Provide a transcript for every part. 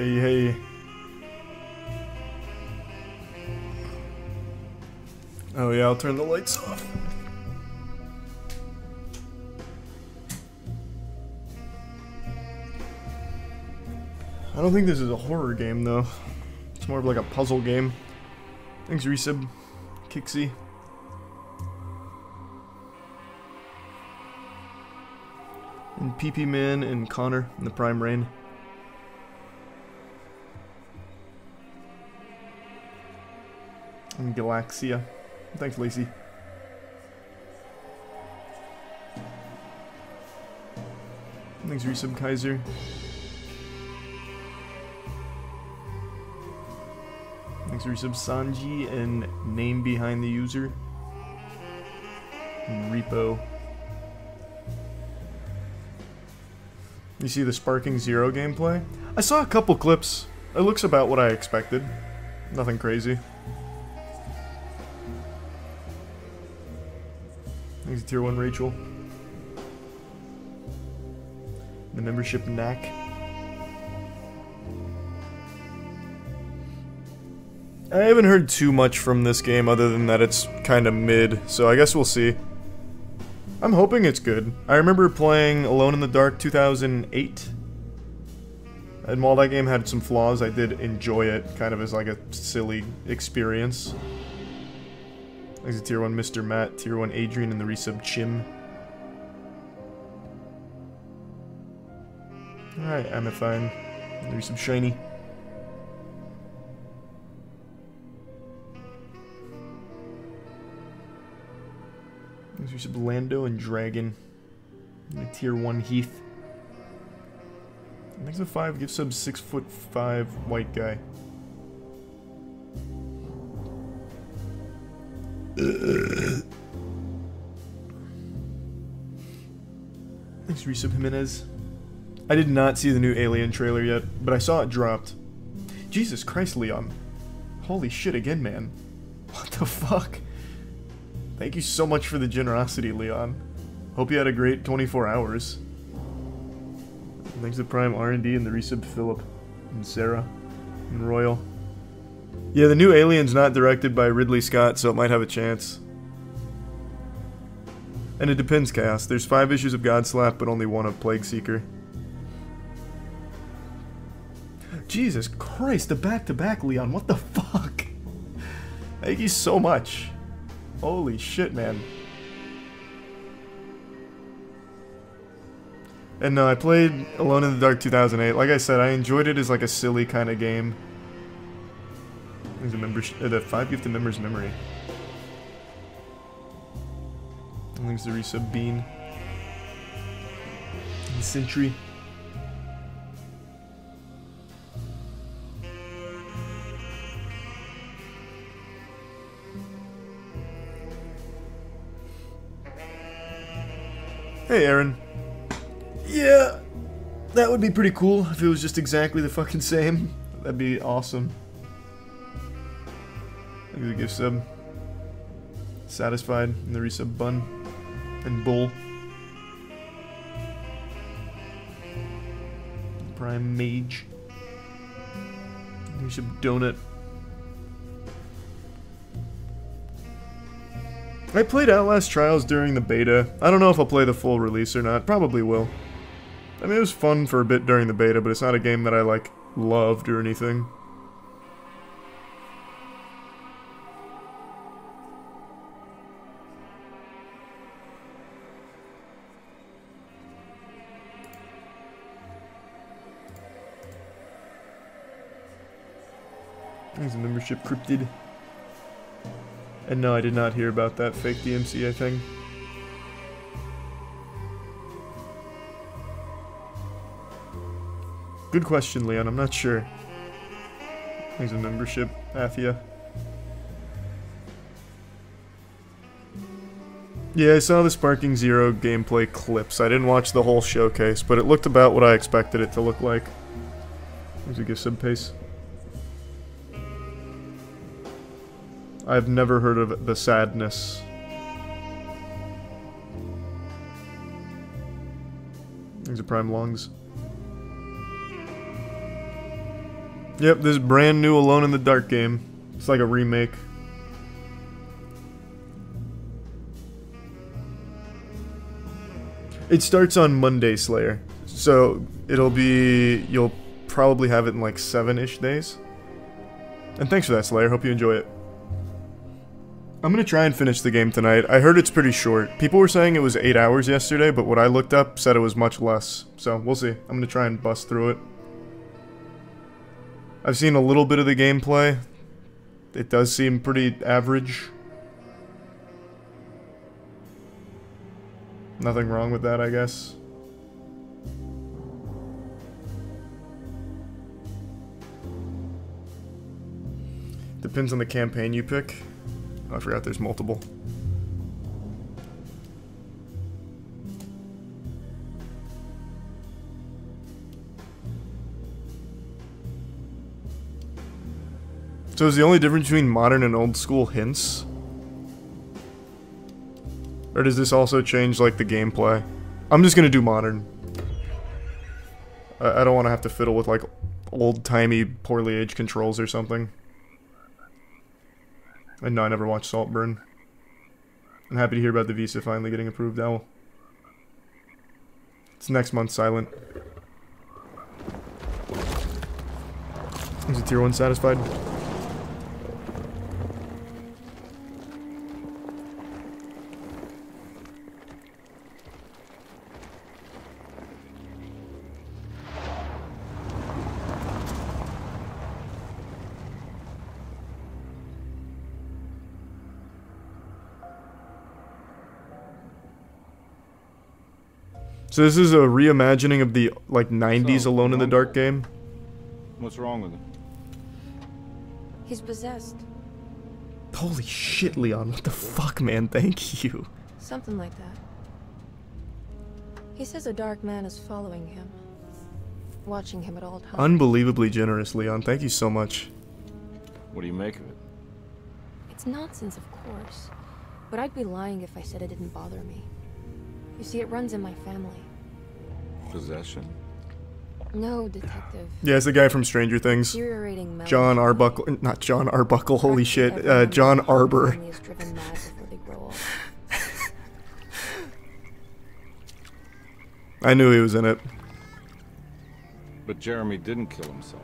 Hey, hey. Oh yeah, I'll turn the lights off. I don't think this is a horror game though. It's more of like a puzzle game. Thanks, Resub. Kixie. And PP Man and Connor in the Prime Rain. Galaxia. Thanks, Lacey. Thanks, Resub Kaiser. Thanks, Resub Sanji and name behind the user. Repo. You see the Sparking Zero gameplay? I saw a couple clips. It looks about what I expected. Nothing crazy. Tier 1 Rachel. The membership knack. I haven't heard too much from this game other than that it's kind of mid, so I guess we'll see. I'm hoping it's good. I remember playing Alone in the Dark 2008. And while that game had some flaws, I did enjoy it, kind of as like a silly experience. Thanks to Tier 1 Mr. Matt, Tier 1 Adrian, and the resub Chim. Alright, I'm a fine. The resub Shiny. There's resub Lando and Dragon. And the Tier 1 Heath. Thanks to 5, give sub 6 foot 5 white guy. Thanks, Resub Jimenez. I did not see the new Alien trailer yet, but I saw it dropped. Jesus Christ, Leon. Holy shit again, man. What the fuck? Thank you so much for the generosity, Leon. Hope you had a great 24 hours. Thanks to Prime R&D and the Resub Philip and Sarah and Royal. Yeah, the new Alien's not directed by Ridley Scott, so it might have a chance. And it depends, Chaos. There's five issues of Godslap, but only one of Plague Seeker. Jesus Christ, the back-to-back, -back, Leon. What the fuck? Thank you so much. Holy shit, man. And no, I played Alone in the Dark 2008. Like I said, I enjoyed it as like a silly kind of game. There's a member, uh, the five gift the member's memory. Thanks to resub Bean. And Sentry. Hey, Aaron. Yeah, that would be pretty cool if it was just exactly the fucking same. That'd be awesome. Maybe the gift sub. Satisfied in the resub bun. And bull. Prime mage. Resub donut. I played Outlast Trials during the beta. I don't know if I'll play the full release or not. Probably will. I mean, it was fun for a bit during the beta, but it's not a game that I, like, loved or anything. There's a membership cryptid. And no, I did not hear about that fake DMCA thing. Good question, Leon. I'm not sure. He's a membership, Athia. Yeah, I saw the Sparking Zero gameplay clips. I didn't watch the whole showcase, but it looked about what I expected it to look like. There's a gift sub pace. I've never heard of the sadness. These are prime lungs. Yep, this brand new Alone in the Dark game. It's like a remake. It starts on Monday, Slayer. So it'll be. You'll probably have it in like seven ish days. And thanks for that, Slayer. Hope you enjoy it. I'm gonna try and finish the game tonight. I heard it's pretty short. People were saying it was 8 hours yesterday, but what I looked up said it was much less. So, we'll see. I'm gonna try and bust through it. I've seen a little bit of the gameplay. It does seem pretty average. Nothing wrong with that, I guess. Depends on the campaign you pick. I forgot there's multiple. So is the only difference between modern and old school hints? Or does this also change, like, the gameplay? I'm just gonna do modern. I, I don't want to have to fiddle with, like, old-timey, poorly aged controls or something. And no, I never watched Saltburn. I'm happy to hear about the visa finally getting approved, Owl. It's next month, Silent. Is it tier 1 satisfied? So this is a reimagining of the like 90s So, Alone in the? Dark game. What's wrong with him? He's possessed. Holy shit, Leon. What the fuck, man? Thank you. Something like that. He says a dark man is following him. Watching him at all times. Unbelievably generous, Leon. Thank you so much. What do you make of it? It's nonsense, of course. But I'd be lying if I said it didn't bother me. You see, it runs in my family. Possession? No, detective. Yeah, it's the guy from Stranger Things. John Arbuckle. Not John Arbuckle, holy shit. Uh, John in the whole Arbor. family is driven mad before they grow old. I knew he was in it. But Jeremy didn't kill himself.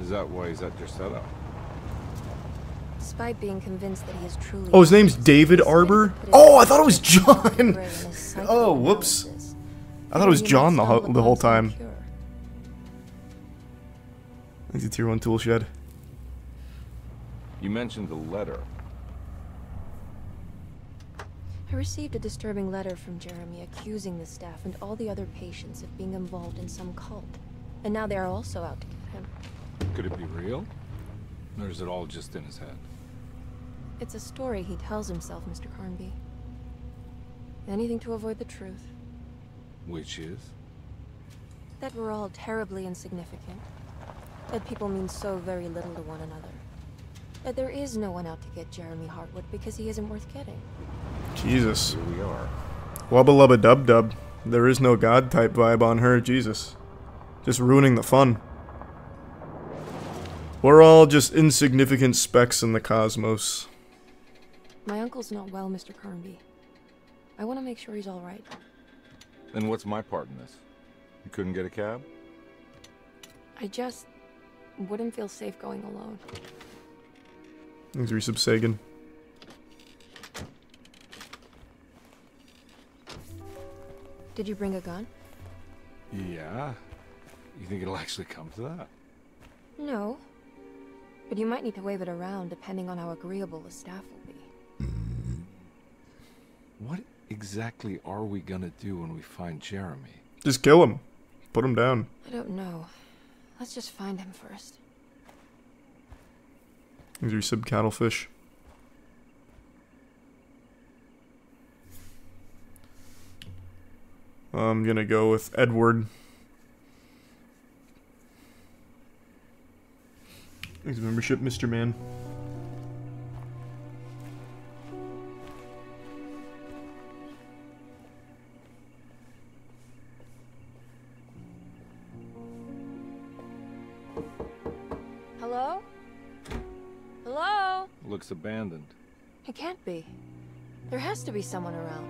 Is that why he's at your setup? Despite being convinced that he is truly. Oh, his name's David he's ready to Arbor? Oh, I thought it was John. Grey and his Oh, whoops. Psychoanalysis. I thought it was John the, stumble ho- the whole time. cure. He's a tier 1 tool shed. You mentioned the letter. I received a disturbing letter from Jeremy accusing the staff and all the other patients of being involved in some cult. And now they are also out to get him. Could it be real? Or is it all just in his head? It's a story he tells himself, Mr. Carnby. Anything to avoid the truth. Which is? That we're all terribly insignificant. That people mean so very little to one another. That there is no one out to get Jeremy Hartwood because he isn't worth getting. Jesus. Here we are. Wubba lubba dub dub. There is no god type vibe on her, Jesus. Just ruining the fun. We're all just insignificant specks in the cosmos. My uncle's not well, Mr. Carnby. I want to make sure he's all right. Then what's my part in this? You couldn't get a cab? I just wouldn't feel safe going alone. Thanks, Resub Sagan. Did you bring a gun? Yeah. You think it'll actually come to that? No. But you might need to wave it around depending on how agreeable the staff will be. What exactly are we gonna do when we find Jeremy? Just kill him. Put him down. I don't know. Let's just find him first. Thanks, Resub Cattlefish. I'm gonna go with Edward. Thanks, for membership, Mr. Man. Looks abandoned. It can't be. There has to be someone around.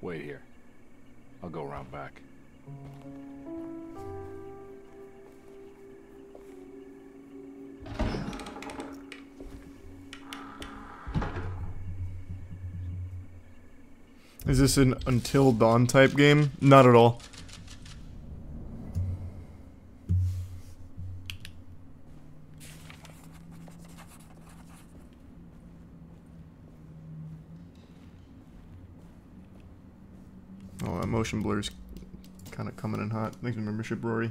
Wait here. I'll go around back. Is this an Until Dawn type game? Not at all. Motion blur's kind of coming in hot. Thanks for membership, Rory.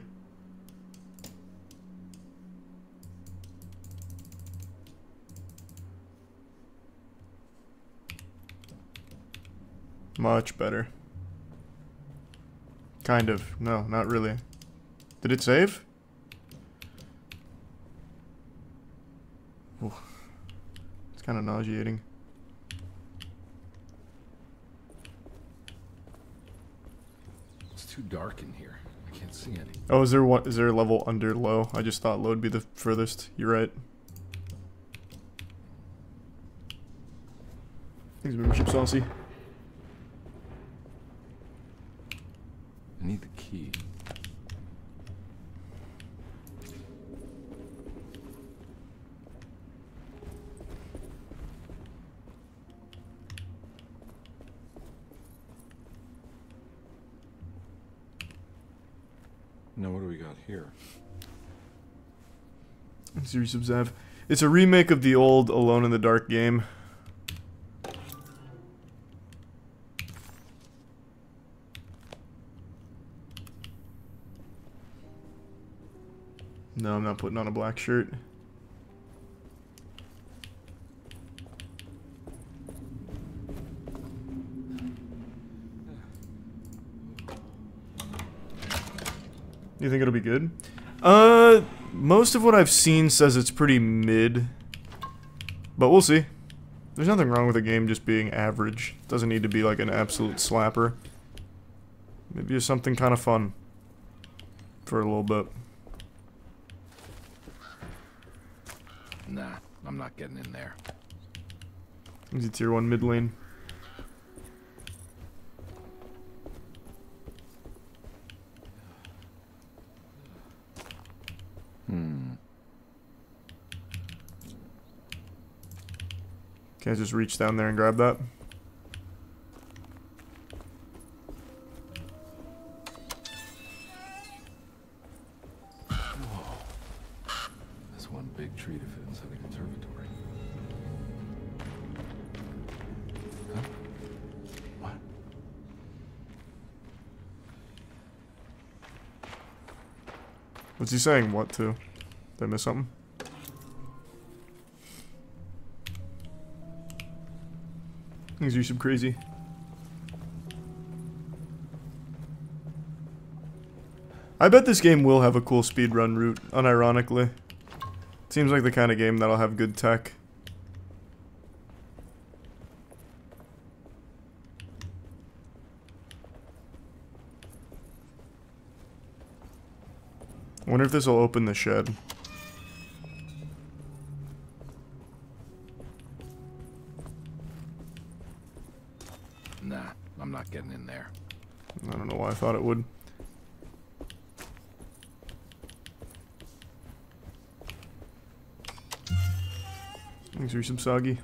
Much better. Kind of. No, not really. Did it save? Ooh. It's kind of nauseating. It's too dark in here. I can't see any. Oh, is there one? Is there a level under low? I just thought low would be the furthest. You're right. Thanks, membership, Saucy. It's a remake of the old Alone in the Dark game. No, I'm not putting on a black shirt. You think it'll be good? Uh, most of what I've seen says it's pretty mid. But we'll see. There's nothing wrong with a game just being average. It doesn't need to be like an absolute slapper. Maybe just something kind of fun. For a little bit. Nah, I'm not getting in there. Easy tier 1 mid lane. Can I just reach down there and grab that? That's one big tree to fit inside a conservatory. Huh? What? What's he saying? What to? Did I miss something? Things are some crazy. I bet this game will have a cool speedrun route, unironically. Seems like the kind of game that'll have good tech. Wonder if this will open the shed. Thought it would. Thanks for some soggy.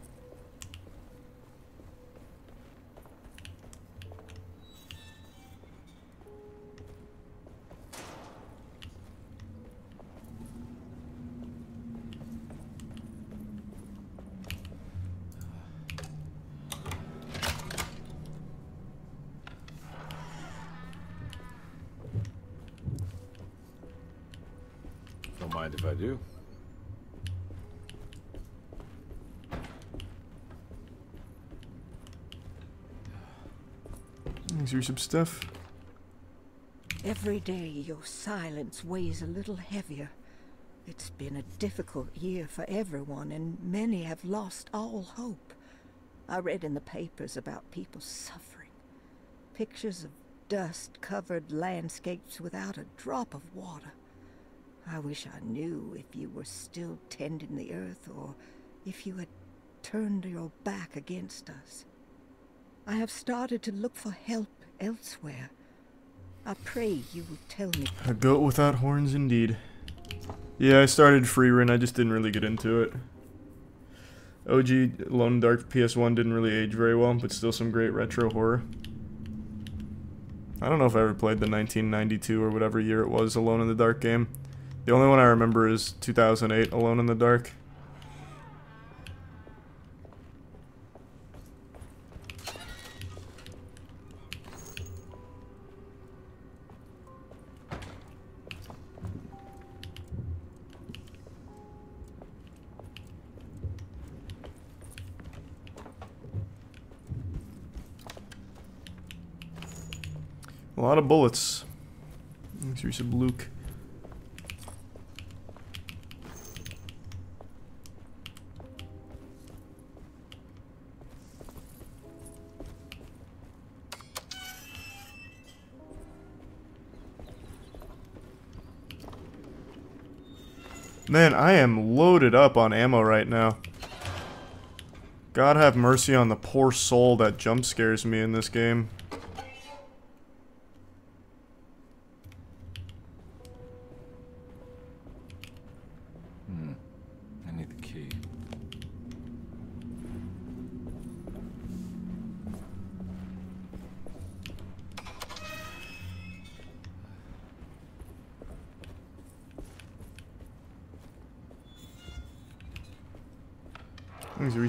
For some stuff. Every day your silence weighs a little heavier. It's been a difficult year for everyone, and many have lost all hope. I read in the papers about people suffering. Pictures of dust covered landscapes without a drop of water. I wish I knew if you were still tending the earth or if you had turned your back against us. I have started to look for help elsewhere. I pray you will tell me. A goat without horns, indeed. Yeah, I started free run. I just didn't really get into it. OG Lone Dark PS1 didn't really age very well, but still some great retro horror. I don't know if I ever played the 1992 or whatever year it was Alone in the Dark game. The only one I remember is 2008 Alone in the Dark. Lot of bullets. Let's use some Luke. Man, I am loaded up on ammo right now. God have mercy on the poor soul that jump scares me in this game.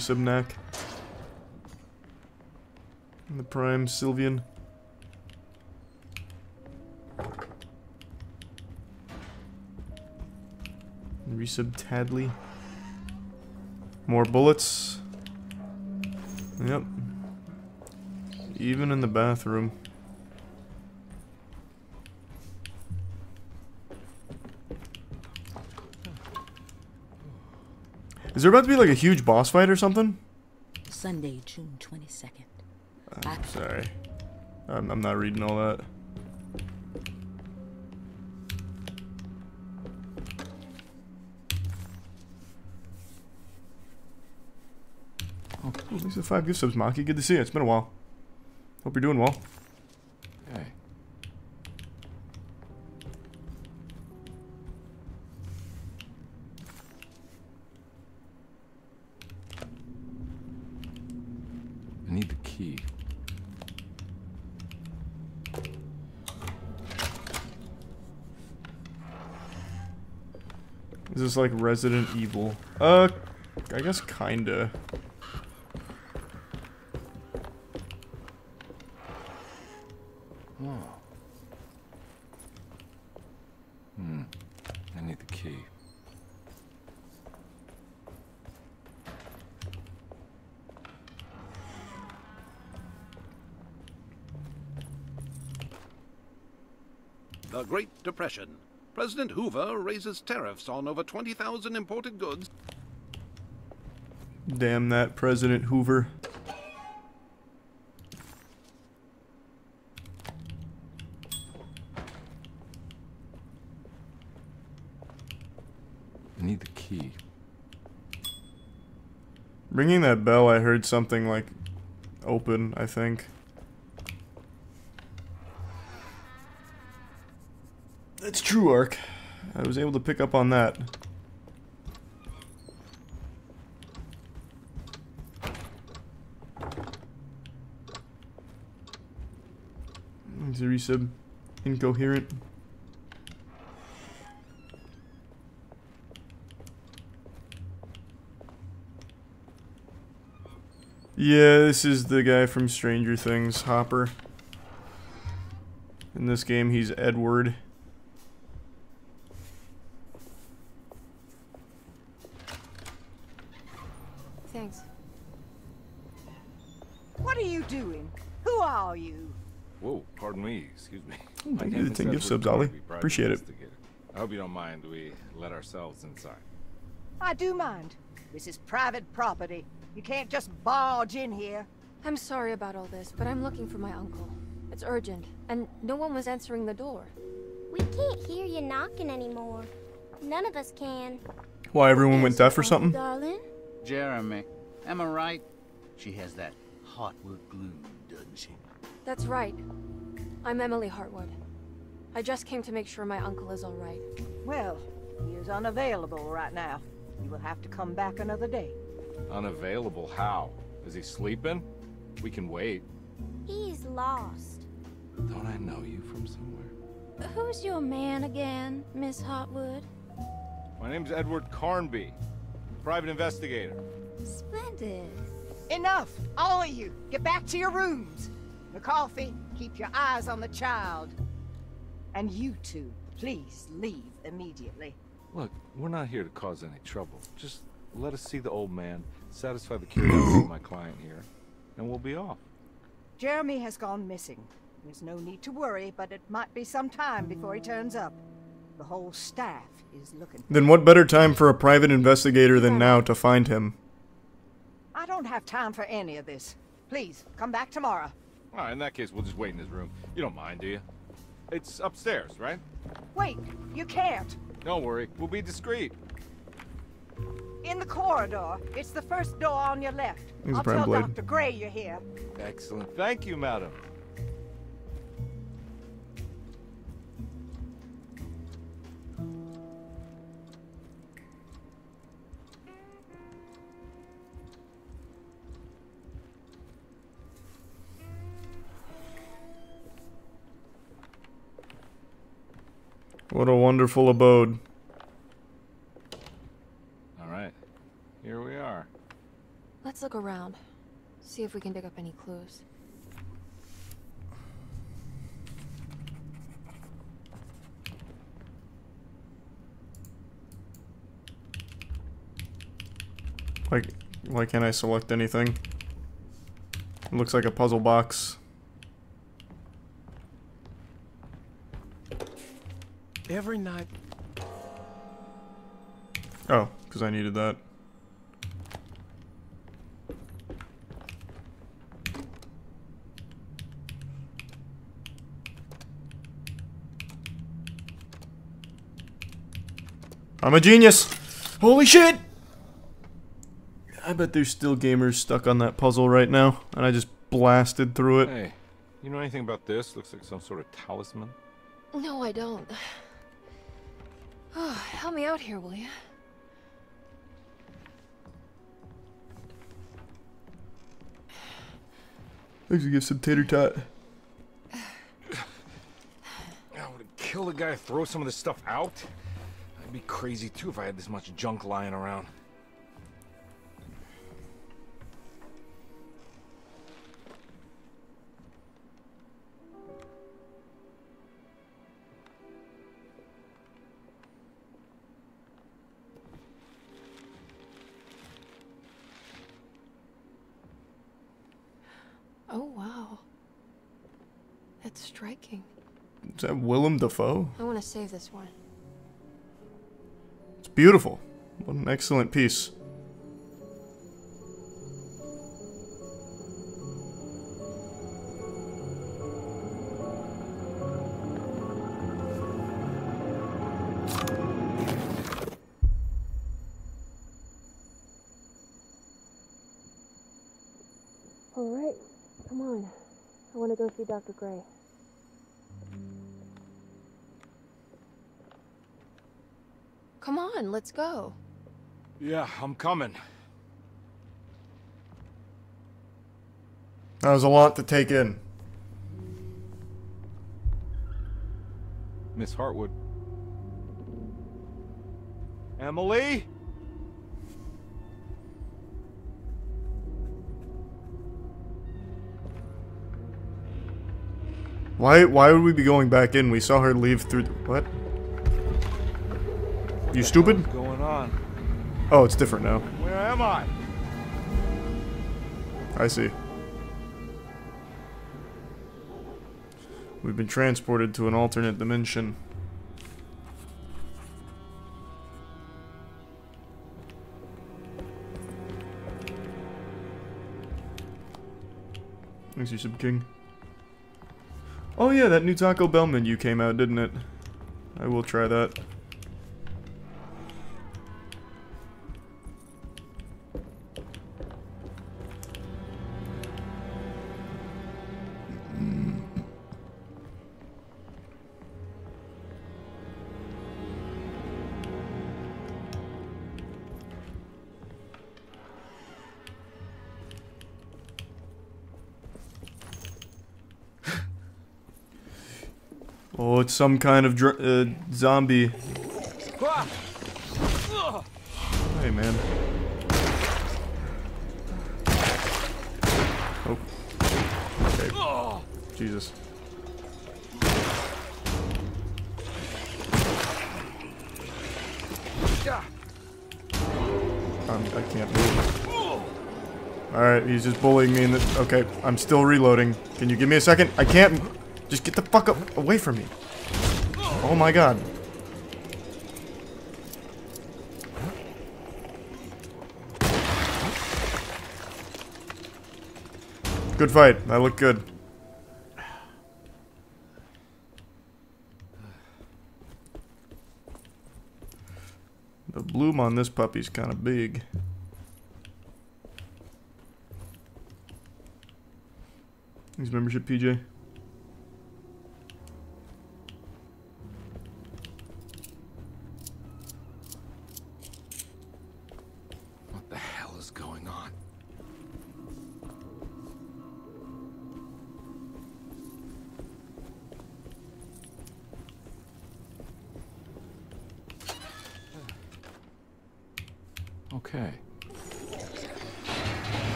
Resubnac. And the Prime Sylvian. Resub Tadley. More bullets. Yep. Even in the bathroom. Is there about to be like a huge boss fight or something? Sunday, June 22nd. I'm sorry. I'm, I'm not reading all that. Oh, cool. Thanks for the five gift subs, Maki. Good to see you. It's been a while. Hope you're doing well. Is like Resident Evil? Uh, I guess kinda. Oh. Hmm. I need the key. The Great Depression. President Hoover raises tariffs on over 20,000 imported goods. Damn that President Hoover. I need the key. Ringing that bell, I heard something like open, I think. I was able to pick up on that. Incoherent? Yeah, this is the guy from Stranger Things, Hopper. In this game, he's Edward. Thanks. What are you doing? Who are you? Whoa, pardon me, excuse me. thank you name for the is 10 gift Edward subs, Ollie. Appreciate it. I hope you don't mind we let ourselves inside. I do mind. This is private property. You can't just barge in here. I'm sorry about all this, but I'm looking for my uncle. It's urgent, and no one was answering the door. We can't hear you knocking anymore. None of us can. Why everyone went deaf or something? Darling? Jeremy, am I right? She has that Hartwood glue, doesn't she? That's right. I'm Emily Hartwood. I just came to make sure my uncle is all right. Well, he is unavailable right now. You will have to come back another day. Unavailable how? Is he sleeping? We can wait. He's lost. Don't I know you from somewhere? Who's your man again, Miss Hartwood? My name's Edward Carnby. Private investigator. Splendid. Enough! All of you! Get back to your rooms! McCarthy, keep your eyes on the child. And you two, please leave immediately. Look, we're not here to cause any trouble. Just let us see the old man, satisfy the curiosity of my client here, and we'll be off. Jeremy has gone missing. There's no need to worry, but it might be some time before he turns up. The whole staff is looking. Then what better time for a private investigator than now to find him? I don't have time for any of this. Please, come back tomorrow. All right, in that case, we'll just wait in his room. You don't mind, do you? It's upstairs, right? Wait, you can't. Don't worry, we'll be discreet. In the corridor. It's the first door on your left. He's I'll tell Blade. Dr. Gray you're here. Excellent. Thank you, madam. What a wonderful abode. All right, here we are. Let's look around. See if we can dig up any clues. Like, why can't I select anything? It looks like a puzzle box. Every night. Oh, because I needed that. I'm a genius! Holy shit! I bet there's still gamers stuck on that puzzle right now, and I just blasted through it. Hey, you know anything about this? Looks like some sort of talisman. No, I don't. Oh, help me out here, will you? Thanks to give some tater tot. I would kill the guy, throw some of this stuff out. I'd be crazy too if I had this much junk lying around. Is that Willem Dafoe? I want to save this one. It's beautiful. What an excellent piece. All right, come on. I want to go see Dr. Gray. Let's go. Yeah, I'm coming. That was a lot to take in. Miss Hartwood. Emily? Why why would we be going back in? We saw her leave through the, what? You stupid? Going on? Oh, it's different now. Where am I? I see. We've been transported to an alternate dimension. Thanks, you sub king. Oh yeah, that new Taco Bell menu came out, didn't it? I will try that. Some kind of uh, zombie. Hey, man. Oh. Okay. Jesus. I'm, I can't move. Alright, he's just bullying me in the- Okay, I'm still reloading. Can you give me a second? I can't- Just get the fuck up away from me. Oh my god. Good fight. That looked good. The bloom on this puppy's kind of big. Thanks, membership, PJ.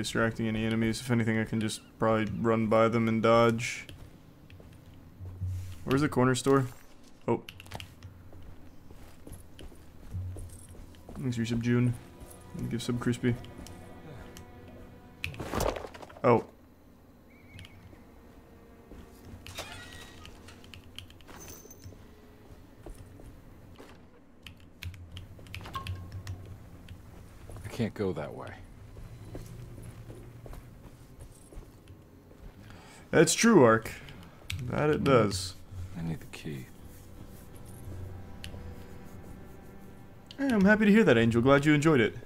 Distracting any enemies. If anything, I can just probably run by them and dodge. Where's the corner store? Oh. Thanks for some June. Give some crispy. Oh. I can't go that way. That's true, Ark. That it does. I need the key. I'm happy to hear that, Angel. Glad you enjoyed it.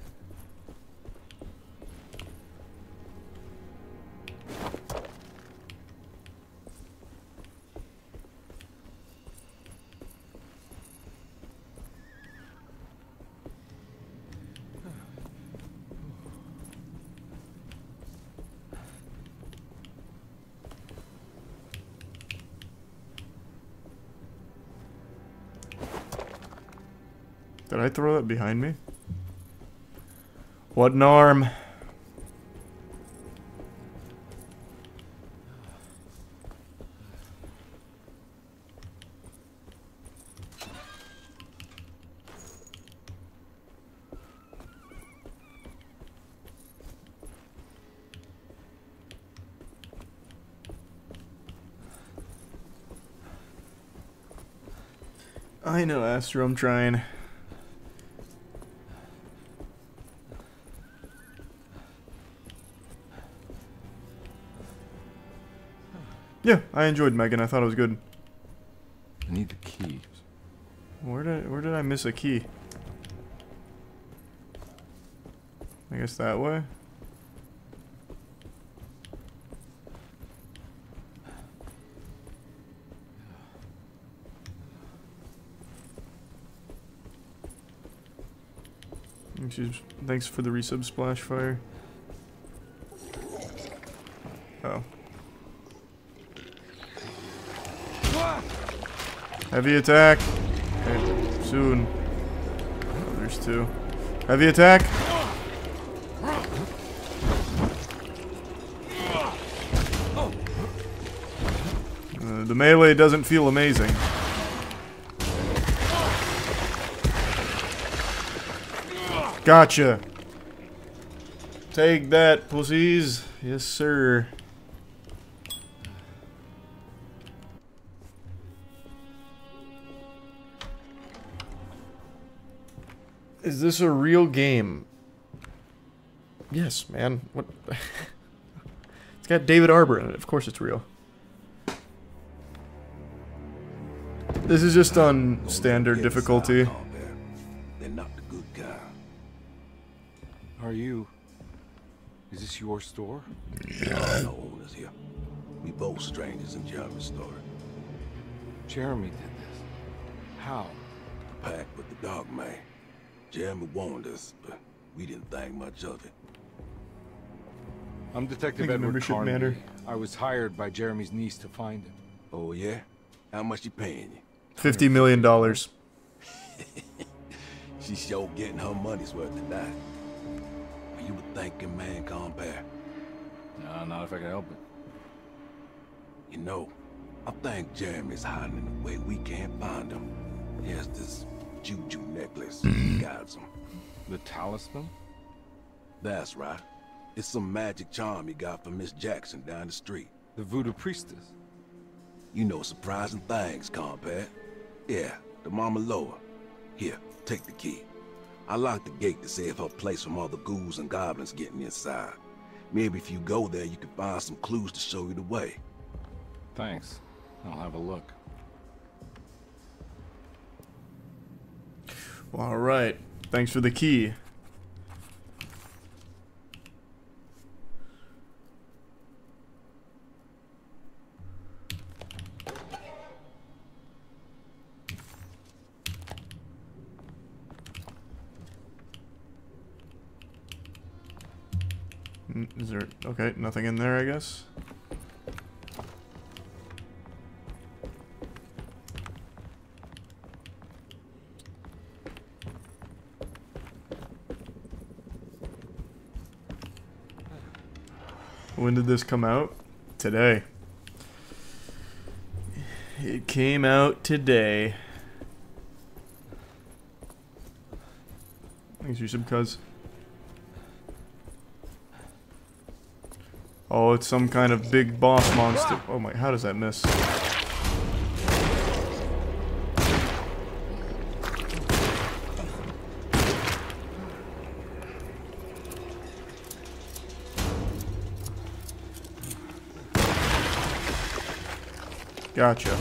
Behind me? What an arm. I know, Astro, I'm trying. I enjoyed Megan. I thought it was good. I need the keys. Where did where did I miss a key? I guess that way. Thanks, Thanks for the resub splash fire. Oh. Heavy attack. Okay, soon. Oh, there's two. Heavy attack. Uh, the melee doesn't feel amazing. Gotcha. Take that, pussies. Yes, sir. Is this a real game? Yes, man. What? it's got David Harbour in it. Of course it's real. This is just on standard difficulty. They're not the good kind. Are you... Is this your store? Yeah, no owners here. We both strangers in Jeremy's store. Jeremy did Jeremy warned us, but we didn't think much of it. I'm Detective Edward membership Carnby. matter. I was hired by Jeremy's niece to find him. Oh, yeah? How much she paying you? Fifty million dollars. She's sure getting her money's worth tonight. Are you a thinking man, compare? No, not if I can help it. You know, I think Jeremy's hiding in a way we can't find him. He has this juju necklace that guides him. The talisman? That's right. It's some magic charm he got from Miss Jackson down the street. The voodoo priestess? You know surprising things, compare. Yeah, the Mama Loa. Here, take the key. I locked the gate to save her place from all the ghouls and goblins getting inside. Maybe if you go there, you can find some clues to show you the way. Thanks. I'll have a look. All right. Thanks for the key. Is there okay? Nothing in there, I guess. When did this come out? Today. It came out today. Thanks, you cuz. Oh, it's some kind of big boss monster. Oh my, how does that miss? Gotcha.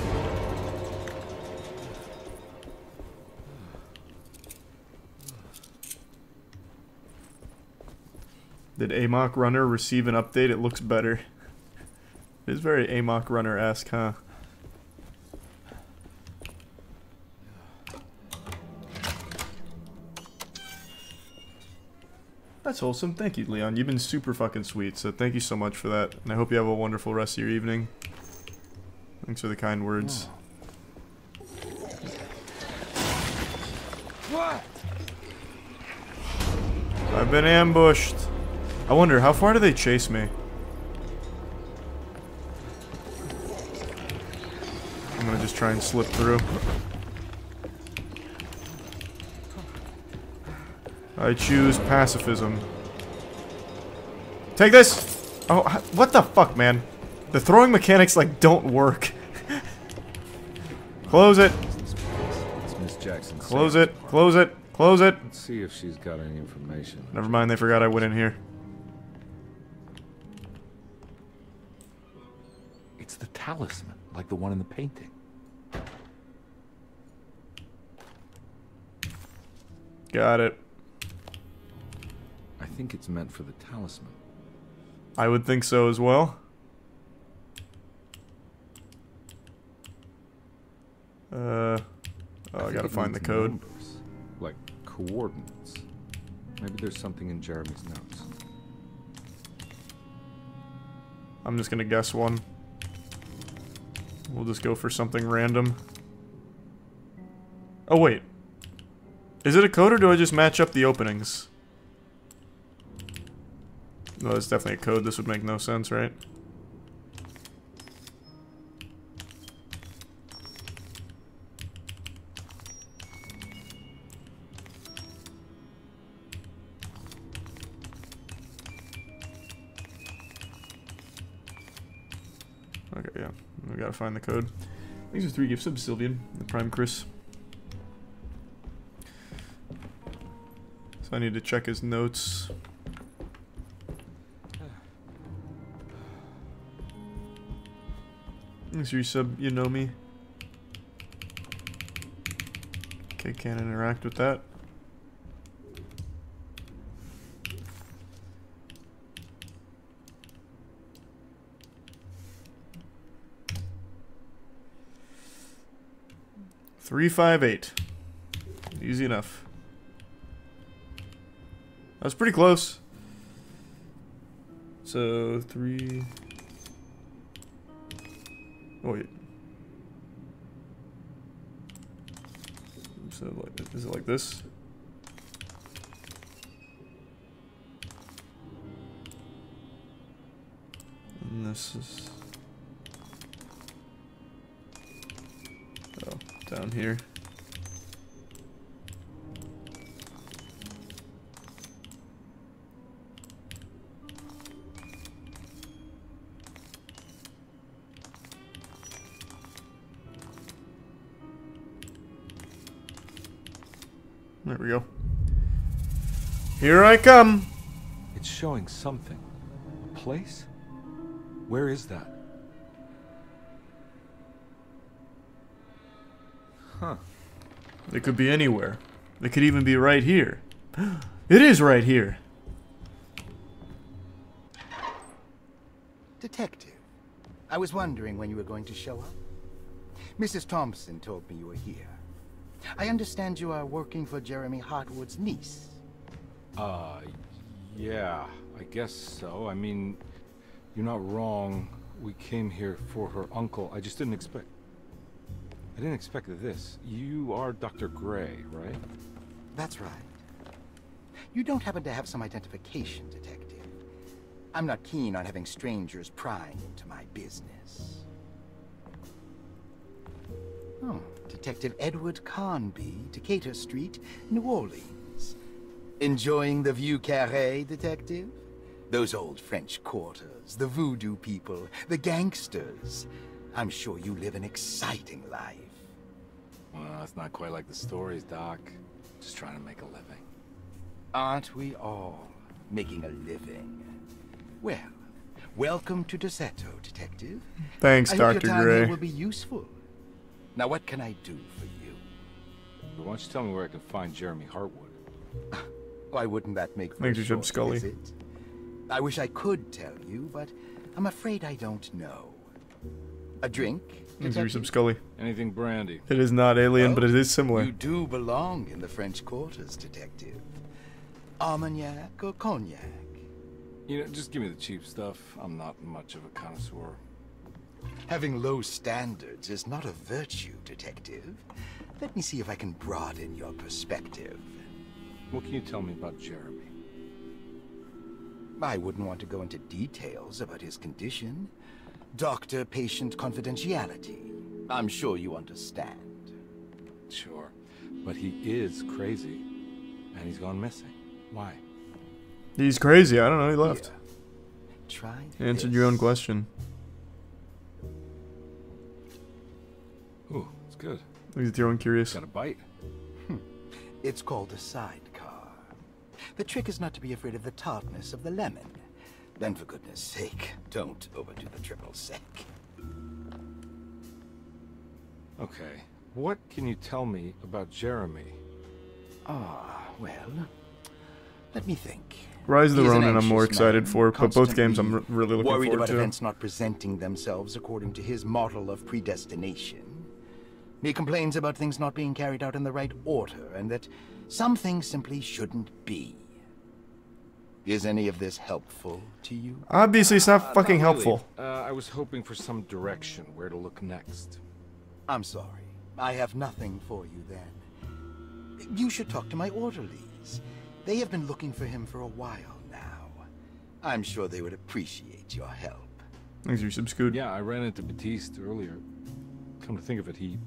Did Amok Runner receive an update? It looks better. It is very Amok Runner-esque, huh? That's wholesome. Thank you, Leon. You've been super fucking sweet, so thank you so much for that. And I hope you have a wonderful rest of your evening. Thanks for the kind words. What? I've been ambushed. I wonder, how far do they chase me? I'm gonna just try and slip through. I choose pacifism. Take this! Oh, what the fuck, man? The throwing mechanics, like, don't work. Close it. Miss Jackson. Close it. Close it. Close it. Let's see if she's got any information. Never mind, they forgot I went in here. It's the talisman, like the one in the painting. Got it. I think it's meant for the talisman. I would think so as well. Uh, oh, I think gotta find the code. numbers, like coordinates. Maybe there's something in Jeremy's notes. I'm just gonna guess one. We'll just go for something random. Oh, wait. Is it a code or do I just match up the openings? No, it's definitely a code. This would make no sense, right? Find the code. These are three gifts of Sylvian, the Prime Chris. So I need to check his notes. Thanks for your sub, you know me. Okay, can't interact with that. Three five eight. Easy enough. That was pretty close. So three. Oh wait. So like, is it like this? And this is. Down here. There we go. Here I come. It's showing something. A place? Where is that? Huh. It could be anywhere. It could even be right here. It is right here. Detective, I was wondering when you were going to show up. Mrs. Thompson told me you were here. I understand you are working for Jeremy Hartwood's niece. Uh, yeah, I guess so. I mean, you're not wrong. We came here for her uncle. I just didn't expect... I didn't expect this. You are Dr. Gray, right? That's right. You don't happen to have some identification, Detective. I'm not keen on having strangers prying into my business. Oh, Detective Edward Carnby, Decatur Street, New Orleans. Enjoying the Vieux Carré, Detective? Those old French quarters, the voodoo people, the gangsters. I'm sure you live an exciting life. Well, it's not quite like the stories, Doc. Just trying to make a living. Aren't we all making a living? Well, welcome to Derceto, Detective. Thanks, I hope Dr. your time Gray. here will be useful. Now, what can I do for you? Why don't you tell me where I can find Jeremy Hartwood? Why wouldn't that make for Makes a you short Scully. visit? I wish I could tell you, but I'm afraid I don't know. A drink? Thanks for Detective? some Scully. Anything brandy? It is not alien, Oh, but it is similar. You do belong in the French quarters, Detective. Armagnac or cognac? You know, just give me the cheap stuff. I'm not much of a connoisseur. Having low standards is not a virtue, Detective. Let me see if I can broaden your perspective. What can you tell me about Jeremy? I wouldn't want to go into details about his condition. Doctor-patient confidentiality. I'm sure you understand. Sure. But he is crazy. And he's gone missing. Why? He's crazy. I don't know. He left. Try You answered your own question. Ooh, it's good. Look at your own curious. Got a bite. Hmm. It's called a sidecar. The trick is not to be afraid of the tartness of the lemon. Then, for goodness sake, don't overdo the triple sec. Okay. What can you tell me about Jeremy? Ah, well, let me think. Rise of the He's an Ronin I'm more excited man, for, but both games I'm constantly r- really looking worried forward about to. events not presenting themselves according to his model of predestination. He complains about things not being carried out in the right order, and that some things simply shouldn't be. Is any of this helpful to you? Obviously, it's not Uh, fucking not really. helpful. Uh, I was hoping for some direction, where to look next. I'm sorry. I have nothing for you then. You should talk to my orderlies. They have been looking for him for a while now. I'm sure they would appreciate your help. Thanks for some scoot. Yeah, I ran into Batiste earlier. Come to think of it, he...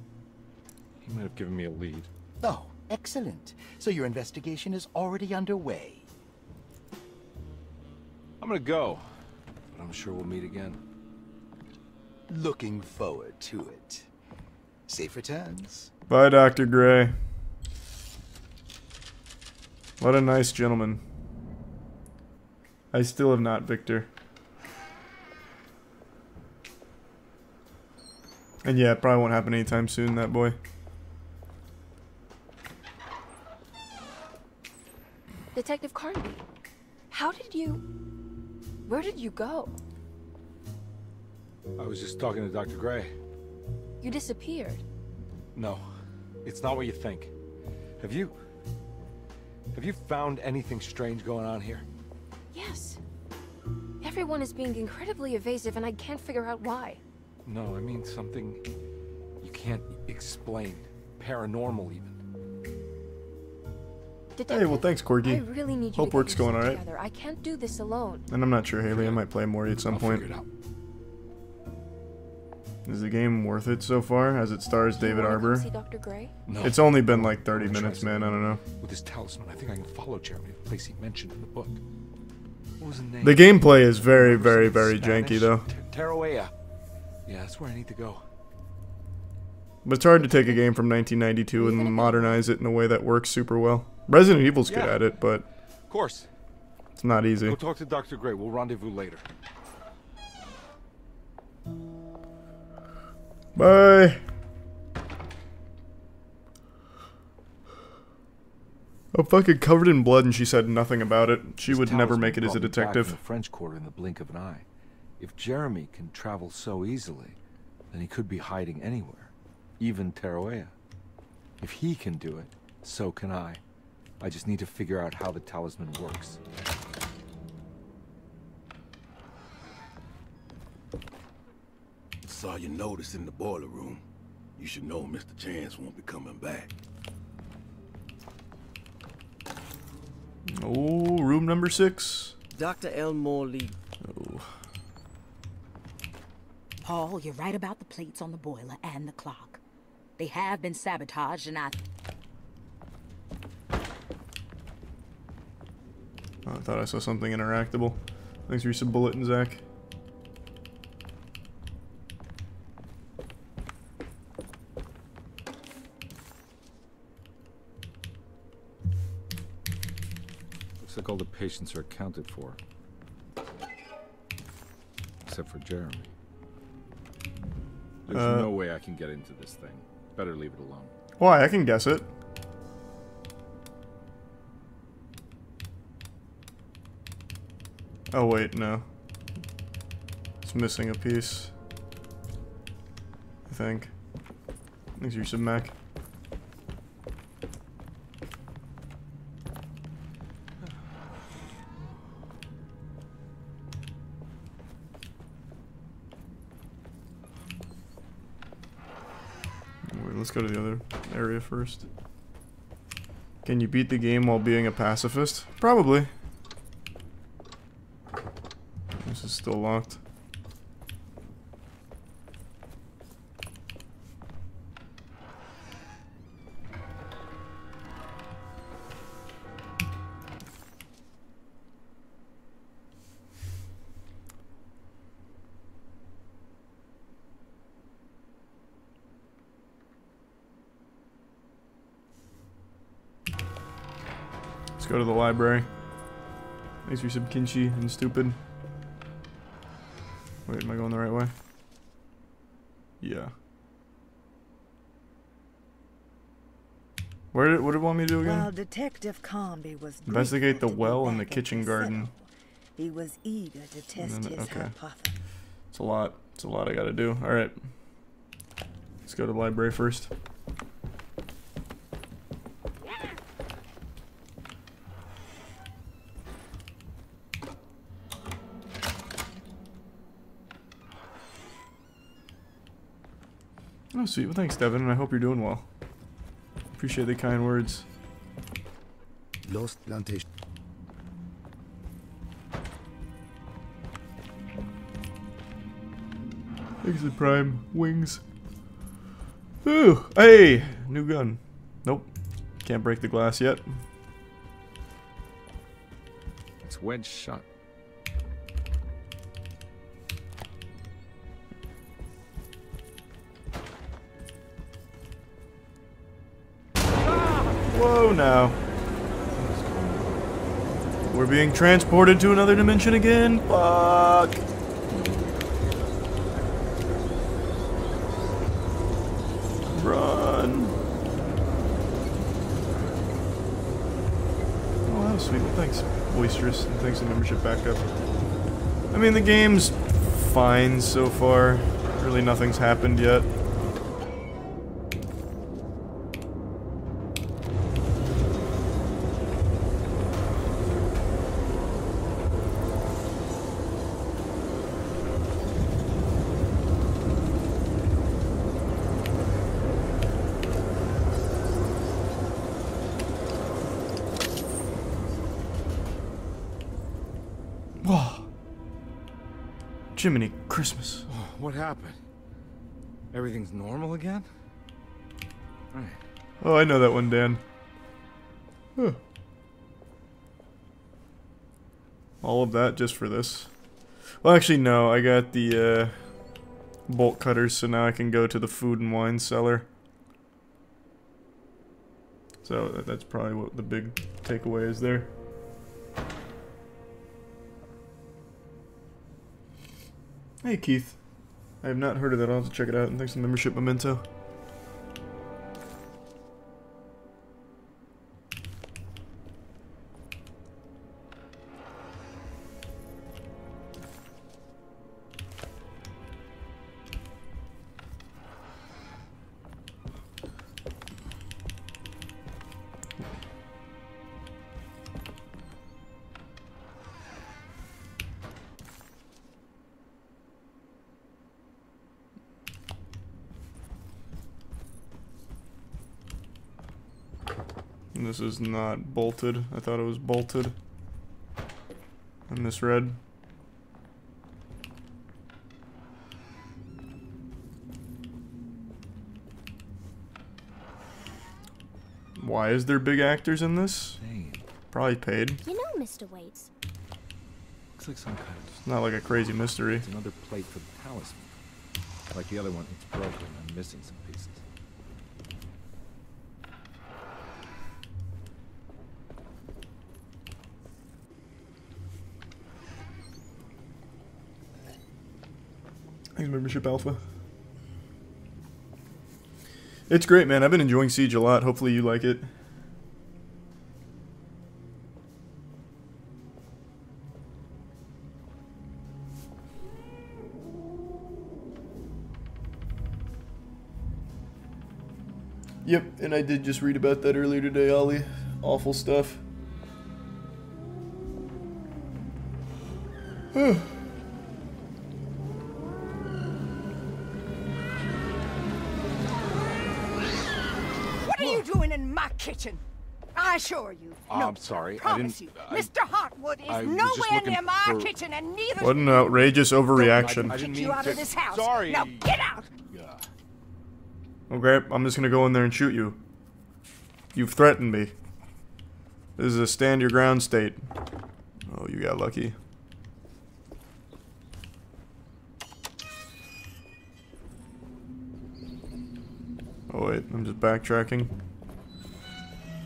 He might have given me a lead. Oh, excellent. So your investigation is already underway. I'm gonna go. But I'm sure we'll meet again. Looking forward to it. Safe returns. Bye, Dr. Gray. What a nice gentleman. I still have not, Victor. And yeah, it probably won't happen anytime soon, that boy. Detective Carnby, how did you... Where did you go? I was just talking to Dr. Gray. You disappeared. No, it's not what you think. Have you... Have you found anything strange going on here? Yes. Everyone is being incredibly evasive and I can't figure out why. No, I mean something you can't explain. Paranormal, even. Detective, Hey, well, thanks, Corgi. I really need you Hope to get work's going alright. together. I can't do this alone. And I'm not sure, Haley. I might play Mori at some I'll point. figure it out. Is the game worth it so far, as it stars you David Harbour? See Dr. Gray? No. It's only been like 30 minutes, man. I don't know. With this talisman, I think I can follow Jeremy to the place he mentioned in the book. What was the name? The gameplay is very, very, very janky, though. T- Tarawea. Yeah, that's where I need to go. But it's hard to take a game from 1992 and modernize it in a way that works super well. Resident Evil's good at it, but Of course. it's not easy. Go talk to Dr. Gray. We'll rendezvous later. Bye. I'm fucking covered in blood, and she said nothing about it. She This would never make it as a brought me back detective. the French Quarter in the blink of an eye. If Jeremy can travel so easily, then he could be hiding anywhere, even Tarawea. If he can do it, so can I. I just need to figure out how the talisman works. Saw your notice in the boiler room. You should know Mr. Chance won't be coming back. Oh, room number six. Dr. Elmore Lee. Oh. Paul, you're right about the plates on the boiler and the clock. They have been sabotaged, and I. Oh, I thought I saw something interactable. Thanks for your bulletin, Zach. Looks like all the patients are accounted for. Except for Jeremy. There's Uh, no way I can get into this thing. Better leave it alone. Why? I can guess it. Oh, wait, no. It's missing a piece. I think. Thanks your sub Mac. Wait, let's go to the other area first. Can you beat the game while being a pacifist? Probably. This is still locked. Let's go to the library. Thanks for some kimchi and stupid. Wait, am I going the right way? Yeah. Where did, what did it want me to do again? While Detective Carnby was Investigate the to well and the kitchen the garden. He was eager to test then- his okay. hypothesis. It's a lot. It's a lot I gotta do. Alright. Let's go to the library first. Oh, sweet. Well, thanks, Devin, and I hope you're doing well. Appreciate the kind words. Lost Plantation. Thanks to Prime Wings. Ooh, hey, new gun. Nope, can't break the glass yet. It's wedge shot. Now. We're being transported to another dimension again. Fuck. Run. Oh, that was sweet. Well, thanks, Boisterous, and thanks for membership backup. I mean, the game's fine so far. Really nothing's happened yet. Oh, I know that one, Dan. Huh. All of that just for this. Well, actually, no. I got the uh, bolt cutters, so now I can go to the food and wine cellar. So that's probably what the big takeaway is there. Hey, Keith. I have not heard of that. I'll have to check it out. And thanks for membership, Memento. This is not bolted. I thought it was bolted. I misread. Why is there big actors in this? Probably paid. You know, Mr. Waits. Looks like some kind of It's not like a crazy mystery. It's another plate for the talisman. Like the other one, it's broken. I'm missing some pieces. Thanks, membership alpha. It's great, man. I've been enjoying Siege a lot. Hopefully you like it. Yep, and I did just read about that earlier today, Ollie. Awful stuff. I assure you. Oh, no, I'm sorry. I promise didn't- you. I- Mr. Hartwood is I was just nowhere near my for- kitchen, and neither What an outrageous overreaction. I didn't kick you mean out to- of this house. Sorry. Now get out. Okay, I'm just gonna go in there and shoot you. You've threatened me. This is a stand your ground state. Oh, you got lucky. Oh wait, I'm just backtracking.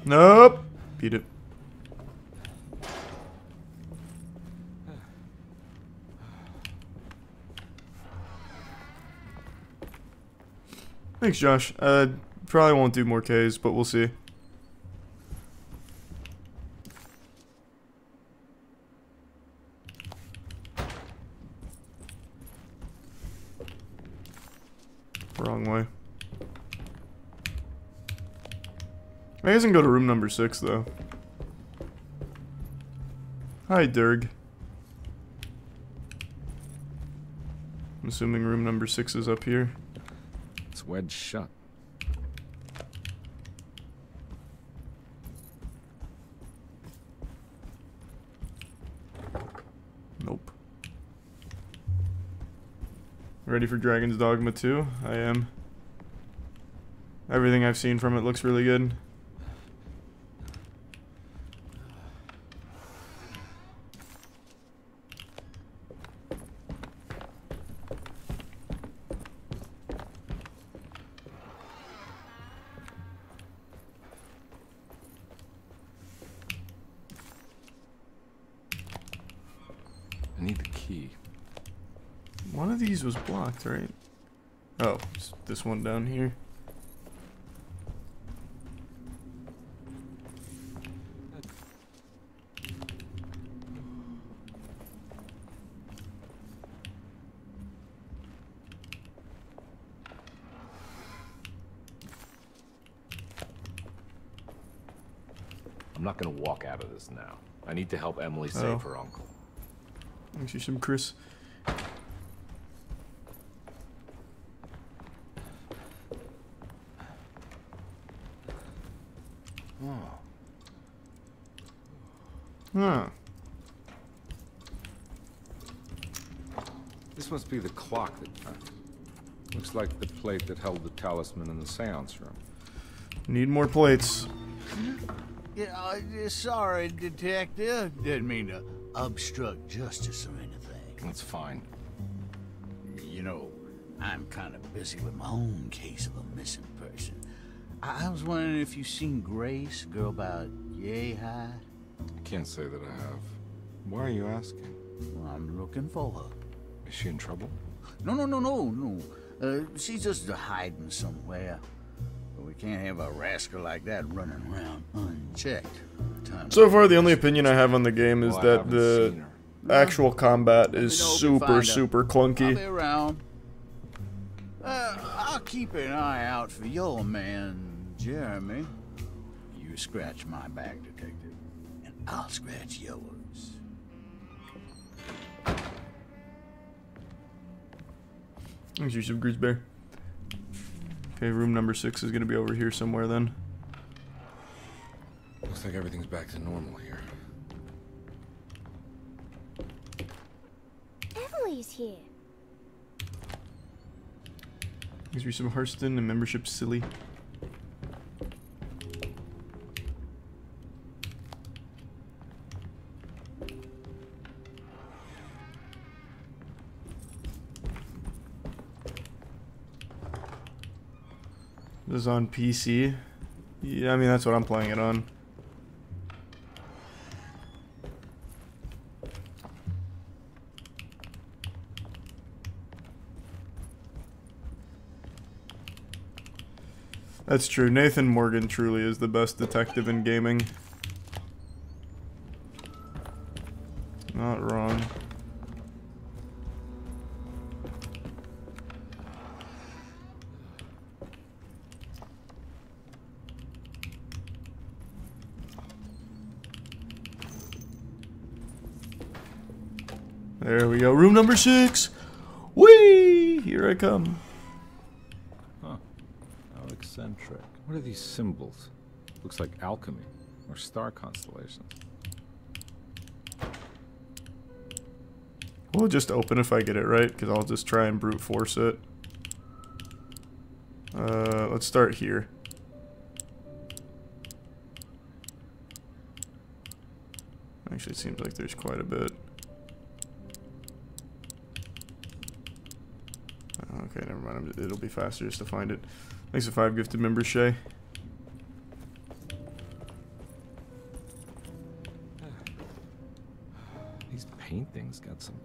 Nope! Beat it. Thanks, Josh. Uh, probably won't do more Ks, but we'll see. Wrong way. I guess I can go to room number six, though. Hi, Durg. I'm assuming room number six is up here. It's wedged shut. Nope. Ready for Dragon's Dogma 2? I am. Everything I've seen from it looks really good. That's right? Oh, this one down here. I'm not gonna walk out of this now. I need to help Emily save oh. her uncle. Thanks you some Chris. The clock that... Uh, looks like the plate that held the talisman in the seance room. Need more plates. Yeah, uh, sorry, detective. Didn't mean to obstruct justice or anything. That's fine. You know, I'm kind of busy with my own case of a missing person. I, I was wondering if you've seen Grace, girl about yay high. I can't say that I have. Why are you asking? Well, I'm looking for her. Is she in trouble? No, no, no, no, no. Uh, she's just hiding somewhere. But we can't have a rascal like that running around unchecked. Time So far, the only opinion I have on the game is Well, I that the actual combat is know super, find super I'll be clunky. around. Uh, I'll keep an eye out for your man, Jeremy. You scratch my back, detective, and I'll scratch yours. Thanks you some Grizzbear. Okay, room number six is gonna be over here somewhere then. Looks like everything's back to normal here. Emily's here. Gives me some Hearthstone and membership silly. On PC. Yeah, I mean that's what I'm playing it on. That's true. Nathan Morgan truly is the best detective in gaming. Not wrong. There we go. Room number six. Whee! Here I come. Huh. How eccentric. What are these symbols? Looks like alchemy or star constellations. We'll just open if I get it right, because I'll just try and brute force it. Uh, let's start here. Actually, it seems like there's quite a bit. Uh, Okay, never mind. I'm- It'll be faster just to find it. Thanks for five gifted members, Shay. These paintings got some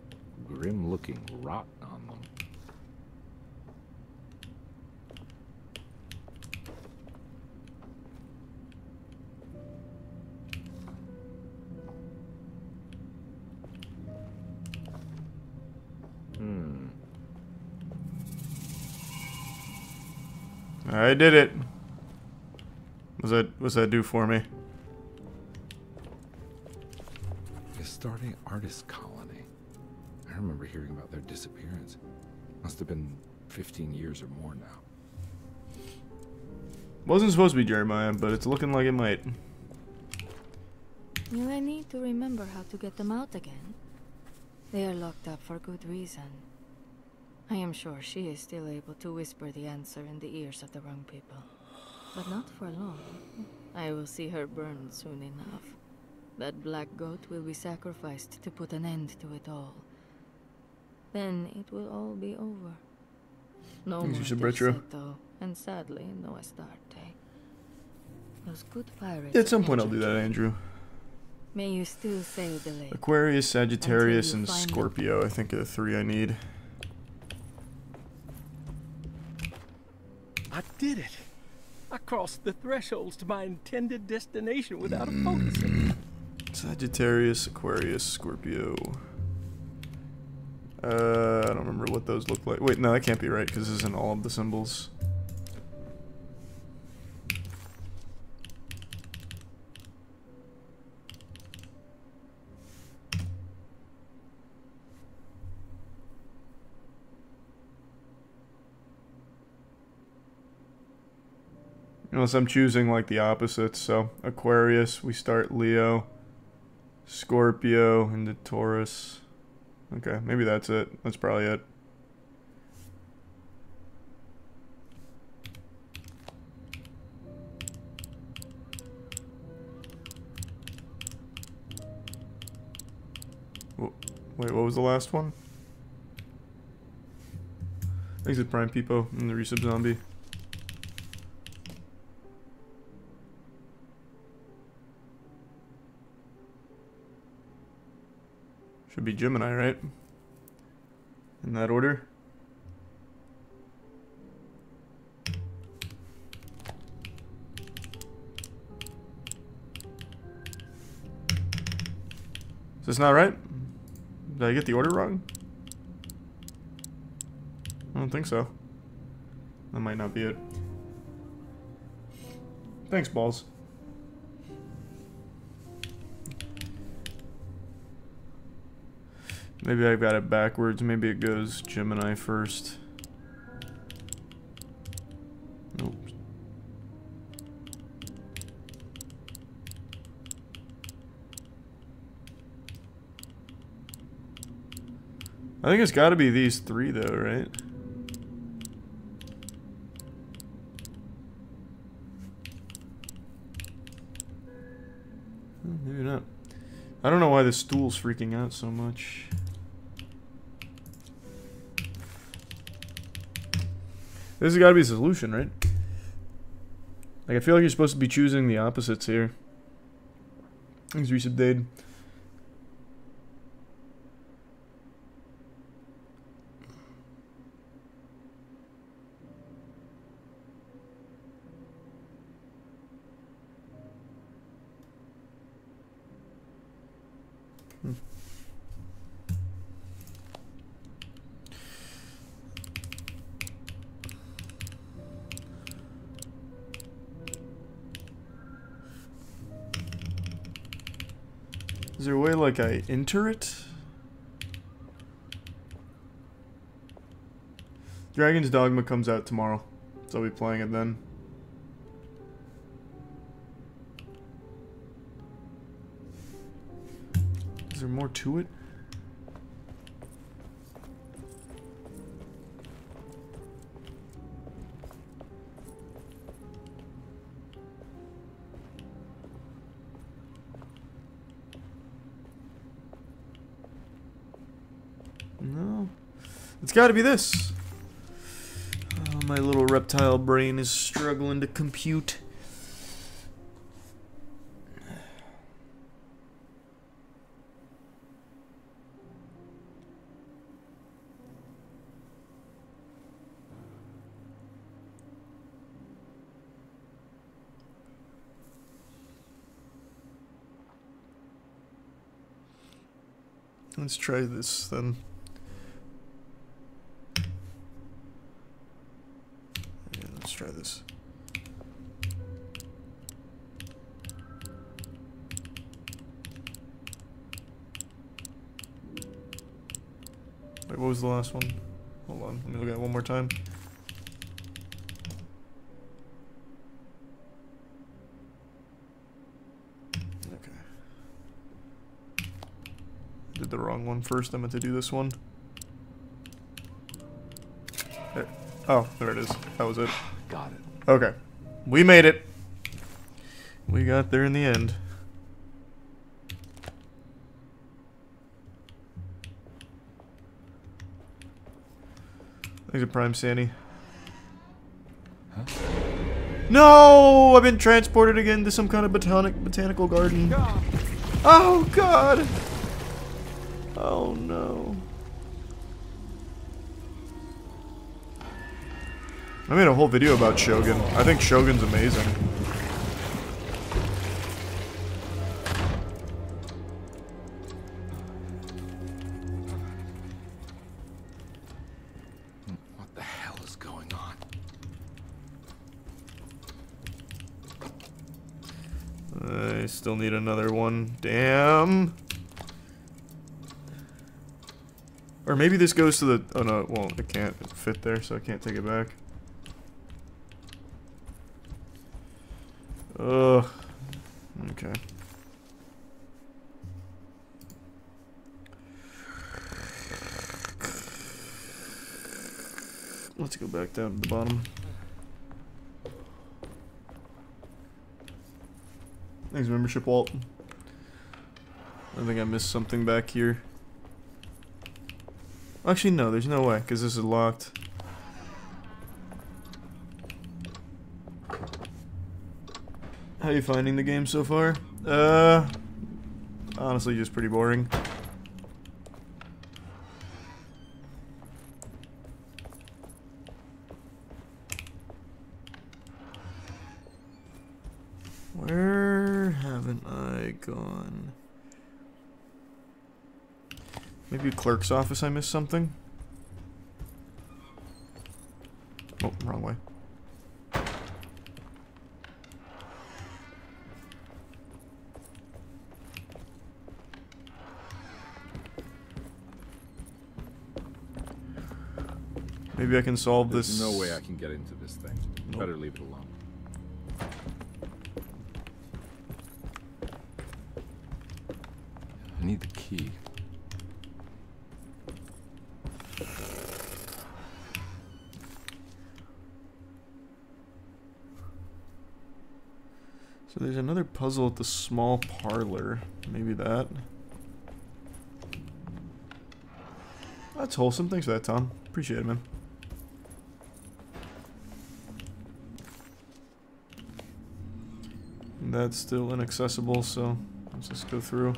grim looking rot did it. What's that? What's that do for me? Astarte Artist Colony. I remember hearing about their disappearance. Must have been 15 years or more now. Wasn't supposed to be Jeremiah, but it's looking like it might. You may need to remember how to get them out again. They are locked up for good reason. I am sure she is still able to whisper the answer in the ears of the wrong people. But not for long. I will see her burned soon enough. That black goat will be sacrificed to put an end to it all. Then it will all be over. No more retro. And sadly, no Astarte. Those good pirates. At some point, I'll do that. Andrew. May you still sail the lake. Aquarius, Sagittarius, and. Scorpio. I think are the three I need. I did it. I crossed the thresholds to my intended destination without a focus. Sagittarius, Aquarius, Scorpio. Uh, I don't remember what those look like. Wait, no, that can't be right because this isn't all of the symbols. Unless I'm choosing like the opposites. So Aquarius, we start Leo. Scorpio into Taurus. Okay, maybe that's it. That's probably it. Wait, what was the last one? Exit Prime Peepo and the Resub Zombie. Should be Gemini, right? In that order? Is this not right? Did I get the order wrong? I don't think so. That might not be it. Thanks, balls. Maybe I've got it backwards. Maybe it goes Gemini first. Nope. I think it's got to be these three, though, right? Maybe not. I don't know why the stool's freaking out so much. This has got to be a solution, right? Like, I feel like you're supposed to be choosing the opposites here. Things. Is there like I enter it? Dragon's Dogma comes out tomorrow, so I'll be playing it then. Is there more to it? Gotta be this. Oh, my little reptile brain is struggling to compute. Let's try this then. Yeah, let's try this. Wait, what was the last one? Hold on, let me look at it one more time. Okay. Did the wrong one first. I meant to do this one. There. Oh, there it is. That was it. Got it. Okay. We made it. We got there in the end. Thanks a Prime Sandy. No! I've been transported again to some kind of botanic botanical garden. Oh god! Oh no. I made a whole video about Shogun. I think Shogun's amazing. Still need another one. Damn. Or maybe this goes to the... Oh no, well, it can't fit there, so I can't take it back. Ugh. Okay. Let's go back down to the bottom. Thanks, membership, Walt. I think I missed something back here. Actually, no, there's no way, because this is locked. How are you finding the game so far? Uh, honestly, just pretty boring. Clerk's office I missed something? Oh, wrong way. Maybe I can solve There's this. no way I can get into this thing. Nope. Better leave it alone. I need the key. So there's another puzzle at the small parlor. Maybe that. That's wholesome. Thanks for that, Tom. Appreciate it, man. That's still inaccessible, so let's just go through.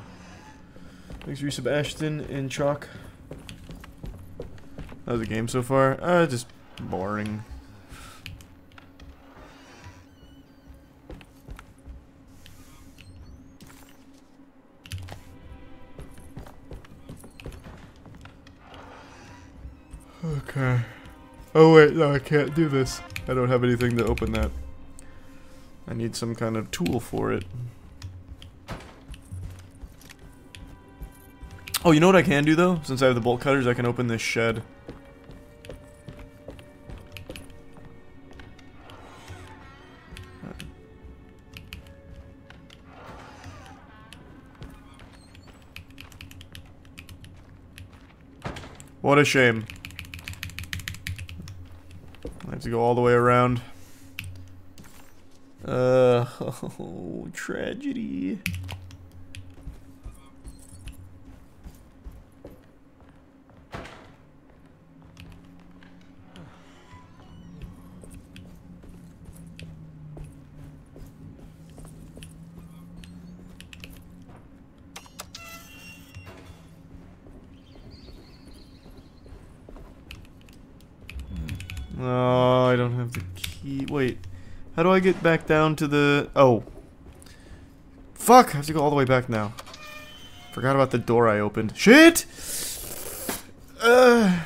Thanks, Yusuf Ashton and Chalk. That was a game so far. Uh, just boring. Can't do this. I don't have anything to open that. I need some kind of tool for it. Oh, you know what I can do though? Since I have the bolt cutters, I can open this shed. What a shame. To go all the way around. Uh, oh, tragedy. Oh, I don't have the key. Wait. How do I get back down to the... Oh. Fuck! I have to go all the way back now. Forgot about the door I opened. Shit! Uh,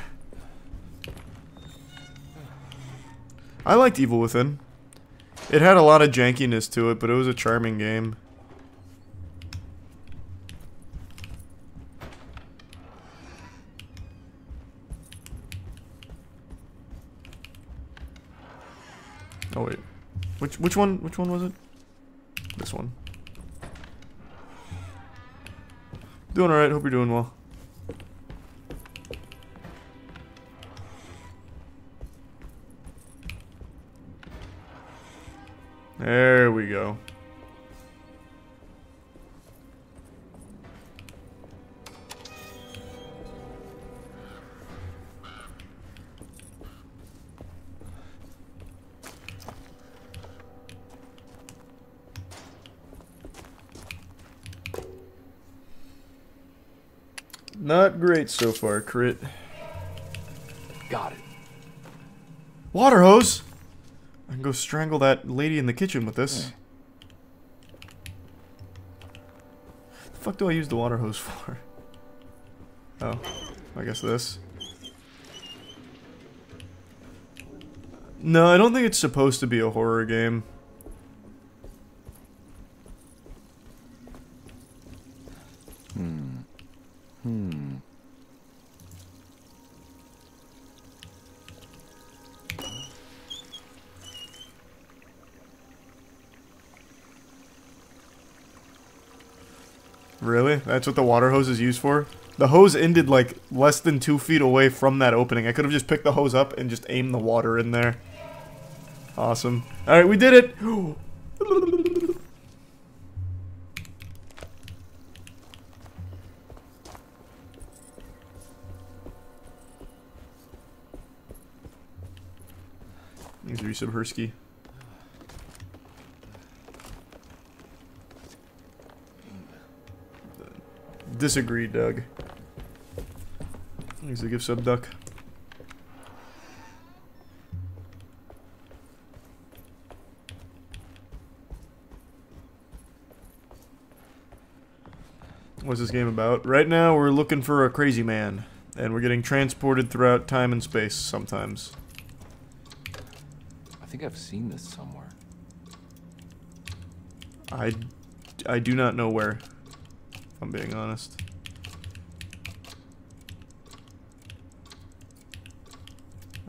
I liked Evil Within. It had a lot of jankiness to it, but it was a charming game. Oh wait. Which one which one was it? This one. Doing alright, hope you're doing well. So far, crit. Got it. Water hose! I can go strangle that lady in the kitchen with this. The fuck do I use the water hose for? Oh, I guess this. No, I don't think it's supposed to be a horror game. That's what the water hose is used for? The hose ended like less than two feet away from that opening. I could have just picked the hose up and just aimed the water in there. Awesome. Alright, we did it! Thanks, Risa Hersky. Disagree, Doug. Thanks to give sub duck. What's this game about? Right now, we're looking for a crazy man, and we're getting transported throughout time and space sometimes. I think I've seen this somewhere. I, I do not know where, I'm being honest.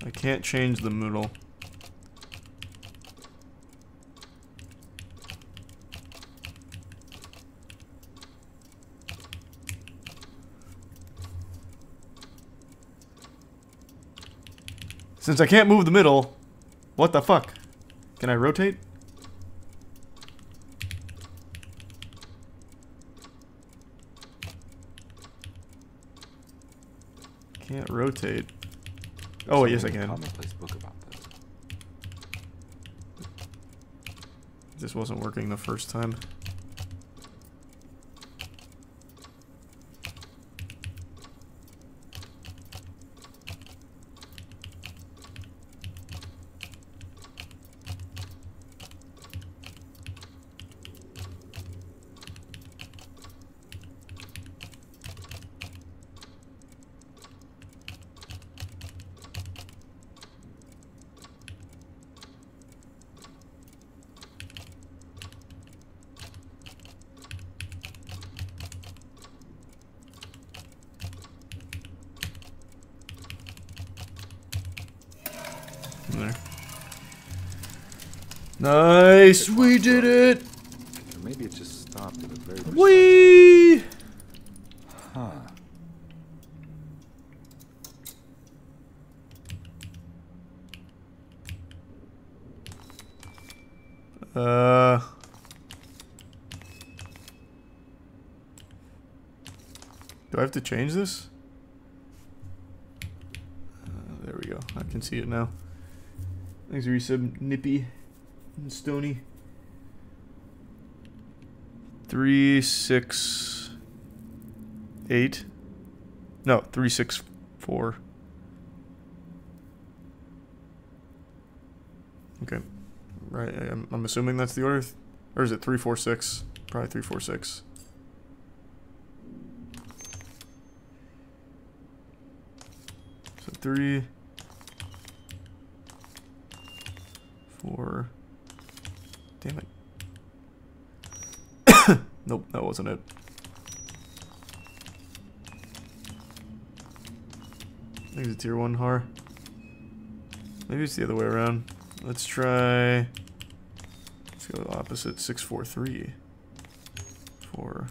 I can't change the Moodle. Since I can't move the middle, what the fuck? Can I rotate? Can't rotate. Oh, yes I can. Commonplace book about this. This wasn't working the first time. There. We did it. Maybe it just stopped at a very Whee! Huh. Uh. Do I have to change this? Uh, there we go. I can see it now. Thanks, resub Nippy Stony. Three, six, eight. No, three, six, four. Okay. Right, I'm, I'm assuming that's the order. Or is it 346? Probably 346. So three, four. Damn it. nope, that wasn't it. I think it's a tier one har. Maybe it's the other way around. Let's try. Let's go opposite. Six four three. Four.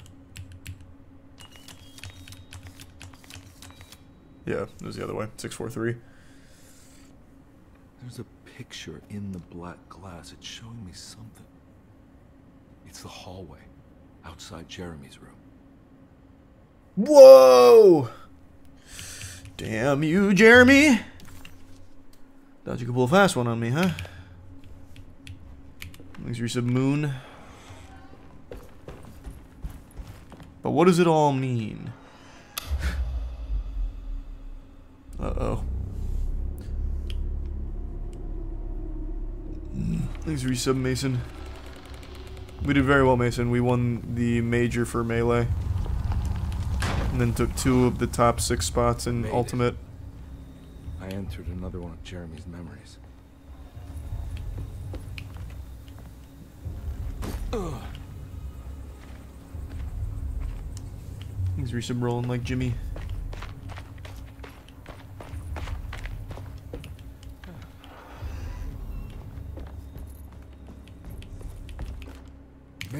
Yeah, it was the other way. Six four three. There's a picture in the black glass. It's showing me something. It's the hallway outside Jeremy's room. Whoa! Damn you, Jeremy! Thought you could pull a fast one on me, huh? Thanks for sub moon. But what does it all mean? Uh-oh. Thanks for your sub, Mason. We did very well, Mason. We won the major for Melee. And then took two of the top six spots in Made it. Ultimate. I entered another one of Jeremy's memories. Ugh. He's resub rolling like Jimmy.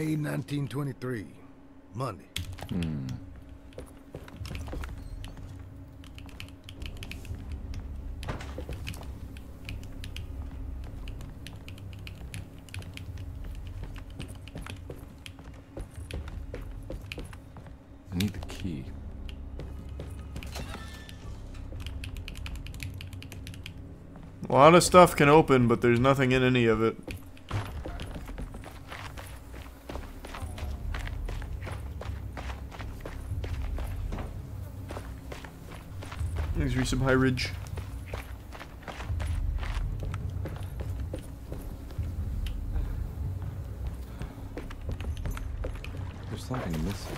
May 1923, Monday. Hmm. I need the key. A lot of stuff can open, but there's nothing in any of it. Resub High Ridge. There's something missing.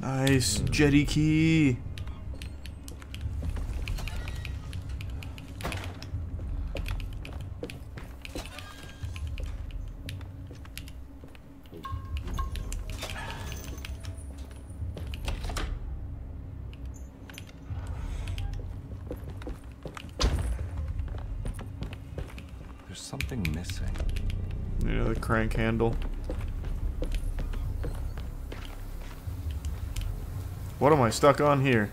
Nice. Jetty key. Handle. What am I stuck on here?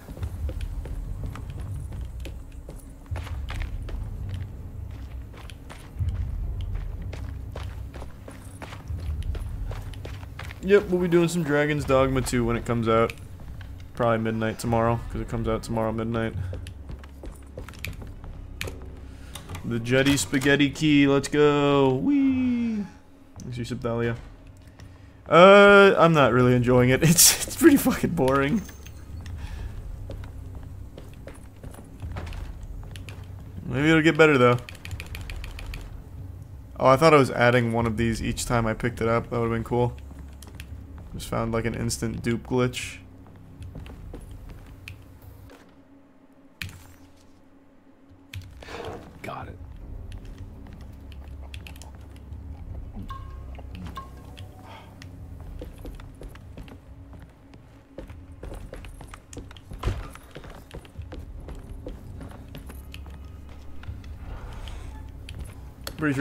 Yep, we'll be doing some Dragon's Dogma 2 when it comes out. Probably midnight tomorrow, because it comes out tomorrow midnight. The Jetty Spaghetti Key, let's go! Whee! Yusuf Uh, I'm not really enjoying it. It's it's pretty fucking boring. Maybe it'll get better though. Oh, I thought I was adding one of these each time I picked it up. That would have been cool. Just found like an instant dupe glitch. Got it.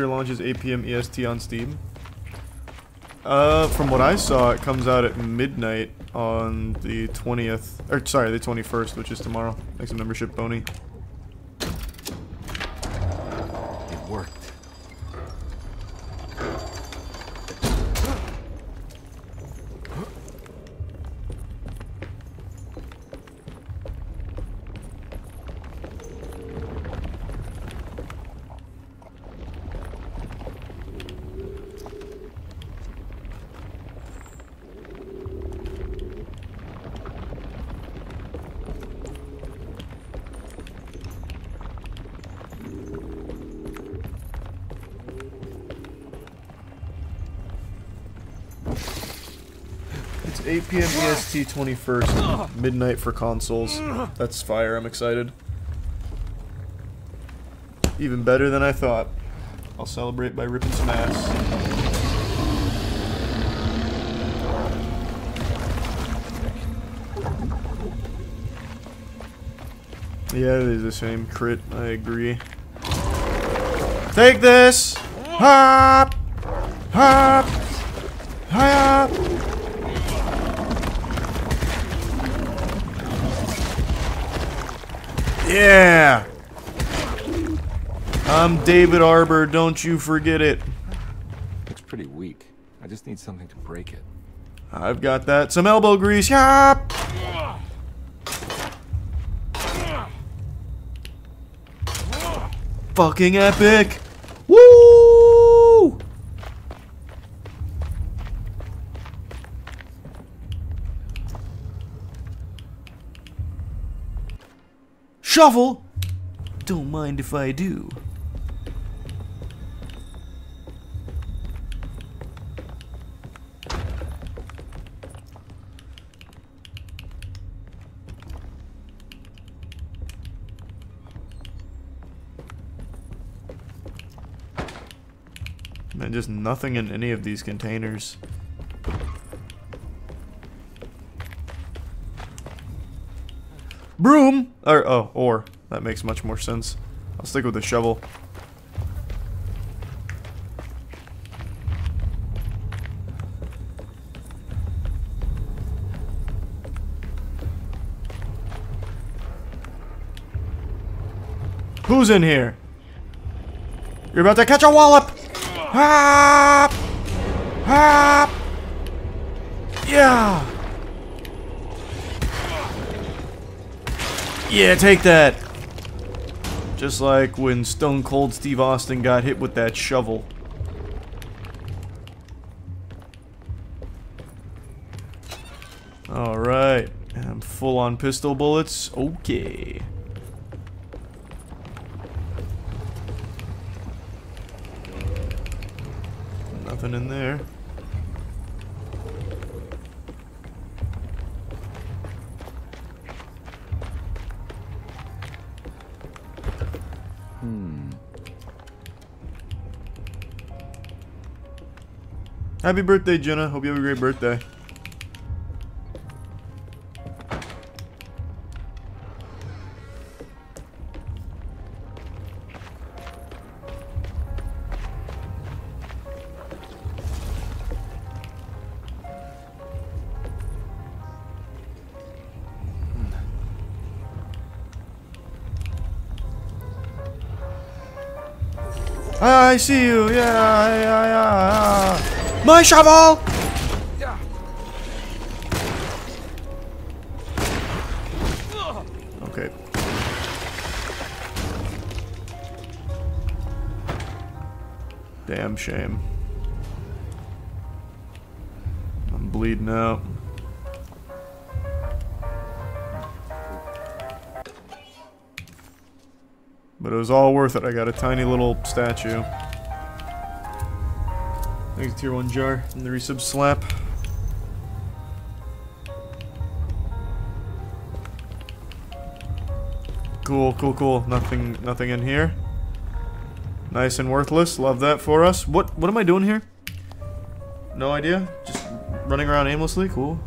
Launches 8 p.m. EST on Steam. Uh, from what I saw, it comes out at midnight on the 20th, or sorry, the 21st, which is tomorrow. Thanks a membership, Boney. p.m. EST 21st, midnight for consoles. That's fire, I'm excited. Even better than I thought. I'll celebrate by ripping some ass. Yeah, it is the same crit, I agree. Take this! Hop! Hop! Hop! Yeah! I'm David Harbour, don't you forget it. Looks pretty weak. I just need something to break it. I've got that. Some elbow grease. Yop! Fucking epic! Woo! Shovel? Don't mind if I do. Man, just nothing in any of these containers. Broom! Or, oh, or. That makes much more sense. I'll stick with the shovel. Who's in here? You're about to catch a wallop! Hop! Hop! Yeah! Yeah, take that! Just like when Stone Cold Steve Austin got hit with that shovel. Alright. I'm full on pistol bullets. Okay. Nothing in there. Happy birthday, Jenna. Hope you have a great birthday. I see you. Yeah, yeah, yeah, yeah. My shovel. Okay. Damn shame. I'm bleeding out. But it was all worth it. I got a tiny little statue. Thanks, tier 1 jar. And the resub slap. Cool, cool, cool. Nothing nothing in here. Nice and worthless. Love that for us. What what am I doing here? No idea. Just running around aimlessly. Cool.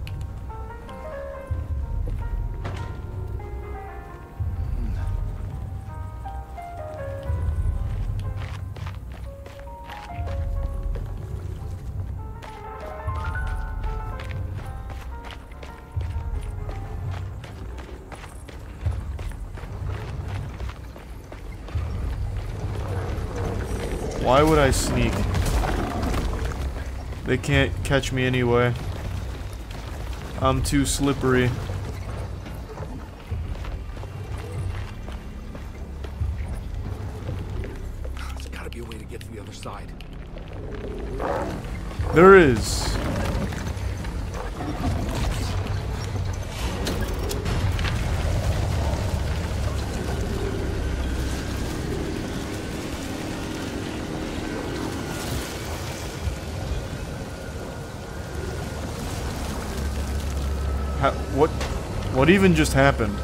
Why would I sneak? They can't catch me anyway. I'm too slippery. There's gotta be a way to get to the other side. There is. What even just happened?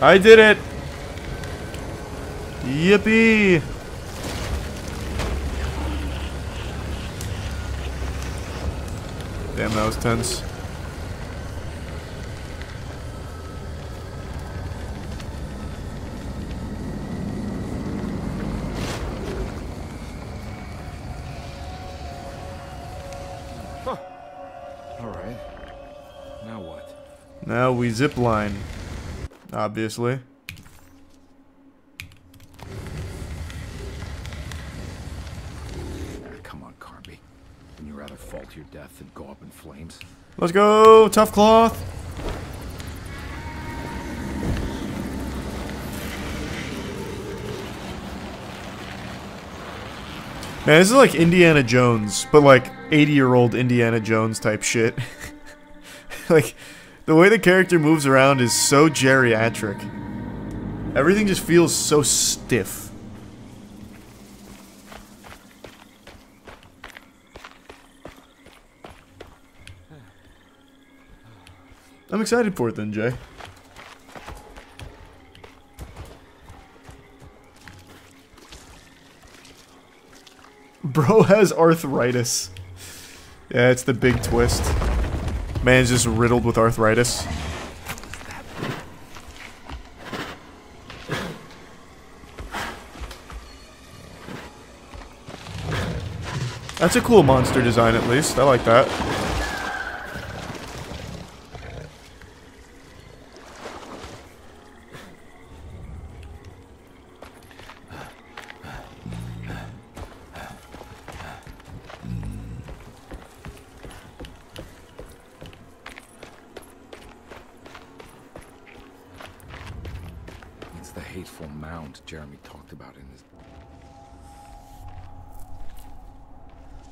I did it! Yippee! Damn, that was tense. Alright. Now what? Now we zip line. Obviously. Ah, come on, Carnby. Wouldn't you rather fall to your death than go up in flames? Let's go, tough cloth. Man, this is like Indiana Jones, but like 80 year old Indiana Jones type shit. like, the way the character moves around is so geriatric. Everything just feels so stiff. I'm excited for it then, Jay. Bro has arthritis. Yeah, it's the big twist. Man's just riddled with arthritis. That's a cool monster design, at least. I like that.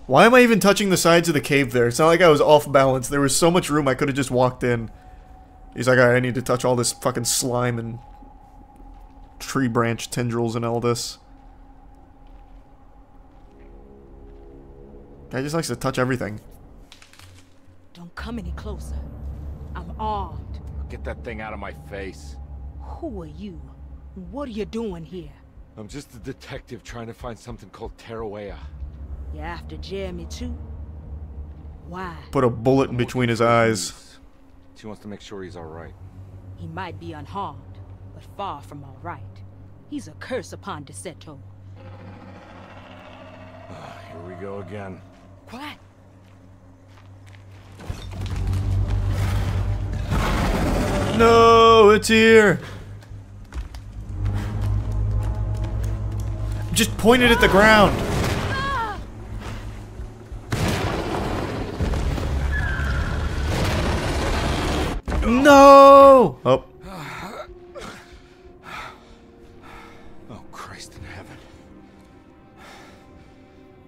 Why am I even touching the sides of the cave there? It's not like I was off balance. There was so much room I could have just walked in. He's like, alright, I need to touch all this fucking slime and tree branch tendrils and all this. Guy just likes to touch everything. Don't come any closer. I'm armed. Get that thing out of my face. Who are you? What are you doing here? I'm just a detective trying to find something called Terawea. You after Jeremy too? Why? Put a bullet in between his eyes. She wants to make sure he's alright. He might be unharmed, but far from all right. He's a curse upon Derceto. Ah, here we go again. Quiet. No, it's here. Just pointed at the ground. No! Oh. Oh, Christ in heaven.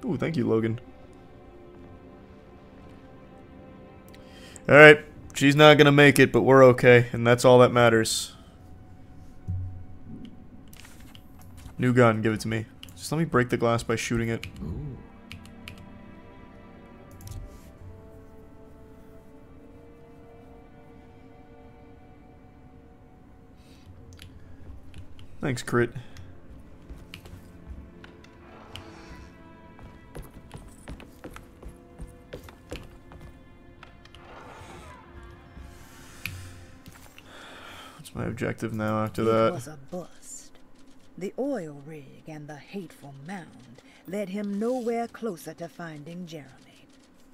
Ooh, thank you, Logan. Alright, she's not gonna make it, but we're okay, and that's all that matters. New gun, give it to me. Just let me break the glass by shooting it. Thanks, Crit. What's my objective now after It that? was a bust. The oil rig and the hateful mound led him nowhere closer to finding Jeremy.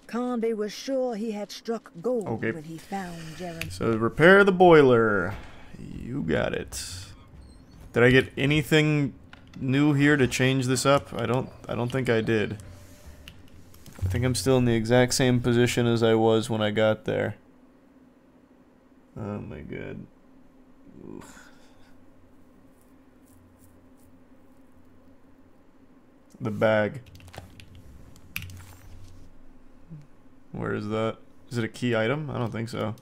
Carnby was sure he had struck gold Okay. when he found Jeremy. So repair the boiler. You got it. Did I get anything new here to change this up? I don't I don't think I did. I think I'm still in the exact same position as I was when I got there. Oh my god. Oof. The bag. Where is that? Is it a key item? I don't think so.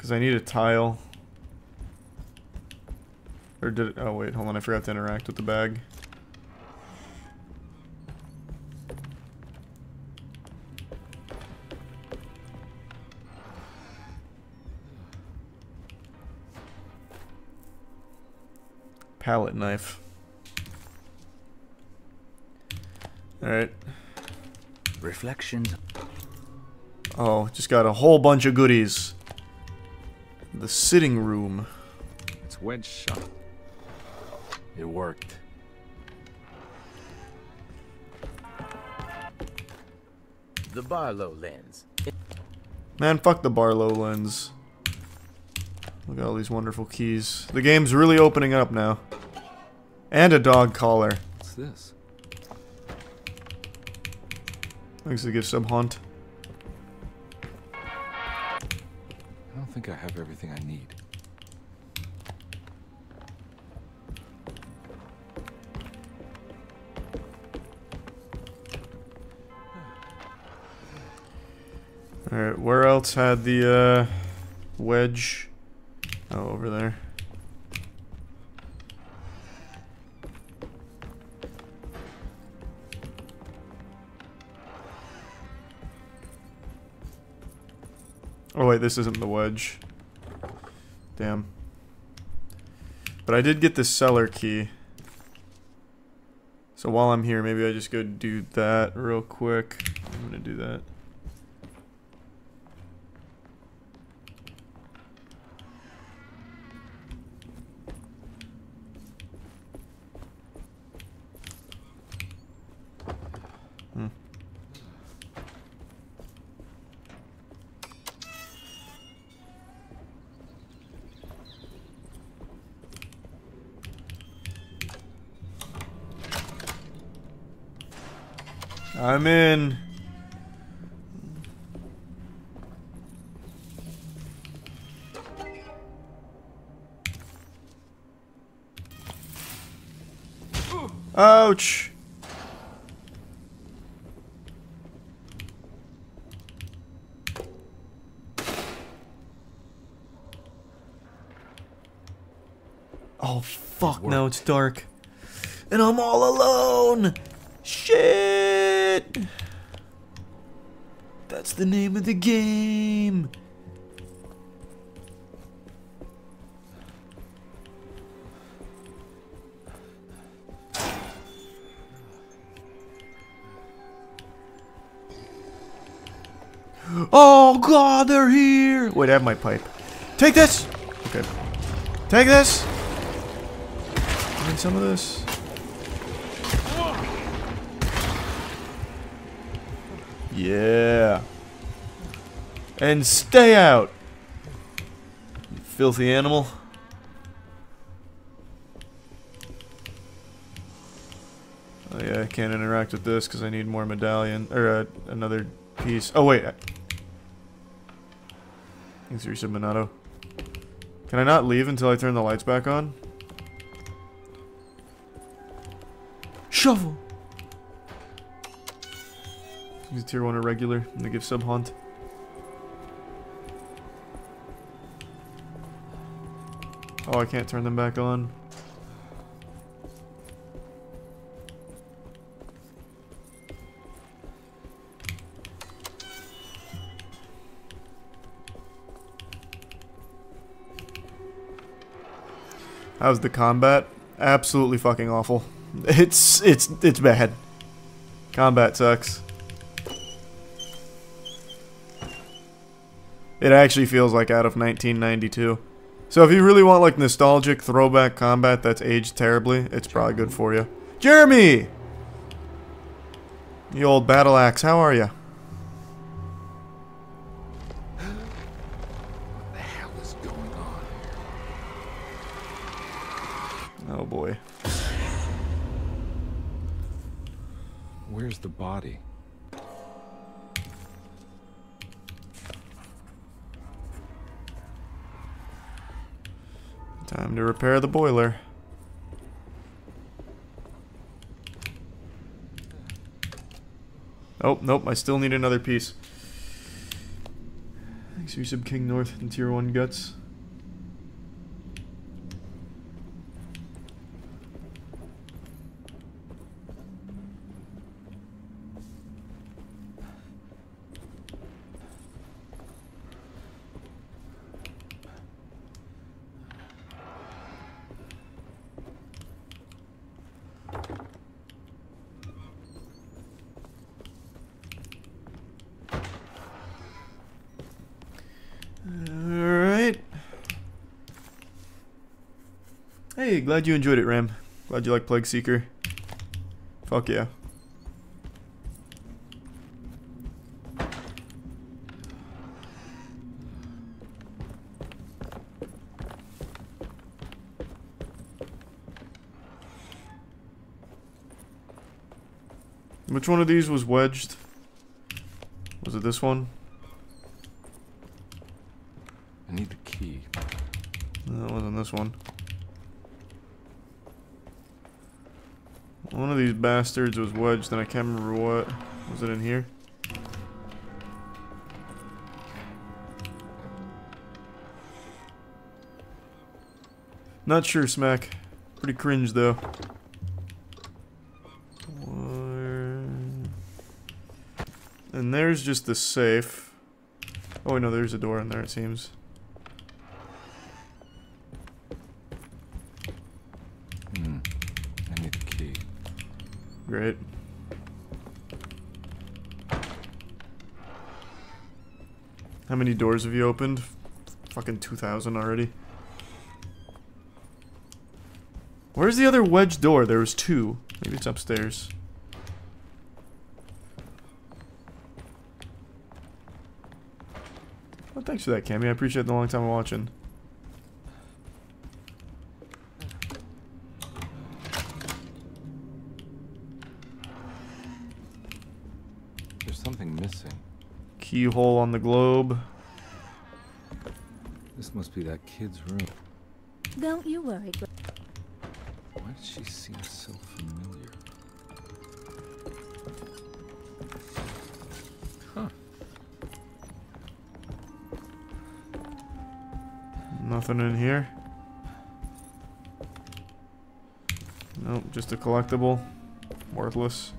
Because I need a tile. Or did it? Oh, wait, hold on. I forgot to interact with the bag. Palette knife. Alright. Reflections. Oh, just got a whole bunch of goodies. The sitting room. It's wedged shut. It worked. The Barlow lens. Man, fuck the Barlow lens. Look at all these wonderful keys. The game's really opening up now. And a dog collar. What's this? Thanks to give sub hunt. Don't think I have everything I need. Alright, where else had the uh, wedge? Oh, over there. Wait, this isn't the wedge. Damn. But I did get the cellar key. So while I'm here, maybe I just go do that real quick. I'm gonna do that. I'm in. Ouch! Oh fuck, now it's dark. And I'm all alone! Shit! The name of the game! Oh god, they're here! Wait, I have my pipe. Take this! Okay. Take this! Me some of this. Yeah. And stay out! You filthy animal. Oh yeah, I can't interact with this because I need more medallion, or uh, another piece. Oh wait. Thanks, Risa Minato. Can I not leave until I turn the lights back on? Shovel! He's tier 1 irregular in the gift sub hunt. Oh, I can't turn them back on. How's the combat? Absolutely fucking awful. It's it's it's bad. Combat sucks. It actually feels like out of 1992. So if you really want like nostalgic throwback combat that's aged terribly, it's probably good for you. Jeremy! You old battle axe, how are you? Nope, I still need another piece. Thanks, Resub King North and Tier 1 Guts. Alright. Hey, glad you enjoyed it, Ram. Glad you like Plague Seeker. Fuck yeah. Which one of these was wedged? Was it this one? I need the key. No, it wasn't this one. One of these bastards was wedged, and I can't remember what. Was it in here? Not sure, Smack. Pretty cringe, though. And there's just the safe. Oh, no, there's a door in there, it seems. Hmm. I need the key. Great. How many doors have you opened? Fucking 2,000 already. Where's the other wedge door? There was two. Maybe it's upstairs. Oh, thanks for that, Cammy. I appreciate the long time of watching. There's something missing. Keyhole on the globe. This must be that kid's room. Don't you worry, Gr- Why does she seem so familiar? Huh. Nothing in here. Nope, just a collectible. Worthless.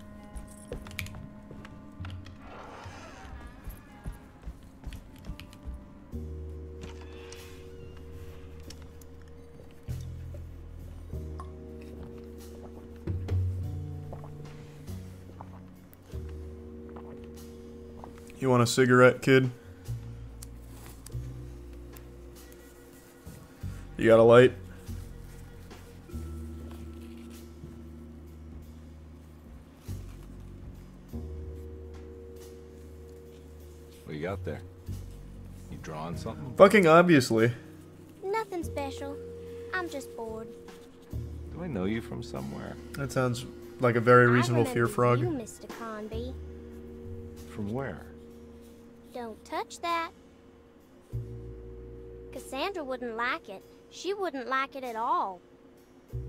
Want a cigarette, kid? You got a light? What you got there? You drawing something? Fucking obviously. Nothing special. I'm just bored. Do I know you from somewhere? That sounds like a very reasonable fear frog. You, Mr. like it. She wouldn't like it at all.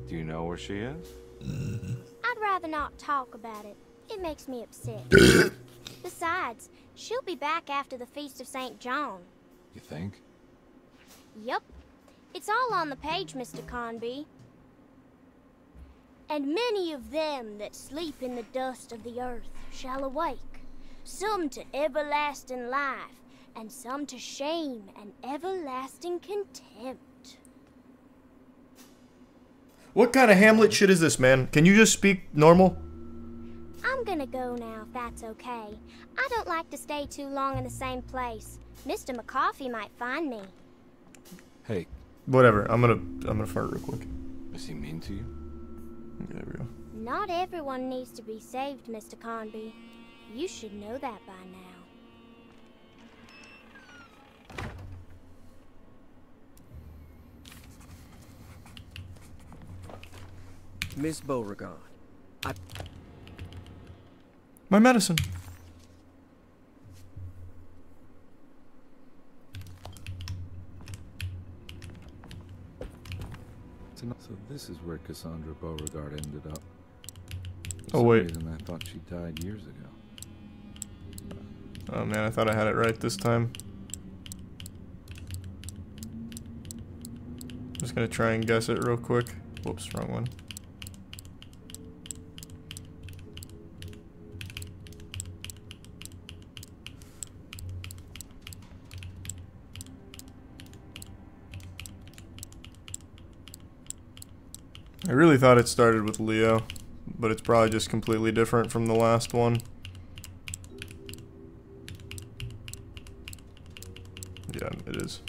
Do you know where she is? Mm-hmm. I'd rather not talk about it. It makes me upset. Besides, she'll be back after the Feast of St. John. You think? Yup. It's all on the page, Mr. Carnby. And many of them that sleep in the dust of the earth shall awake, some to everlasting life, and some to shame and everlasting contempt. What kind of Hamlet shit is this, man? Can you just speak normal? I'm gonna go now, if that's okay. I don't like to stay too long in the same place. Mr. McCoffey might find me. Hey, Whatever. I'm gonna I'm gonna fart real quick. is he mean to you? There we go. Not everyone needs to be saved, Mr. Carnby. You should know that by now. Miss Beauregard, I My medicine. So so this is where Cassandra Beauregard ended up. Oh, For some wait. reason, I thought she died years ago. Oh man, I thought I had it right this time. I'm Just gonna try and guess it real quick. Whoops, wrong one. I really thought it started with Leo, but it's probably just completely different from the last one. Yeah, it is.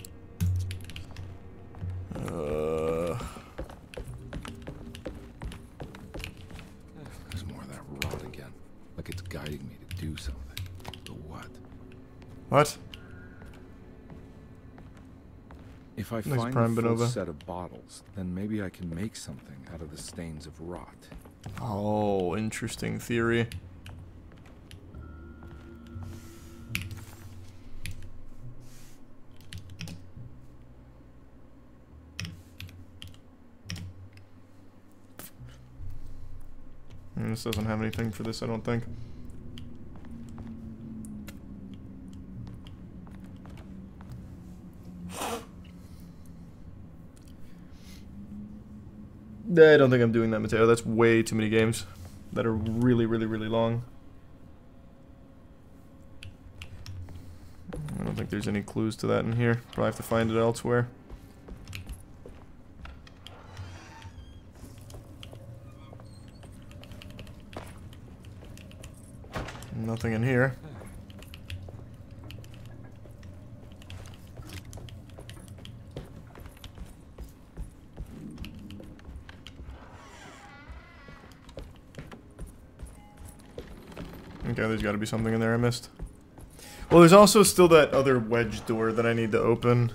Uh, There's more of that rot again. Like it's guiding me to do something. But what? what? Find Prime a Bonova. set of bottles, then maybe I can make something out of the stains of rot. Oh, interesting theory. Mm, This doesn't have anything for this, I don't think. I don't think I'm doing that, Mateo. That's way too many games that are really, really, really long. I don't think there's any clues to that in here. Probably have to find it elsewhere. Nothing in here. Okay, uh, there's got to be something in there I missed. Well, there's also still that other wedge door that I need to open.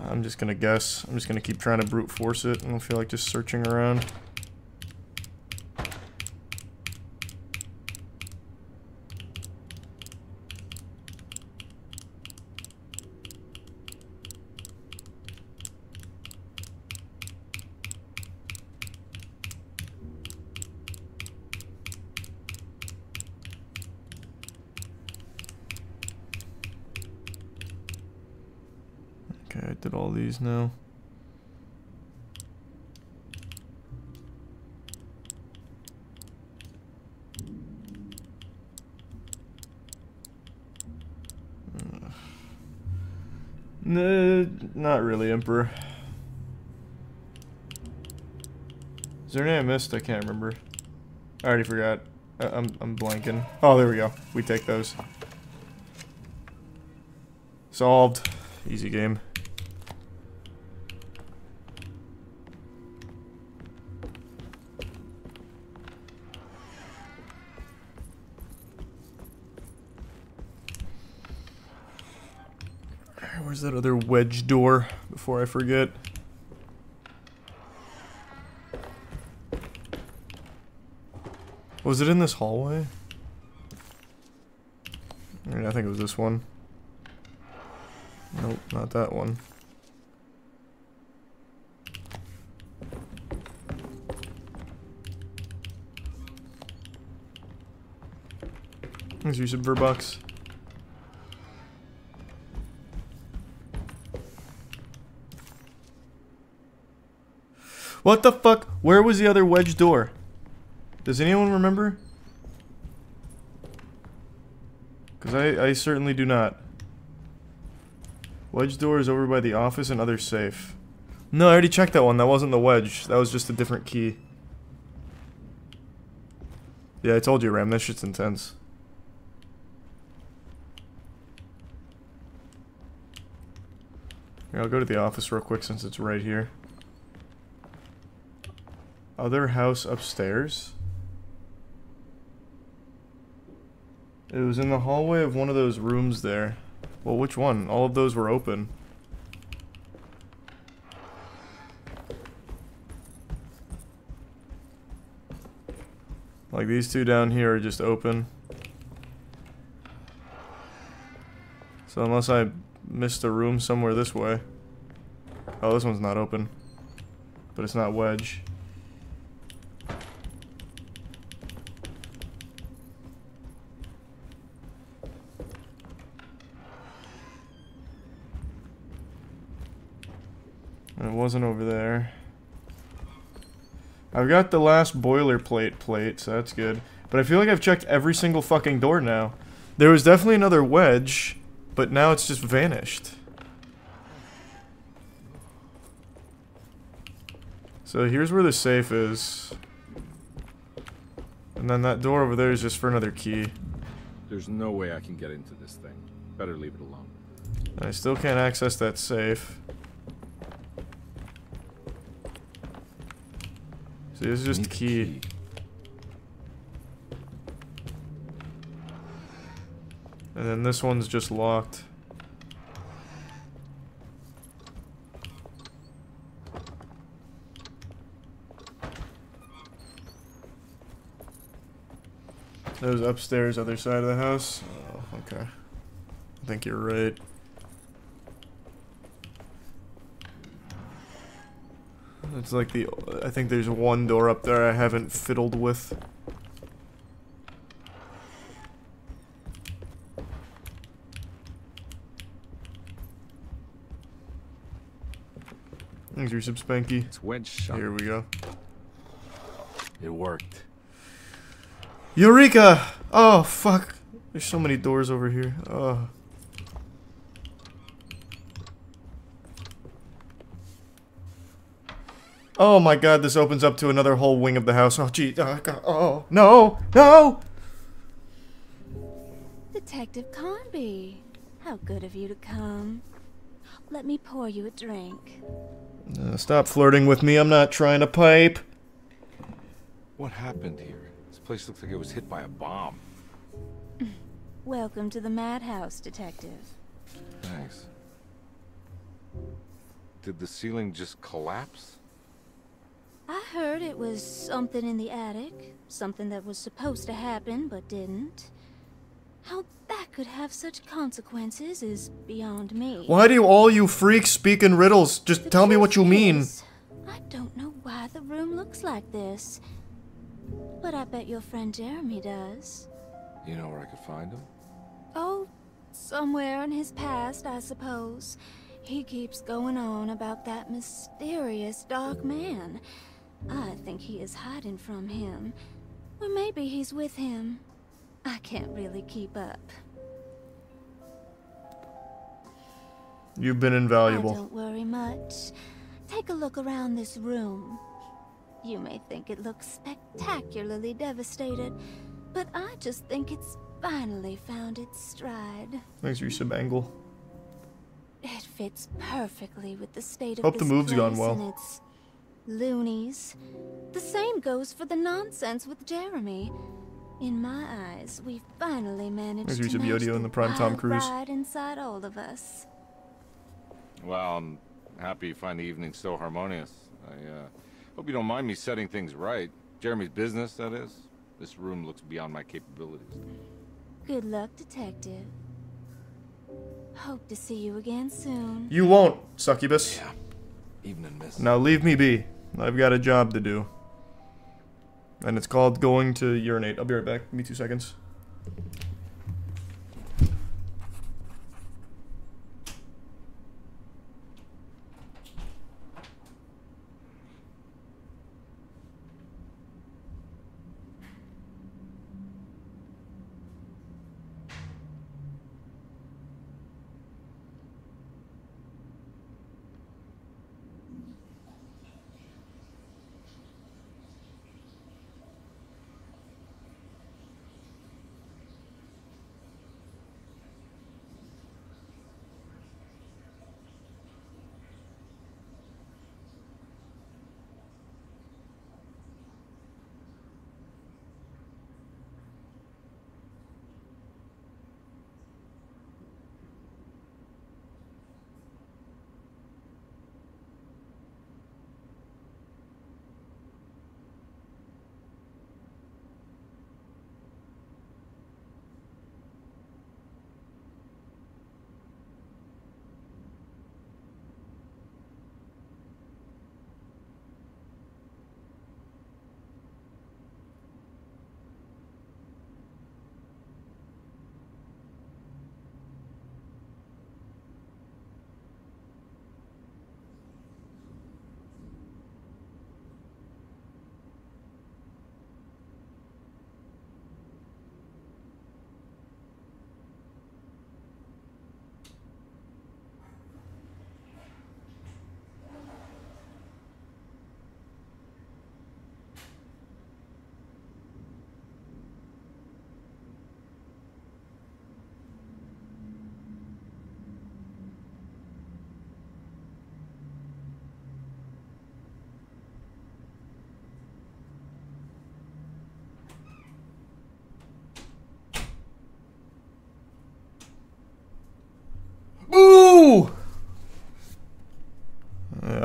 I'm just gonna guess. I'm just gonna keep trying to brute force it. I don't feel like just searching around. collected all these now. No, not really, Emperor. Is there any I missed? I can't remember. I already forgot. I I'm, I'm blanking. Oh, there we go. We take those. Solved. Easy game. That other wedge door before I forget? Was it in this hallway? I think it was this one. Nope, not that one. Let's use some Verbucks. What the fuck? Where was the other wedge door? Does anyone remember? Because I, I certainly do not. Wedge door is over by the office and other safe. No, I already checked that one. That wasn't the wedge. That was just a different key. Yeah, I told you, Ram. That shit's intense. Here, I'll go to the office real quick since it's right here. Other house upstairs? It was in the hallway of one of those rooms there. Well, which one? All of those were open. Like these two down here are just open. So unless I missed a room somewhere this way. Oh, this one's not open. But it's not wedge. Wasn't over there. I've got the last boilerplate plate, so that's good. But I feel like I've checked every single fucking door now. There was definitely another wedge, but now it's just vanished. So here's where the safe is. And then that door over there is just for another key. There's no way I can get into this thing. Better leave it alone. I still can't access that safe. See, this is just a key. key. And then this one's just locked. Those upstairs, other side of the house? Oh, okay. I think you're right. It's like the... I think there's one door up there I haven't fiddled with. Thanks some spanky. It's wedge shot. Here we go. It worked. Eureka! Oh, fuck. There's so many doors over here. Oh. Oh my god, this opens up to another whole wing of the house. Oh, gee. Oh, god. oh. no. No! Detective Carnby, How good of you to come. Let me pour you a drink. Uh, stop flirting with me. I'm not trying to pipe. What happened here? This place looks like it was hit by a bomb. Welcome to the madhouse, Detective. Thanks. Did the ceiling just collapse? I heard it was something in the attic. Something that was supposed to happen, but didn't. How that could have such consequences is beyond me. Why do all you freaks speak in riddles? Just the tell me what you mean. Is, I don't know why the room looks like this. But I bet your friend Jeremy does. You know where I could find him? Oh, somewhere in his past, I suppose. He keeps going on about that mysterious dark man. I think he is hiding from him. Or maybe he's with him. I can't really keep up. You've been invaluable. I don't worry much. Take a look around this room. You may think it looks spectacularly devastated, but I just think it's finally found its stride. Thanks, Resub Angle. It fits perfectly with the state of Hope the move's gone well. its loonies. The same goes for the nonsense with Jeremy. In my eyes, we finally managed There's to Yusuf match the in the prime Tom Cruise. ride inside all of us. Well, I'm happy you find the evening so harmonious. I uh, hope you don't mind me setting things right. Jeremy's business, that is. This room looks beyond my capabilities. Good luck, Detective. Hope to see you again soon. You won't, succubus. Yeah. Evening, miss. Now leave me be. I've got a job to do. And it's called going to urinate. I'll be right back. Give me two seconds.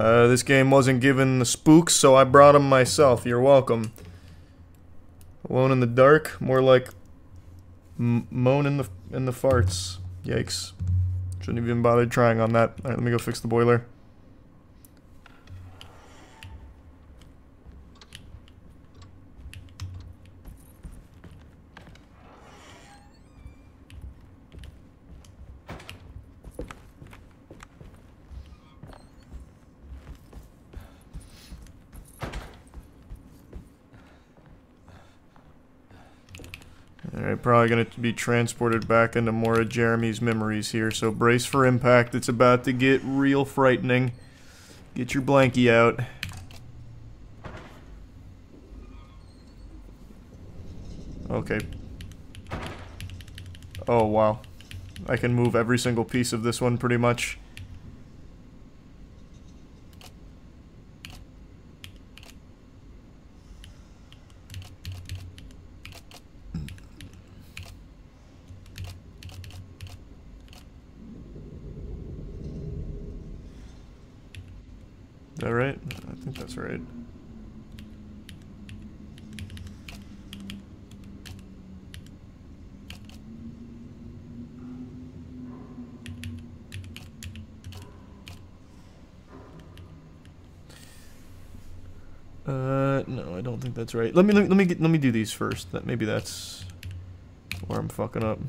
Uh, this game wasn't given the spooks, so I brought them myself. You're welcome. Alone in the dark, more like moan in the in the farts. Yikes! Shouldn't even bothered trying on that. All right, let me go fix the boiler. Alright, probably gonna be transported back into more of Jeremy's memories here, so brace for impact. It's about to get real frightening. Get your blankie out. Okay. Oh, wow. I can move every single piece of this one pretty much. points, right? Let me let me let me, get, let me do these first. That maybe that's where I'm fucking up.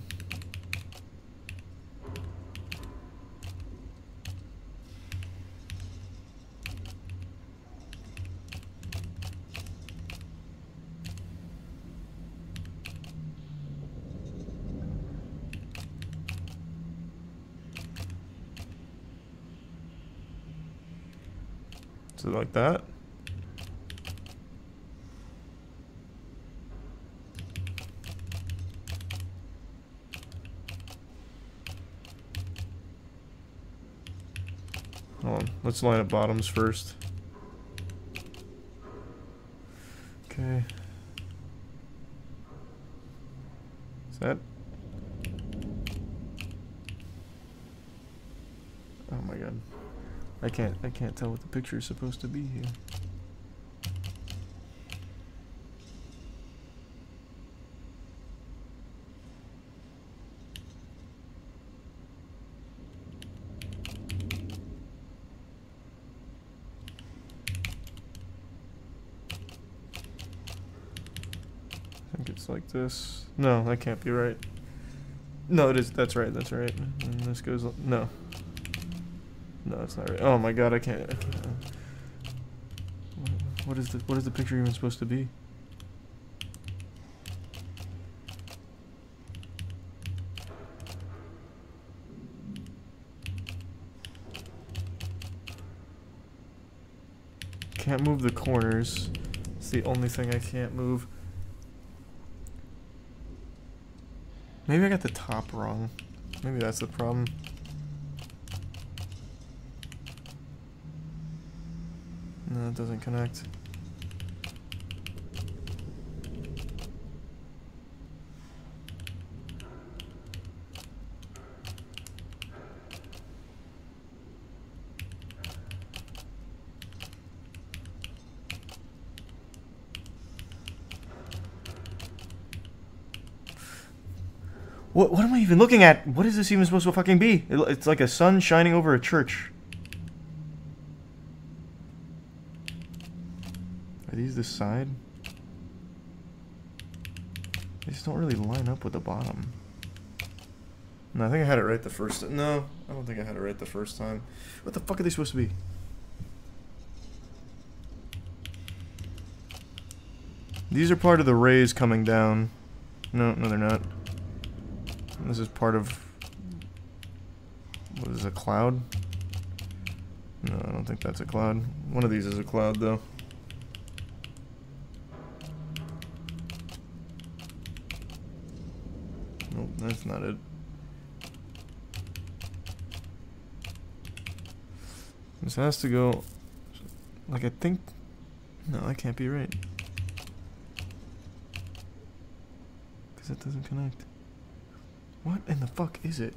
So like that. Let's line up bottoms first. Okay. Is that? Oh my god. I can't I can't tell what the picture is supposed to be here. I think it's like this. No, that can't be right. No, it is. That's right. That's right. And this goes. No. No, it's not right. Oh my god, I can't. What is the What is the picture even supposed to be? Can't move the corners. It's the only thing I can't move. Maybe I got the top wrong. Maybe that's the problem. No, it doesn't connect. Even looking at? What is this even supposed to fucking be? It, it's like a sun shining over a church. Are these the side? They just don't really line up with the bottom. No, I think I had it right the first No, I don't think I had it right the first time. What the fuck are they supposed to be? These are part of the rays coming down. No, no they're not. This is part of... What is a cloud? No, I don't think that's a cloud. One of these is a cloud, though. Nope, that's not it. This has to go... Like, I think... No, that can't be right. Because it doesn't connect. What in the fuck is it?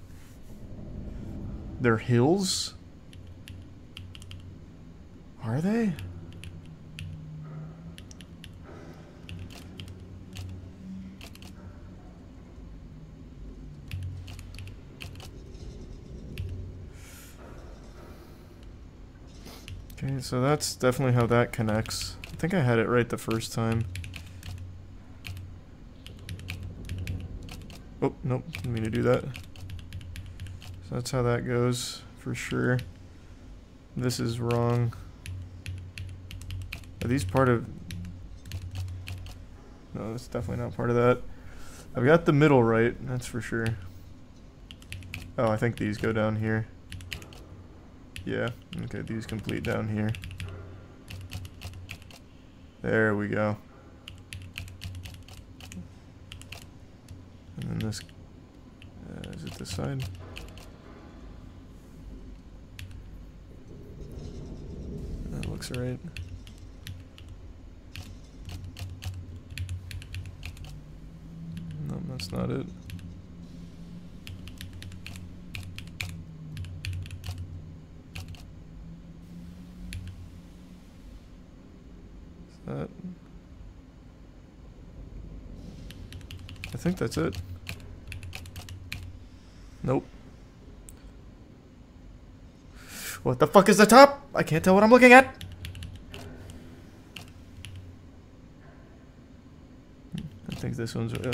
They're hills? Are they? Okay, so that's definitely how that connects. I think I had it right the first time. Oh, nope, didn't mean to do that. So that's how that goes, for sure. This is wrong. Are these part of... No, that's definitely not part of that. I've got the middle right, that's for sure. Oh, I think these go down here. Yeah, okay, these complete down here. There we go. And then this, side? That looks right. No, that's not it. I think that's it. Nope. What the fuck is the top? I can't tell what I'm looking at. I think this one's... Uh,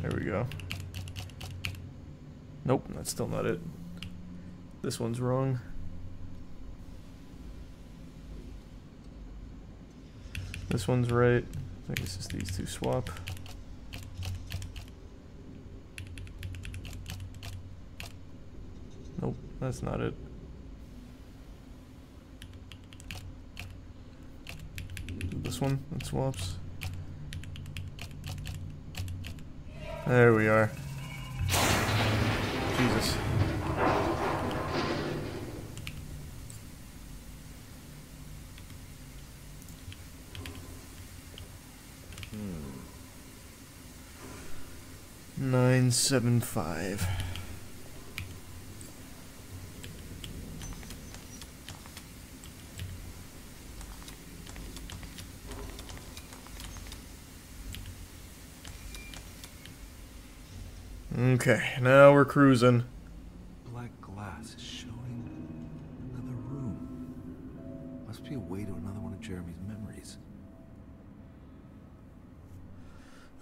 there we go. Nope, that's still not it. This one's wrong. This one's right. I think it's just these two swap. That's not it. This one, it swaps. There we are. Jesus. Hmm. Nine seven five. Okay, now we're cruising. Black glass is showing another room. Must be a way to another one of Jeremy's memories.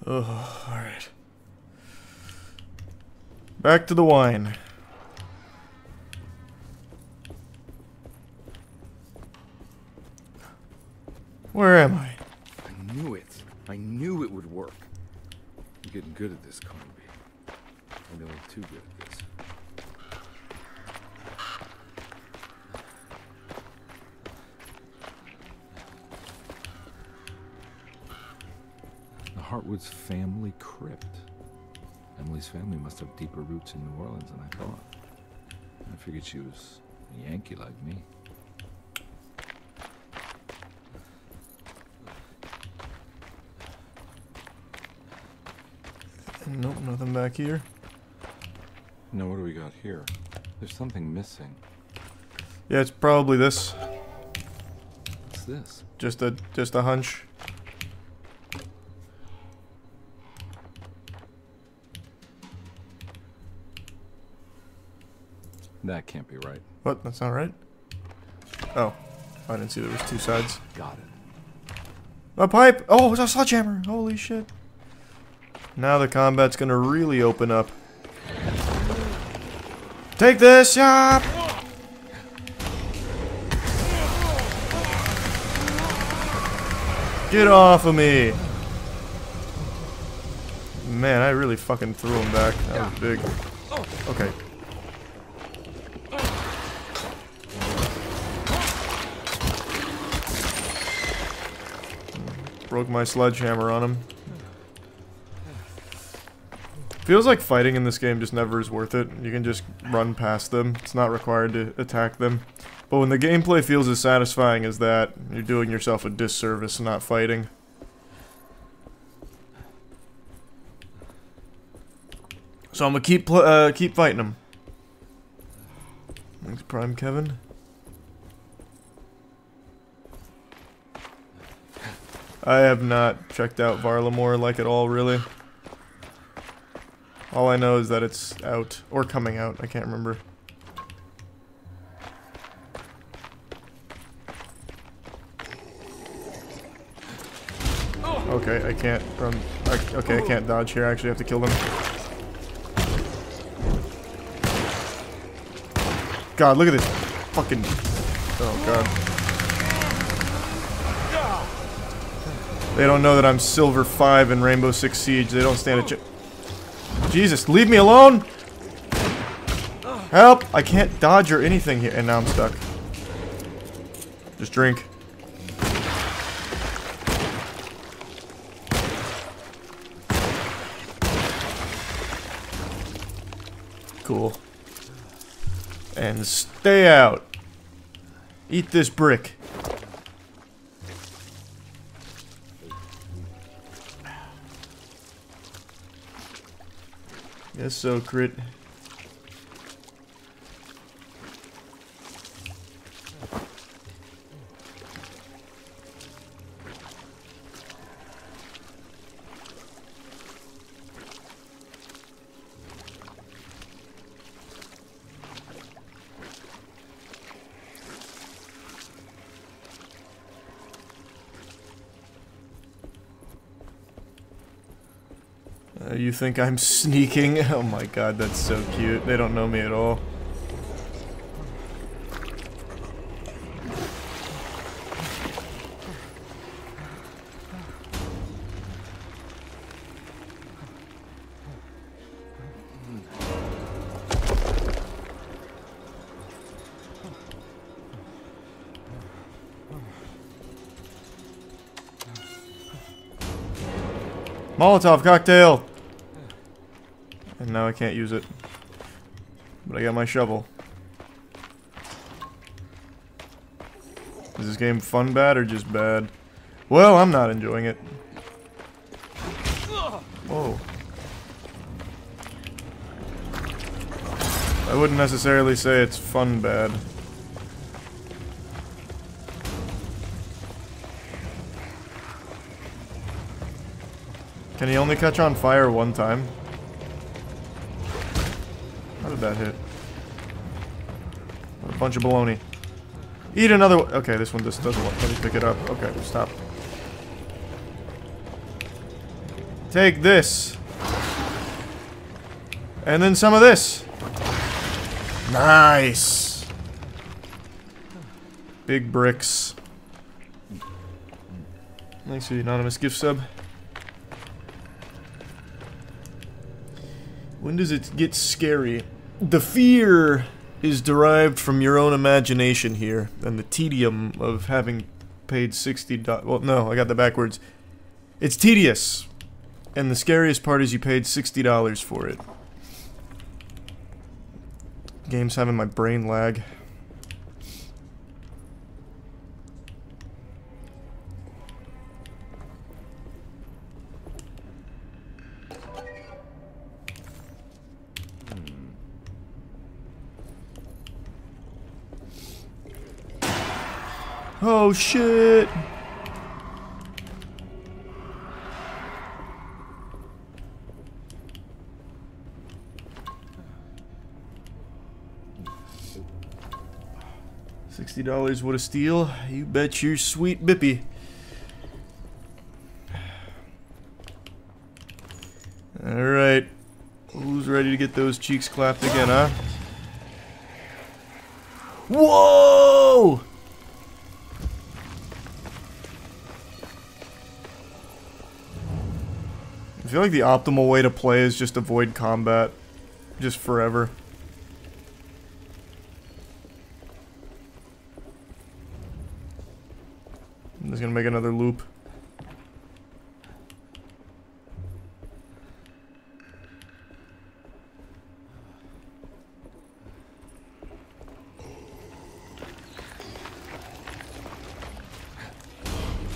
Oh, alright. Back to the wine. Must have deeper roots in New Orleans than I thought. I figured she was a Yankee like me. Nope, nothing back here. Now what do we got here? There's something missing. Yeah, it's probably this. What's this? Just a just a hunch. That can't be right. What? That's not right? Oh. I didn't see there was two sides. Got it. A pipe! Oh, it's a sledgehammer! Holy shit. Now the combat's gonna really open up. Take this! Yeah! Get off of me! Man, I really fucking threw him back. That was big. Okay. Broke my sledgehammer on him. Feels like fighting in this game just never is worth it. You can just run past them. It's not required to attack them. But when the gameplay feels as satisfying as that, you're doing yourself a disservice not fighting. So I'm gonna keep uh, keep fighting them. Thanks, Prime Kevin. I have not checked out Varlamore like at all, really. All I know is that it's out, or coming out, I can't remember. Okay, I can't run. Okay, I can't dodge here. I actually have to kill them. God, look at this fucking. Oh god. They don't know that I'm silver five in Rainbow Six Siege. They don't stand a chance. Jesus, leave me alone! Help! I can't dodge or anything here, and now I'm stuck. Just drink. Cool. And stay out. Eat this brick. Yes, so crit. think I'm sneaking. Oh my god, that's so cute. They don't know me at all. Molotov cocktail! And now I can't use it. But I got my shovel. Is this game fun bad or just bad? Well, I'm not enjoying it. Whoa. I wouldn't necessarily say it's fun bad. Can he only catch on fire one time? That hit? A bunch of baloney. Eat another one. Okay, this one just doesn't want let me pick it up. Okay, stop. Take this. And then some of this. Nice. Big bricks. Thanks for the anonymous gift sub. When does it get scary? The fear is derived from your own imagination here, and the tedium of having paid 60 Well, no, I got that backwards. It's tedious, and the scariest part is you paid $60 for it. Game's having my brain lag. Oh shit! Sixty dollars, what a steal! You bet your sweet bippy. All right, who's ready to get those cheeks clapped again, huh? Whoa! Feel like the optimal way to play is just avoid combat. Just forever. I'm just gonna make another loop.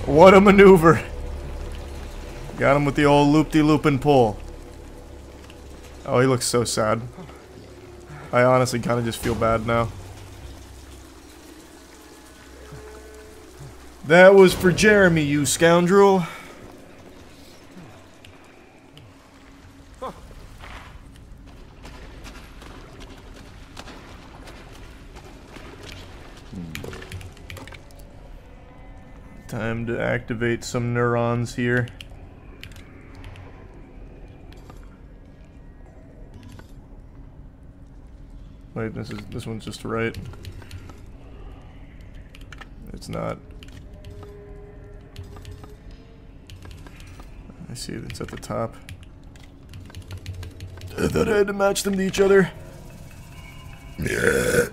What a maneuver. Got him with the old loop-de-loop and pull. Oh, he looks so sad. I honestly kind of just feel bad now. That was for Jeremy, you scoundrel. Hmm. Time to activate some neurons here. This is this one's just right. It's not. I see it. it's at the top. I thought I had to match them to each other. Yeah.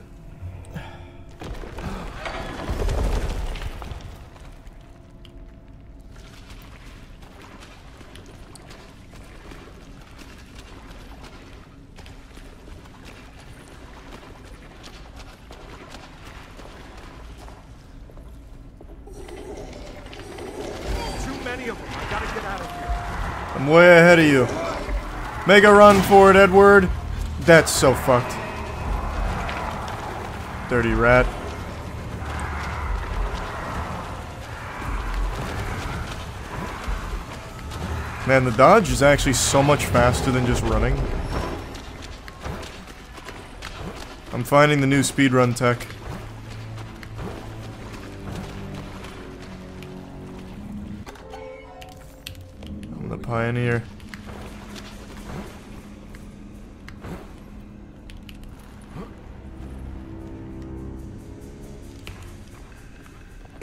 Too many of them. I gotta get out of here. I'm way ahead of you. Make a run for it, Edward. That's so fucked. Dirty rat. Man, the dodge is actually so much faster than just running. I'm finding the new speedrun tech. I'm the pioneer.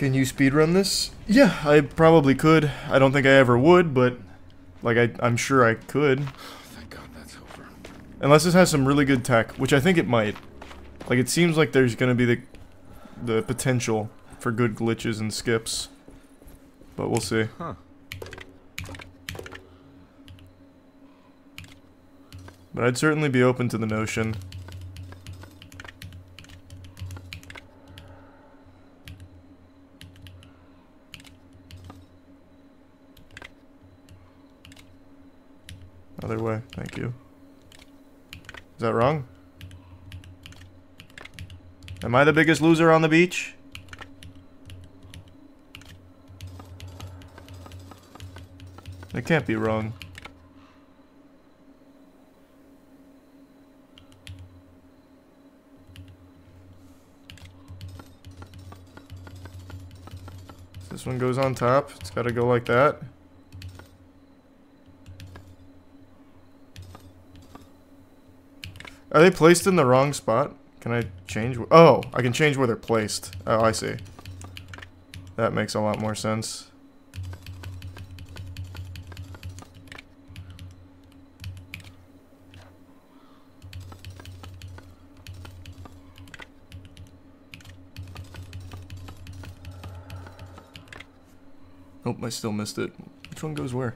Can you speedrun this? Yeah, I probably could. I don't think I ever would, but... Like, I, I'm sure I could. Thank God that's over. Unless this has some really good tech, which I think it might. Like, it seems like there's gonna be the, the potential for good glitches and skips. But we'll see. Huh. But I'd certainly be open to the notion. I the biggest loser on the beach? It can't be wrong. This one goes on top. It's got to go like that. Are they placed in the wrong spot? Can I change? Oh, I can change where they're placed. Oh, I see. That makes a lot more sense. Nope, I still missed it. Which one goes where?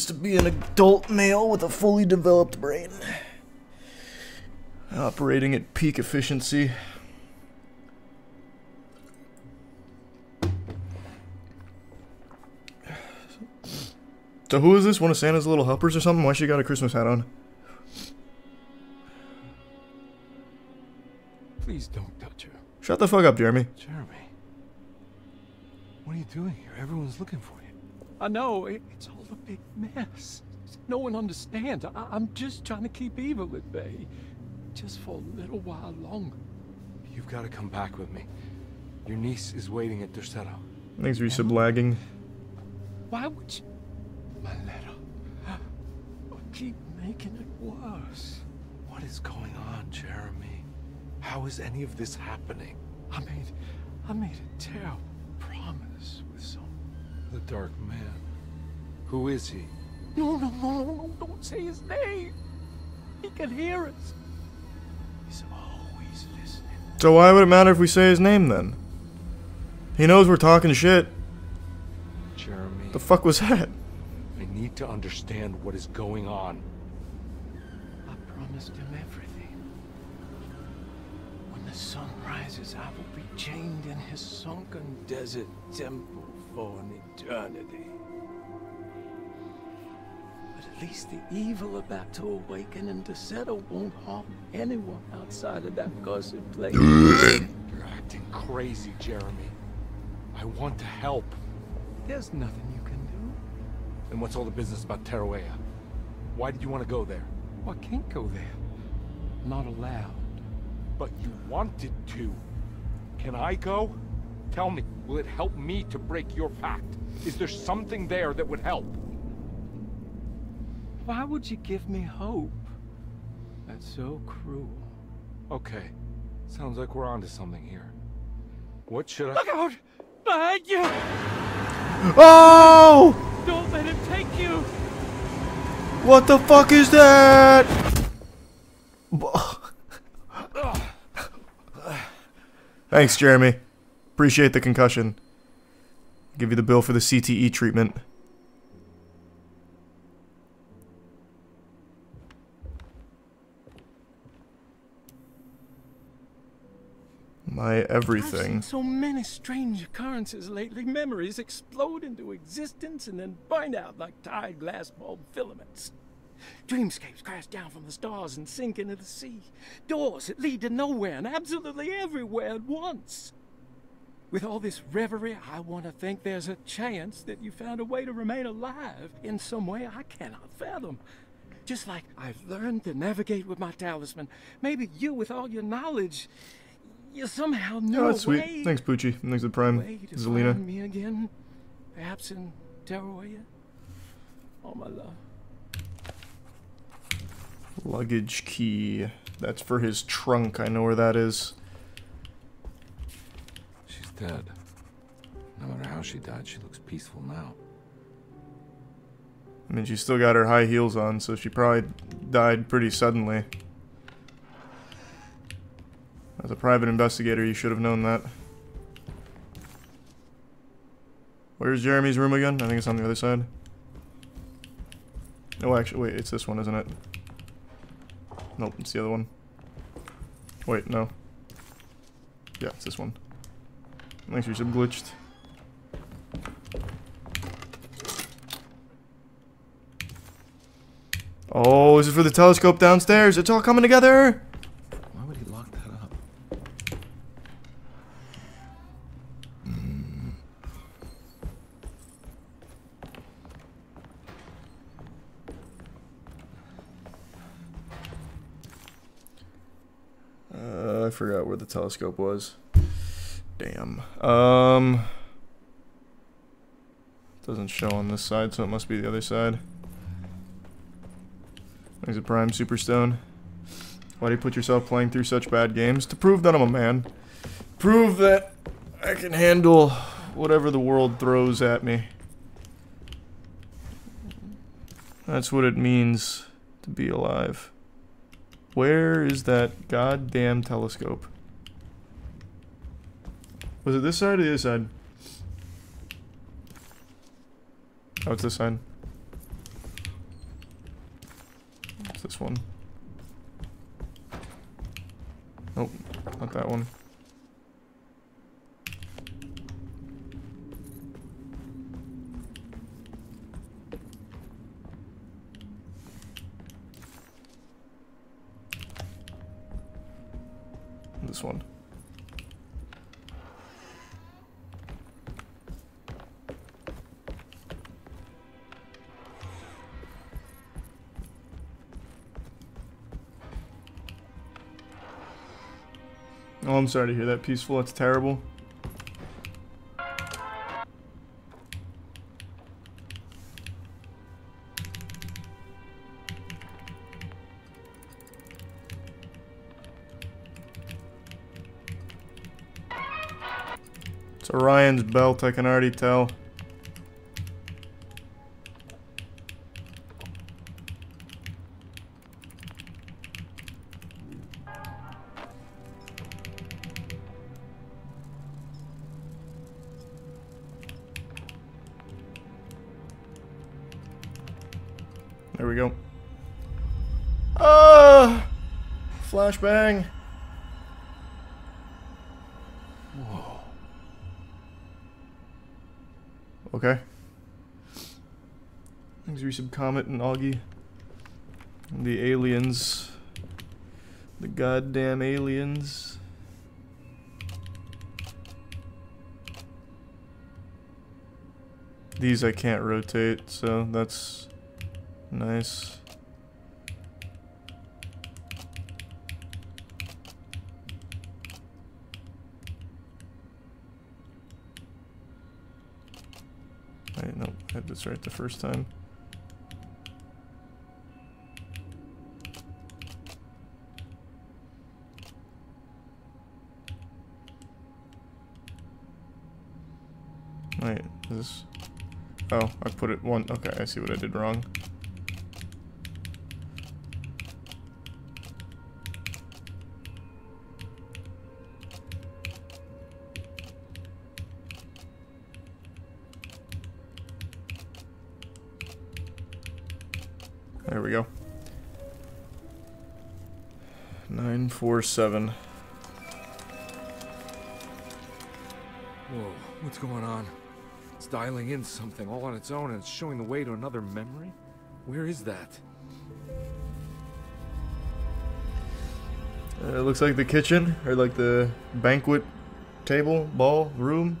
That's what it means to be an adult male with a fully developed brain. Operating at peak efficiency. So who is this? One of Santa's little helpers or something? Why she got a Christmas hat on? Please don't touch her. Shut the fuck up, Jeremy. Jeremy. What are you doing here? Everyone's looking for you. I know, it, it's all a big mess. No one understands. I, I'm just trying to keep evil at bay. Just for a little while longer. You've got to come back with me. Your niece is waiting at Derceto. Thanks, Resub lagging. Why would you... My letter. Keep making it worse. What is going on, Jeremy? How is any of this happening? I made... I made a terrible promise with some... The Dark Man. Who is he? No, no, no, no, no, don't say his name. He can hear us. He's always listening. So why would it matter if we say his name then? He knows we're talking shit. Jeremy. The fuck was that? I need to understand what is going on. I promised him everything. When the sun rises, I will be chained in his sunken desert temple for an eternity. But at least the evil about to awaken and to settle won't harm anyone outside of that cursed place. You're acting crazy, Jeremy. I want to help. There's nothing you can do. Then what's all the business about Teruea? Why did you want to go there? Well, I can't go there. Not allowed. But you wanted to. Can I go? Tell me, will it help me to break your pact? Is there something there that would help? Why would you give me hope? That's so cruel. Okay. Sounds like we're onto something here. What should I... Look out! Behind you! Oh! Don't let him take you! What the fuck is that? Thanks, Jeremy. Appreciate the concussion. Give you the bill for the CTE treatment. My I've everything. seen so many strange occurrences lately. Memories explode into existence and then burn out like tired glass bulb filaments. Dreamscapes crash down from the stars and sink into the sea. Doors that lead to nowhere and absolutely everywhere at once. With all this reverie, I want to think there's a chance that you found a way to remain alive in some way I cannot fathom. Just like I've learned to navigate with my talisman. Maybe you, with all your knowledge, you somehow know Oh, that's sweet. way, Thanks, Poochie. Thanks to Prime. way Zelina. me again. Perhaps in Teroya. All my love. Luggage key. That's for his trunk. I know where that is. She's dead. No matter how she died, she looks peaceful now. I mean, she's still got her high heels on, so she probably died pretty suddenly. As a private investigator, you should have known that. Where's Jeremy's room again? I think it's on the other side. Oh, actually, wait, it's this one, isn't it? Nope, it's the other one. Wait, no. Yeah, it's this one. Thanks, you some glitched. Oh, is it for the telescope downstairs? It's all coming together! Why would he lock that up? Uh, I forgot where the telescope was. Damn. Um, doesn't show on this side, so it must be the other side. There's a prime superstone. Why do you put yourself playing through such bad games? To prove that I'm a man. Prove that I can handle whatever the world throws at me. That's what it means to be alive. Where is that goddamn telescope? Was it this side or the other side? Oh, it's this side. It's this one. Nope, not that one. This one. Oh, I'm sorry to hear that, Peaceful. That's terrible. It's Orion's belt, I can already tell. Thanks, Resub Comet and Augie. The aliens. The goddamn aliens. These I can't rotate, so that's nice. Wait, no, I had this right the first time. Wait, is this... Oh, I put it one... Okay, I see what I did wrong. There we go. 947. Dialing in something all on its own and it's showing the way to another memory? Where is that? Uh, it looks like the kitchen, or like the banquet table, ball, room.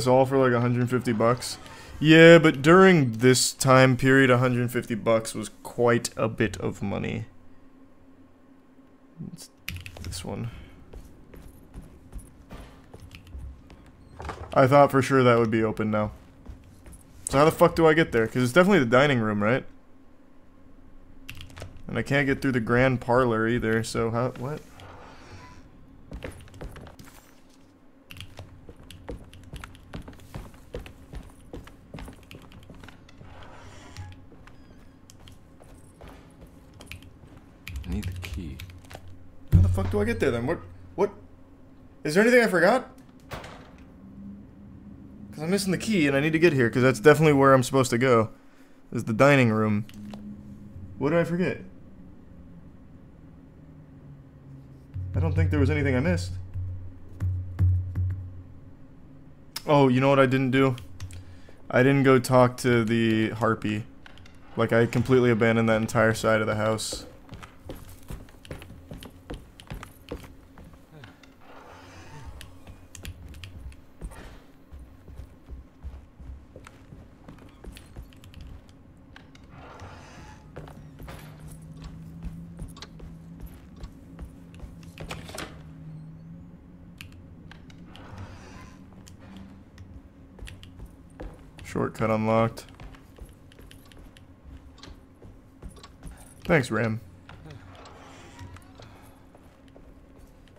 This all for like 150 bucks? Yeah, but during this time period, 150 bucks was quite a bit of money. It's this one. I thought for sure that would be open now. So how the fuck do I get there? Because it's definitely the dining room, right? And I can't get through the grand parlor either, so how- what? I get there then? What? What? Is there anything I forgot? Because I'm missing the key and I need to get here because that's definitely where I'm supposed to go. Is the dining room. What did I forget? I don't think there was anything I missed. Oh, you know what I didn't do? I didn't go talk to the harpy. Like, I completely abandoned that entire side of the house. Shortcut unlocked. Thanks, Ram.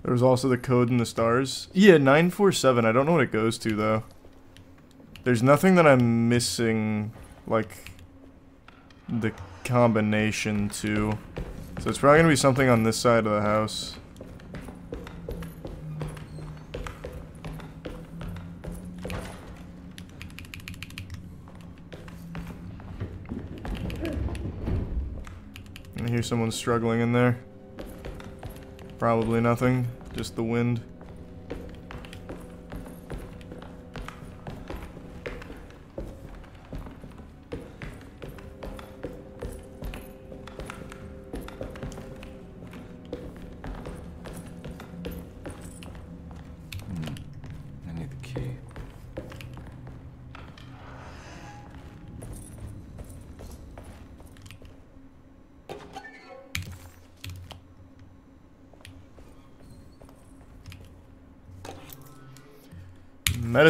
There was also the code in the stars. Yeah, 947. I don't know what it goes to, though. There's nothing that I'm missing, like, the combination to. So it's probably going to be something on this side of the house. I hear someone struggling in there. Probably nothing, just the wind.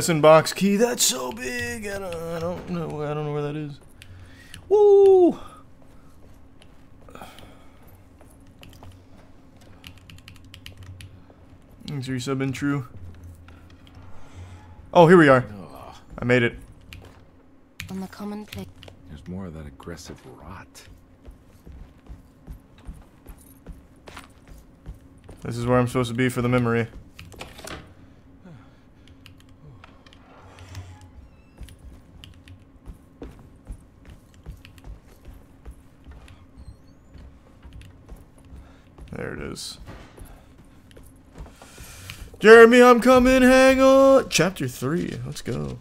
Medicine box key. That's so big. I don't, I don't know. I don't know where that is. Woo! Thanks for your sub in true. Oh, here we are. I made it. On the common plate. There's more of that aggressive rot. This is where I'm supposed to be for the memory. Jeremy, I'm coming, hang on! Chapter 3, let's go.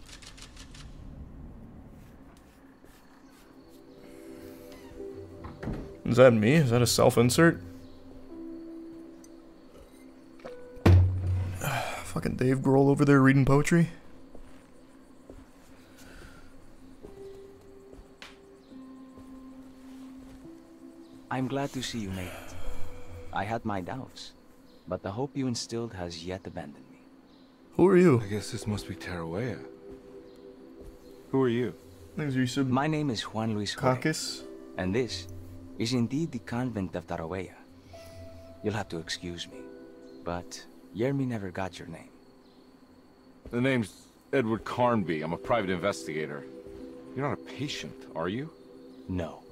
Is that me? Is that a self-insert? Fucking Dave Grohl over there reading poetry. I'm glad to see you made it. I had my doubts, but the hope you instilled has yet abandoned me. Who are you? I guess this must be Tarawea. Who are you? My name is Juan Luis Jorge, Caucus? and this is indeed the convent of Tarawea. You'll have to excuse me, but Yermi never got your name. The name's Edward Carnby. I'm a private investigator. You're not a patient, are you? No.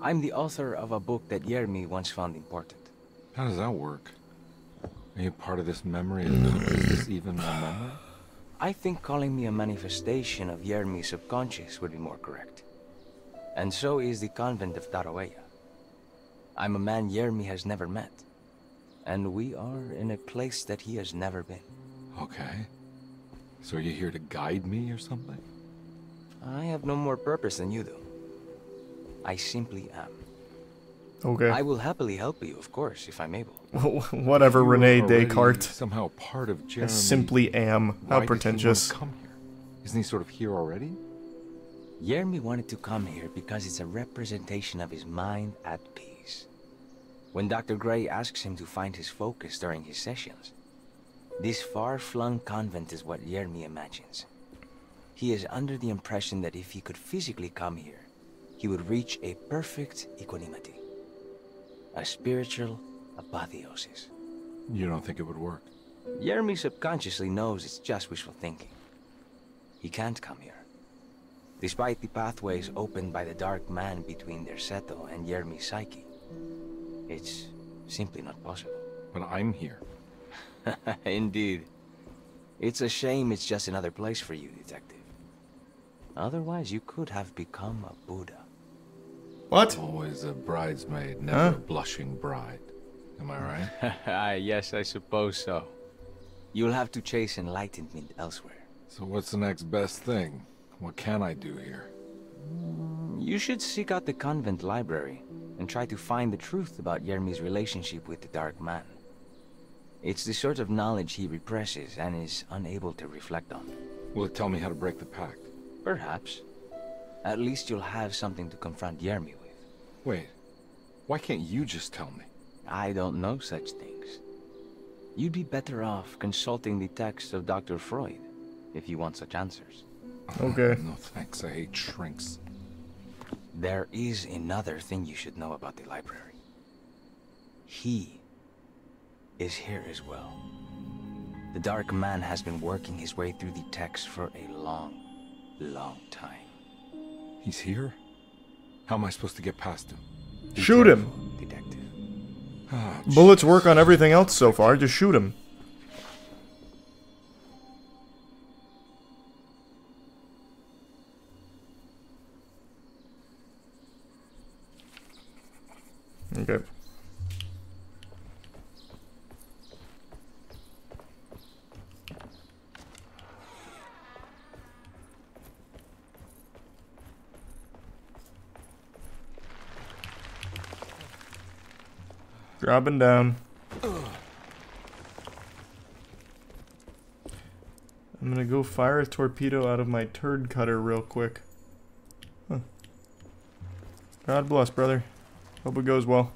I'm the author of a book that Yermi once found important. How does that work? Are you part of this memory? Is this even a memory? I think calling me a manifestation of Yermi's subconscious would be more correct. And so is the convent of Tarawea. I'm a man Yermi has never met. And we are in a place that he has never been. Okay. So are you here to guide me or something? I have no more purpose than you do. I simply am. Okay. I will happily help you, of course, if I'm able. Whatever, Rene Descartes. Somehow part of I simply am. Why How he pretentious. come here? Isn't he sort of here already? Yermi wanted to come here because it's a representation of his mind at peace. When Dr. Gray asks him to find his focus during his sessions, this far-flung convent is what Yermi imagines. He is under the impression that if he could physically come here, he would reach a perfect equanimity. A spiritual apotheosis. You don't think it would work? Jeremy subconsciously knows it's just wishful thinking. He can't come here. Despite the pathways opened by the Dark Man between Derceto and Yermi's psyche, it's simply not possible. But I'm here. Indeed. It's a shame it's just another place for you, Detective. Otherwise, you could have become a Buddha. What? Always a bridesmaid, never Huh? a blushing bride. Am I right? Ah, yes, I suppose so. You'll have to chase enlightenment elsewhere. so what's the next best thing? What can I do here? You should seek out the convent library and try to find the truth about Yermi's relationship with the Dark Man. It's the sort of knowledge he represses and is unable to reflect on. Will it tell me how to break the pact? Perhaps. At least you'll have something to confront Yermi with. Wait, why can't you just tell me? I don't know such things. You'd be better off consulting the texts of Dr. Freud if you want such answers. Okay. No thanks, I hate shrinks. There is another thing you should know about the library. He is here as well. The Dark Man has been working his way through the text for a long, long time. He's here? How am I supposed to get past him? Be Shoot him. Detective. Ah, Bullets work on everything else so far. Just shoot him. Okay. Dropping down. I'm gonna go fire a torpedo out of my turd cutter real quick. Huh. God bless, brother. Hope it goes well.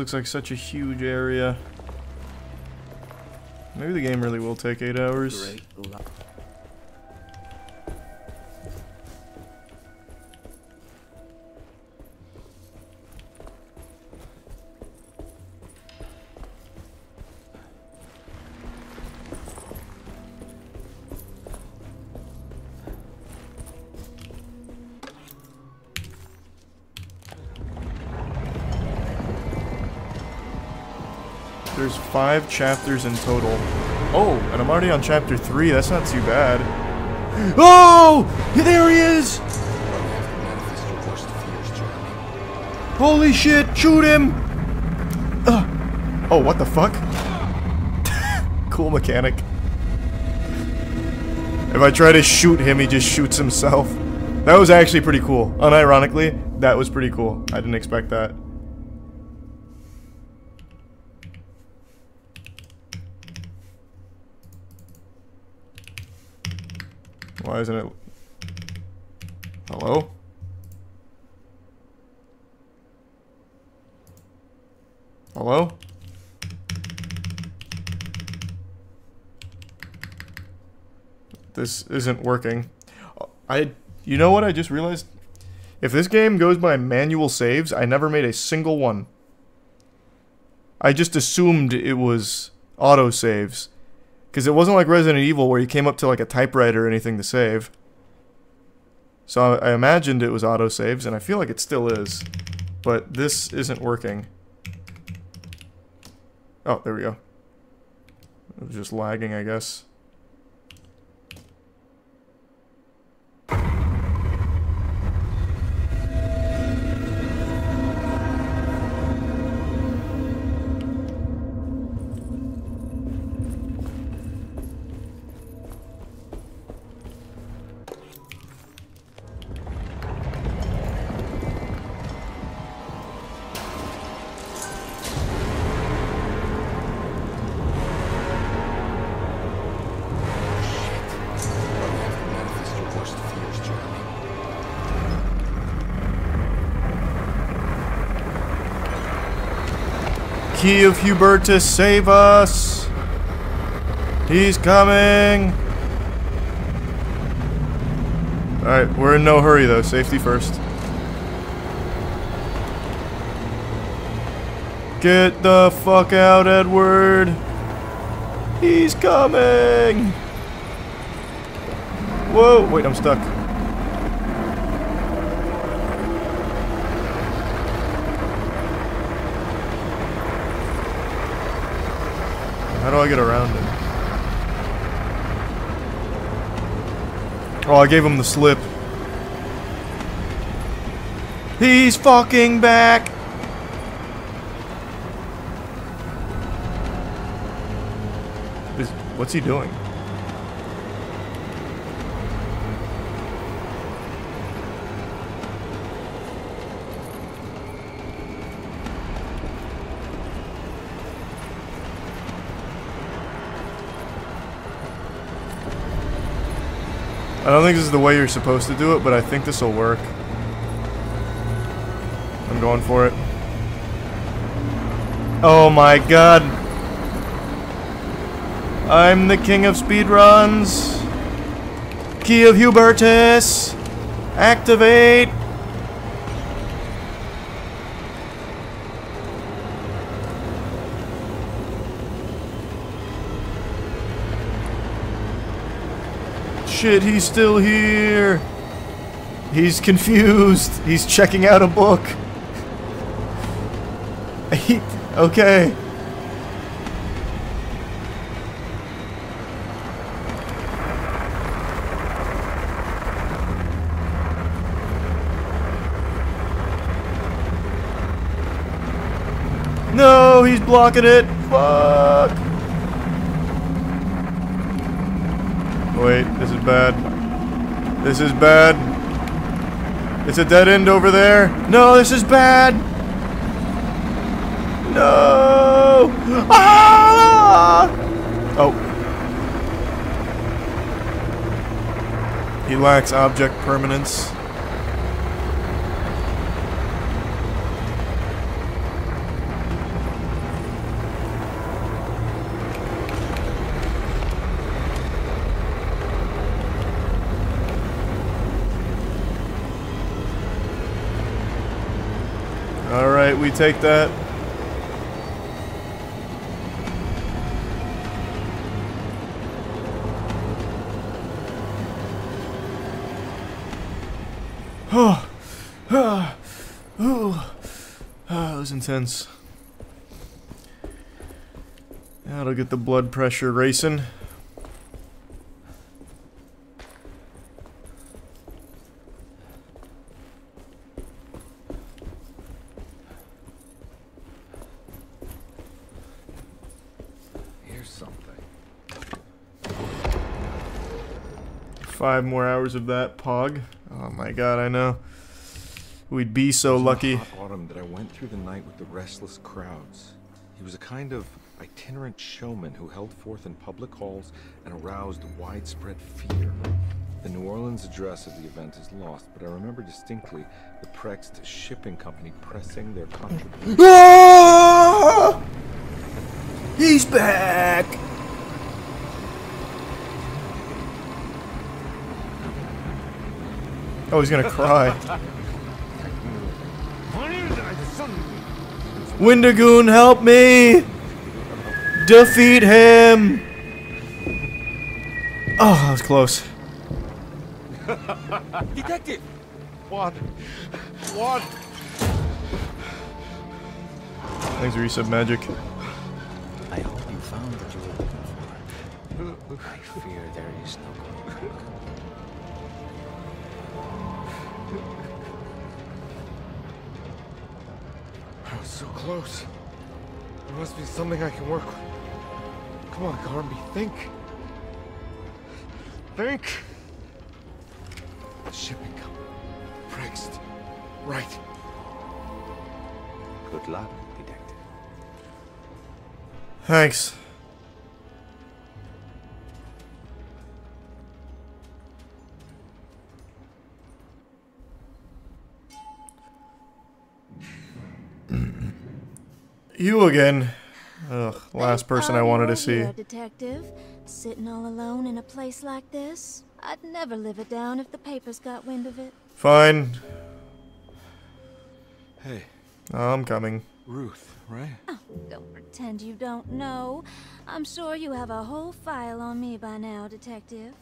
Looks like such a huge area. Maybe the game really will take eight hours. Five chapters in total. Oh, and I'm already on chapter three. That's not too bad. Oh! There he is! Holy shit! Shoot him! Ugh. Oh, what the fuck? cool mechanic. If I try to shoot him, he just shoots himself. That was actually pretty cool. Unironically, that was pretty cool. I didn't expect that. Why isn't it... Hello? Hello? This isn't working. I... You know what I just realized? If this game goes by manual saves, I never made a single one. I just assumed it was auto saves. Because it wasn't like Resident Evil where you came up to like a typewriter or anything to save. So I, I imagined it was auto saves, and I feel like it still is. But this isn't working. Oh, there we go. It was just lagging, I guess. Key of Hubertus, save us! He's coming! Alright, we're in no hurry though. Safety first. Get the fuck out, Edward! He's coming! Whoa, wait, I'm stuck. How do I get around him? Oh, I gave him the slip. He's fucking back! What's he doing? I don't think this is the way you're supposed to do it, but I think this will work. I'm going for it. Oh my god. I'm the king of speedruns. Key of Hubertus. Activate. Shit, he's still here. He's confused. He's checking out a book. He- okay. No, he's blocking it. Fuck. Wait, this is bad. This is bad. It's a dead end over there. No, this is bad. No. Ah! Oh. He lacks object permanence. Alright, we take that. Oh, ooh, ah, that was intense. That'll get the blood pressure racing. Here's something. Five more hours of that pog. Oh my god, I know. We'd be so It was in the lucky. hot autumn that I went through the night with the restless crowds. He was a kind of itinerant showman who held forth in public halls and aroused widespread fear. The New Orleans address of the event is lost, but I remember distinctly the Prext shipping company pressing their contribution. Ah! He's back! Oh, he's gonna cry. Windigoon, help me! Defeat him! Oh, that was close. Detective! One. One. Thanks, Resub Magic. I hope you found what you were looking for. I fear there is no going so close. There must be something I can work with. Come on, Carnby, think. Think. The shipping company. Prext. Right. Good luck, detective. Thanks. You again. Ugh, last person I wanted to see. Here, detective, sitting all alone in a place like this. I'd never live it down if the papers got wind of it. Fine. Hey, I'm coming. Ruth, right? Oh, don't pretend you don't know. I'm sure you have a whole file on me by now, detective.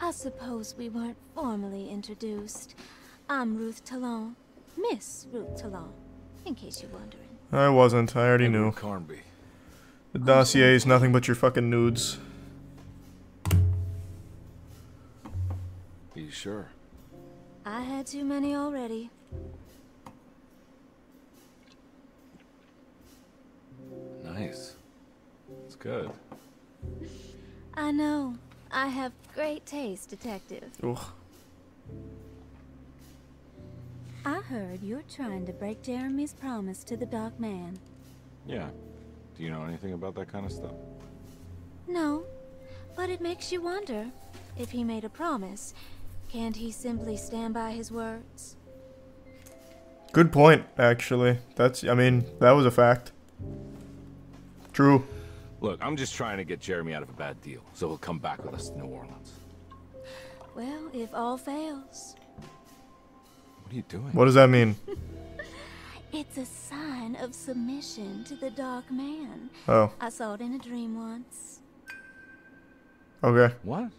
I suppose we weren't formally introduced. I'm Ruth Talon, Miss Ruth Talon, in case you're wondering. I wasn't. I already knew. Carnby. The dossier is nothing but your fucking nudes. Are You sure? I had too many already. Nice. It's good. I know. I have great taste, detective. Ugh. I heard you're trying to break Jeremy's promise to the Dark Man. Yeah. Do you know anything about that kind of stuff? No, but it makes you wonder. If he made a promise, can't he simply stand by his words? Good point, actually. That's, I mean, that was a fact. True. Look, I'm just trying to get Jeremy out of a bad deal, so he'll come back with us to New Orleans. Well, if all fails, What are you doing? What does that mean? it's a sign of submission to the Dark Man. Oh. I saw it in a dream once. Okay. What?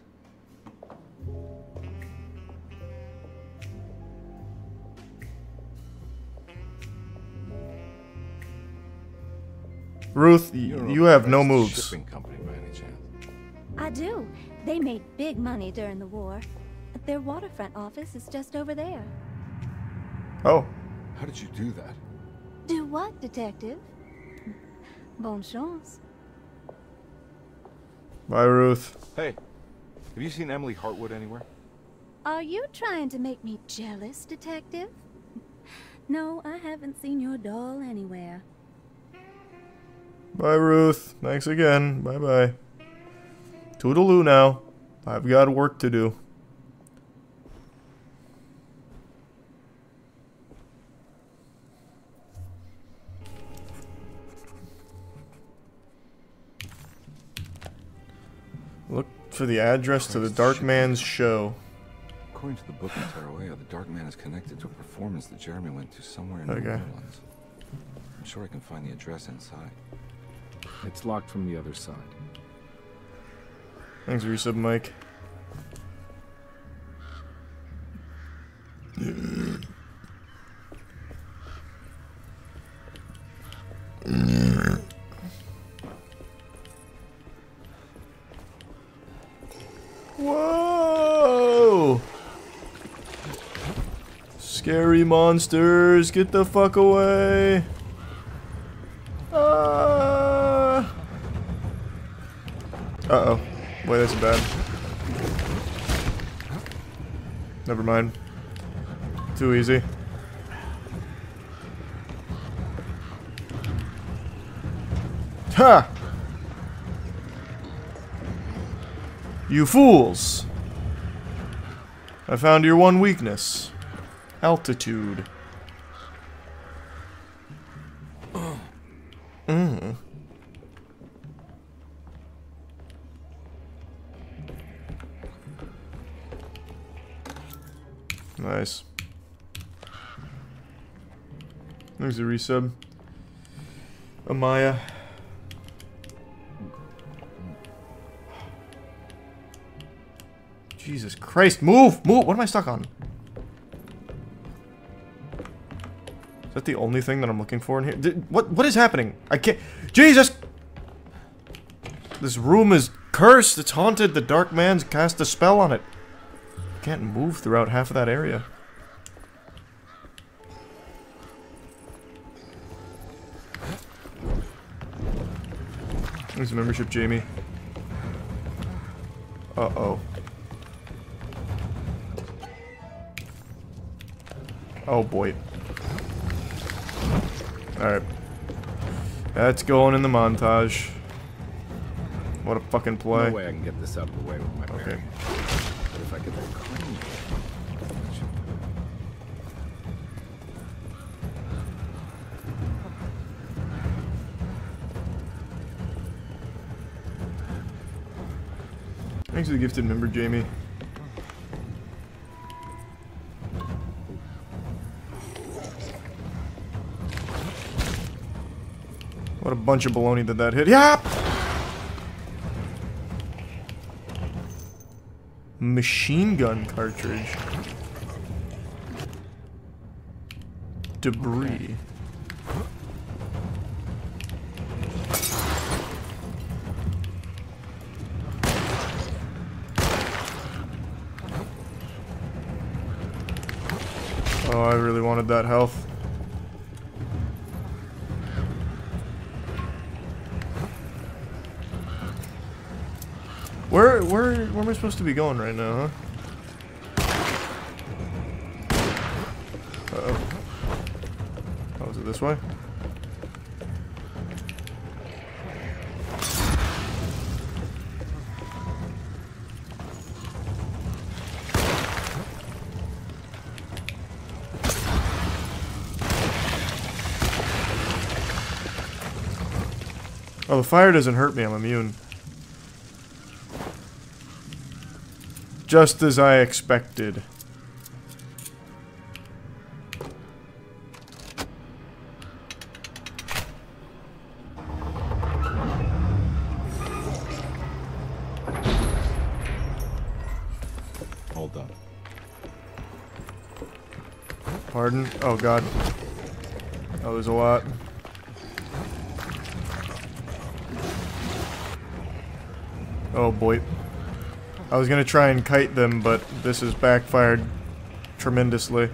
Ruth, y- don't you have no moves. Shipping company by any chance. I do. They made big money during the war. Their waterfront office is just over there. Oh. How did you do that? Do what, detective? Bonne chance. Bye, Ruth. Hey, have you seen Emily Hartwood anywhere? Are you trying to make me jealous, detective? No, I haven't seen your doll anywhere. Bye, Ruth. Thanks again. Bye bye. Toodaloo now. I've got work to do. For the address to the Dark Man's show. According to the book in Tarawea, the Dark Man is connected to a performance that Jeremy went to somewhere in Okay. New Orleans. I'm sure I can find the address inside. It's locked from the other side. Thanks, resub, Mike. Scary monsters, get the fuck away! Uh oh. Boy, that's bad. Never mind. Too easy. Ha! You fools! I found your one weakness altitude. Mm. Nice. There's a resub. Amaya. Jesus Christ, move! Move! What am I stuck on? That the only thing that I'm looking for in here? Did, what What is happening? I can't... Jesus! This room is cursed. It's haunted. The Dark Man's cast a spell on it. Can't move throughout half of that area. There's membership, Jamie. Uh-oh. Oh boy. Alright. That's going in the montage. What a fucking play. No way I can get this out of the way with my Okay. bearing. But if I get that clean. Thanks for the gifted member, Jamie. Bunch of baloney that that hit. Yeah! Machine gun cartridge. Debris. Oh, I really wanted that health. Where, where, where am I supposed to be going right now, huh? Uh-oh. Oh, is it this way? Oh, the fire doesn't hurt me. I'm immune. Just as I expected. Hold on. Pardon? Oh god. Oh, there's a lot. Oh boy. I was gonna try and kite them, but this has backfired tremendously.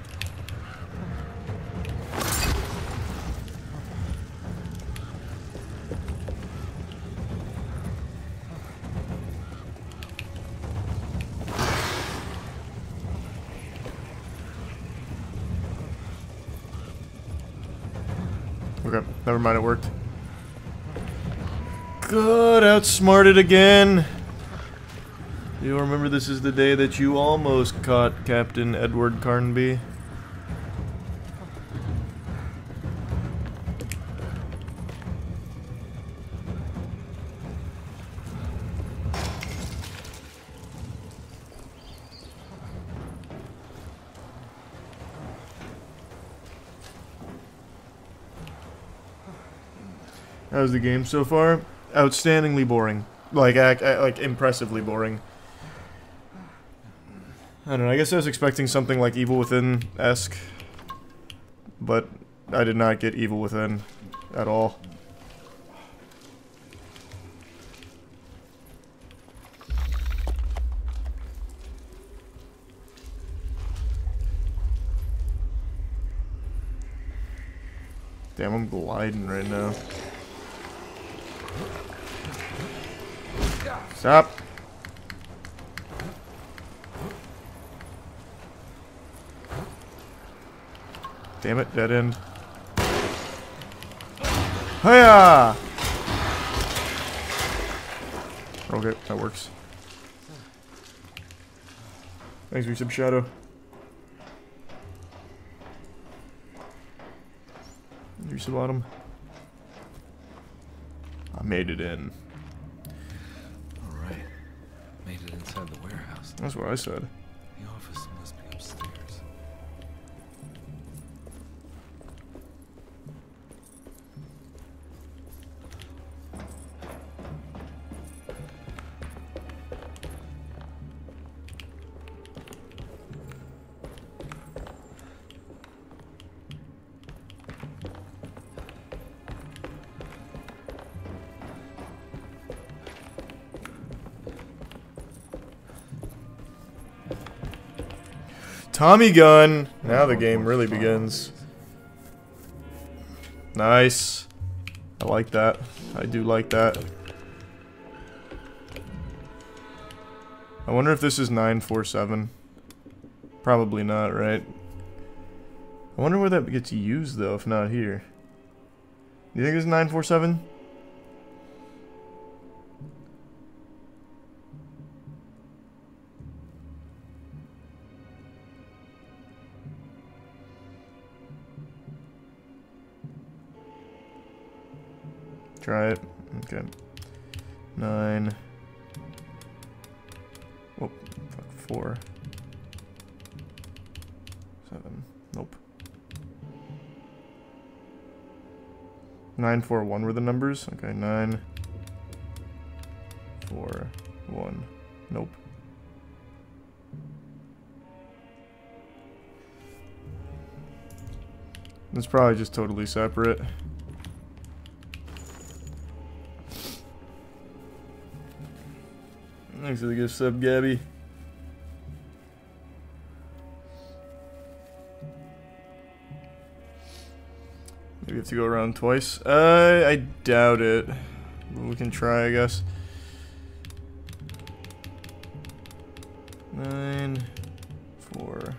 Okay, never mind, it worked. Good, outsmarted again. You remember this is the day that you almost caught Captain Edward Carnby? How's the game so far? Outstandingly boring. Like, act, like impressively boring. I don't know. I guess I was expecting something like Evil Within esque, but I did not get Evil Within at all. Damn, I'm gliding right now. Stop. Damn it, dead end. Hiya! Okay, that works. Thanks, Resub Shadow. Resub Bottom. I made it in. Alright. Made it inside the warehouse. That's what I said. Tommy gun. Now the game really begins. Nice. I like that. I do like that. I wonder if this is 947. Probably not, right? I wonder where that gets used, though, if not here. You think it's 947? Four, one were the numbers. Okay, nine, four, one. Nope. It's probably just totally separate. Thanks for the gift sub, Gabby. To go around twice. Uh, I doubt it. we can try, I guess. Nine, four,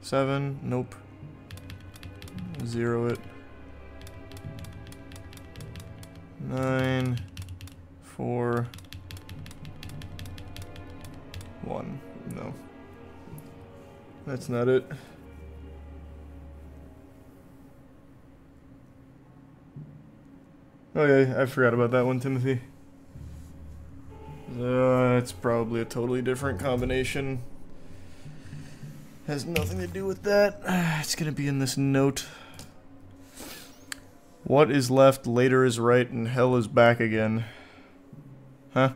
seven. Nope. Zero it. Nine, four, one. No. That's not it. Okay, I forgot about that one, Timothy. Uh, it's probably a totally different combination. Has nothing to do with that. It's gonna be in this note. What is left, later is right, and hell is back again. Huh?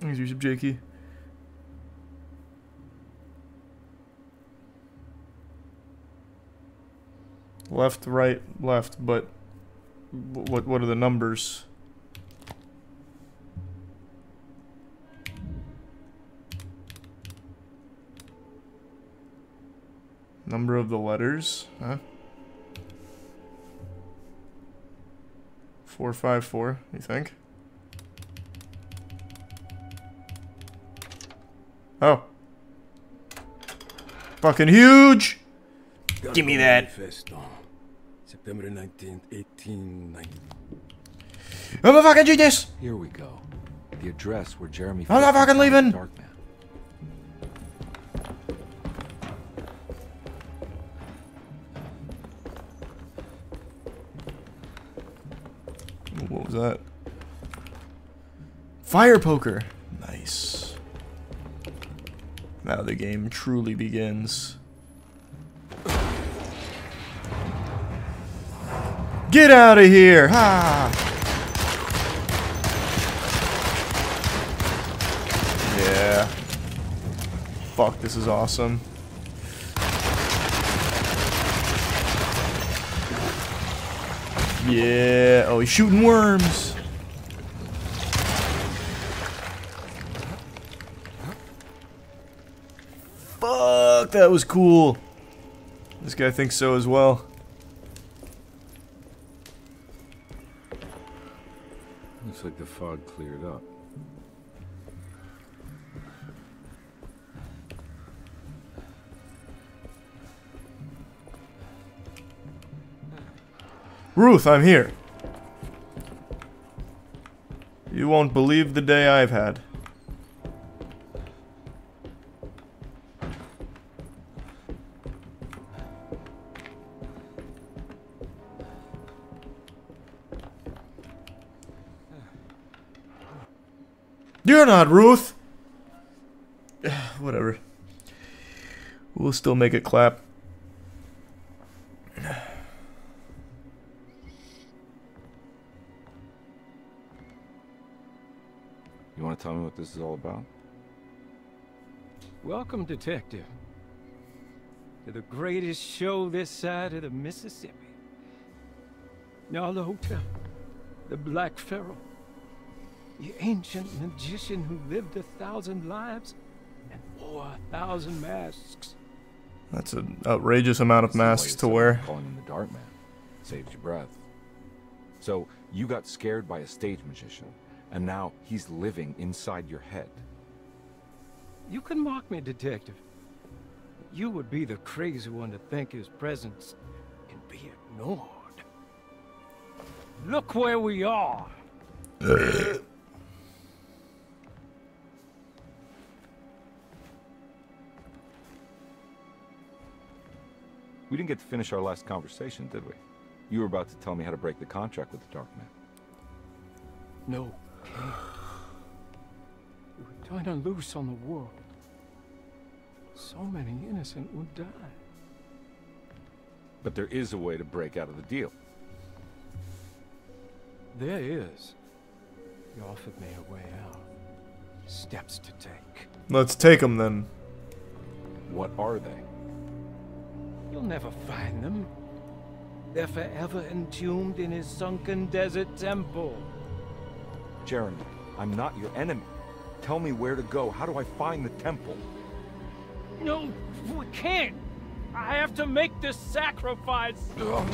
Thanks, Yusuf Jakey. Left, right, left, but what what are the numbers? Number of the letters, huh? Four five four, you think? Oh. Fucking huge! Give me that. September 19th, 1890. I'm a fucking genius! Here we go. The address where Jeremy. I'm not fucking leaving! Dark man. What was that? Fire poker. Nice. Now the game truly begins. Get out of here! Ha! Yeah. Fuck, this is awesome. Yeah. Oh, he's shooting worms. Fuck, that was cool. This guy thinks so as well. Fog cleared up. Ruth, I'm here. You won't believe the day I've had. Not Ruth! Whatever. We'll still make it clap. You want to tell me what this is all about? Welcome, Detective, to the greatest show this side of the Mississippi. Now, the hotel. The Black Pharaoh. The ancient magician who lived a thousand lives and wore a thousand masks. That's an outrageous amount of That's the way masks to wear. Calling him the Dark Man saves your breath. So you got scared by a stage magician, and now he's living inside your head. You can mock me, detective. You would be the crazy one to think his presence can be ignored. Look where we are. We didn't get to finish our last conversation, did we? You were about to tell me how to break the contract with the Dark Man. No, King. You were turning loose on the world. So many innocent would die. But there is a way to break out of the deal. There is. You offered me a way out. Steps to take. Let's take them then. What are they? You'll never find them. They're forever entombed in his sunken desert temple. Jeremy, I'm not your enemy. Tell me where to go. How do I find the temple? No, we can't. I have to make this sacrifice. No!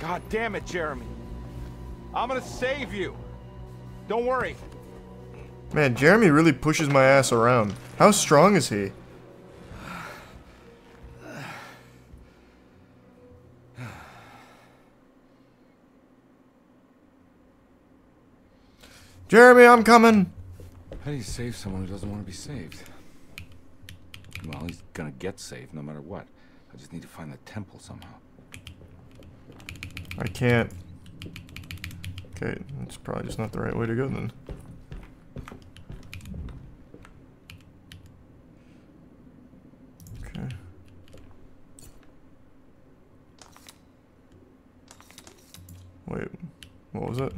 God damn it, Jeremy. I'm gonna save you. Don't worry. Man, Jeremy really pushes my ass around. How strong is he? Jeremy, I'm coming. How do you save someone who doesn't want to be saved? Well, he's gonna get saved no matter what. I just need to find the temple somehow. I can't. Okay, that's probably just not the right way to go then. Okay. Wait, what was it?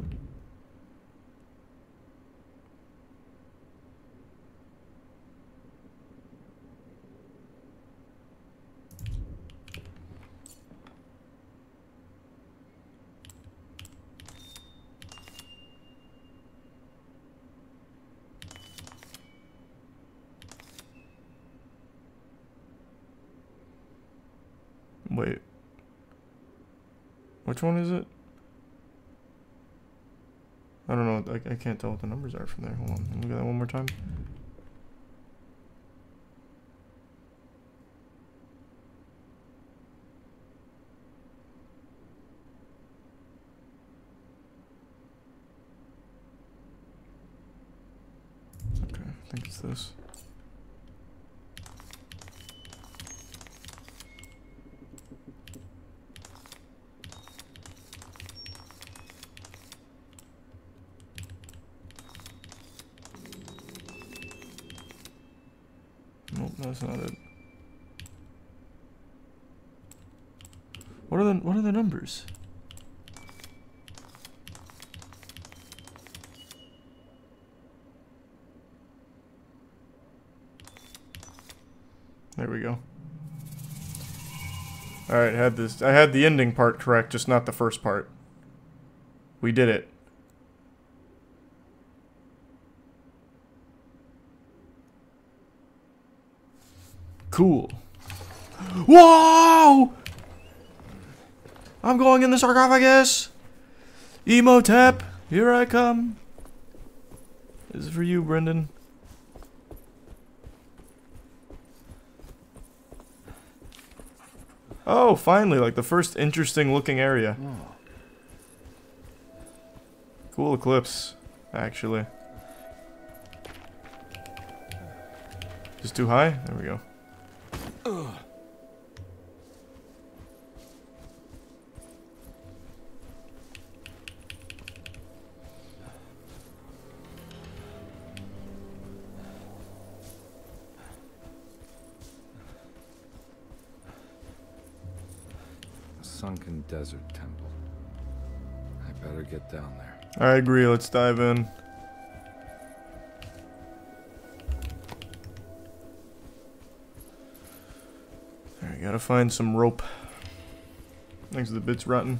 Wait. Which one is it? I don't know. I, I can't tell what the numbers are from there. Hold on. Look at that one more time. Okay, I think it's this. That's not it. What are the what are the numbers? There we go. Alright, had this I had the ending part correct, just not the first part. We did it. Cool. Whoa! I'm going in the sarcophagus. Imhotep, here I come. This is for you, Brendan. Oh, finally, like the first interesting looking area. Oh. Cool eclipse, actually. Just too high? There we go. Desert Temple. I better get down there. I agree, let's dive in. Alright, gotta find some rope. Thanks to the bits rotten.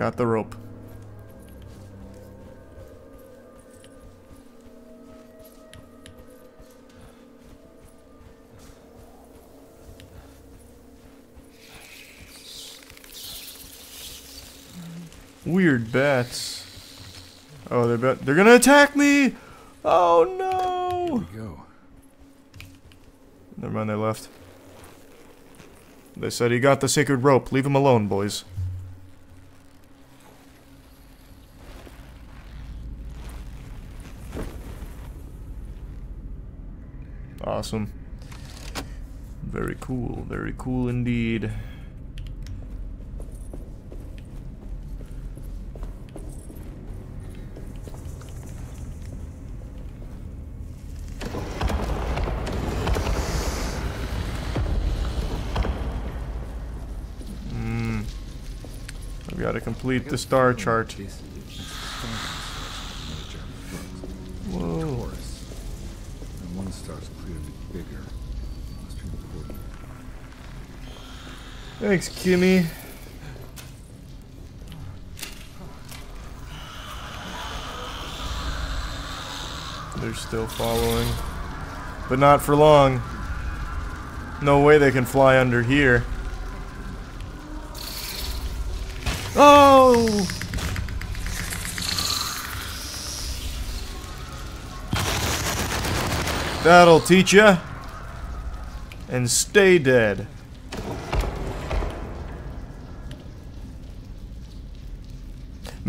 Got the rope. Weird bats. Oh, they're bet they're gonna attack me! Oh no! Here we go. Never mind, they left. They said he got the sacred rope. Leave him alone, boys. Awesome. Very cool. Very cool indeed. Hmm. I've got to complete the star chart. Thanks, Kimmy. They're still following. But not for long. No way they can fly under here. Oh! That'll teach ya. And stay dead.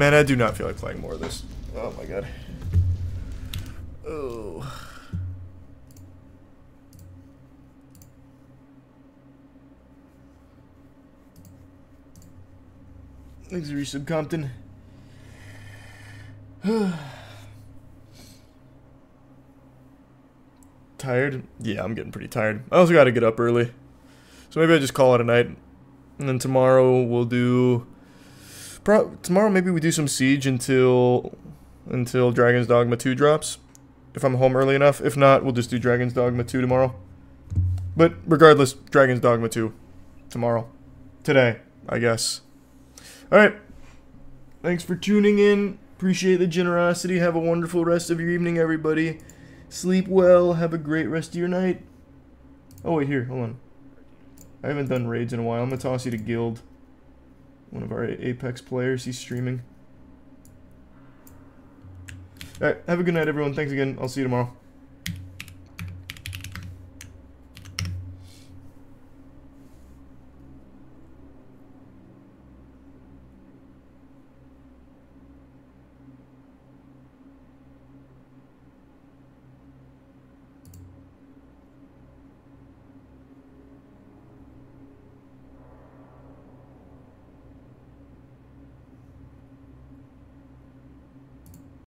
Man, I do not feel like playing more of this. Oh my god. Oh. Thanks, for Resub Compton. tired? Yeah, I'm getting pretty tired. I also gotta get up early. So maybe I just call it a night. And then tomorrow we'll do... Pro tomorrow maybe we do some Siege until until Dragon's Dogma 2 drops. If I'm home early enough. If not, we'll just do Dragon's Dogma 2 tomorrow. But regardless, Dragon's Dogma 2 tomorrow. Today, I guess. Alright. Thanks for tuning in. Appreciate the generosity. Have a wonderful rest of your evening, everybody. Sleep well. Have a great rest of your night. Oh, wait, here. Hold on. I haven't done raids in a while. I'm going to toss you to Guild. One of our Apex players. He's streaming. Alright, have a good night, everyone. Thanks again. I'll see you tomorrow.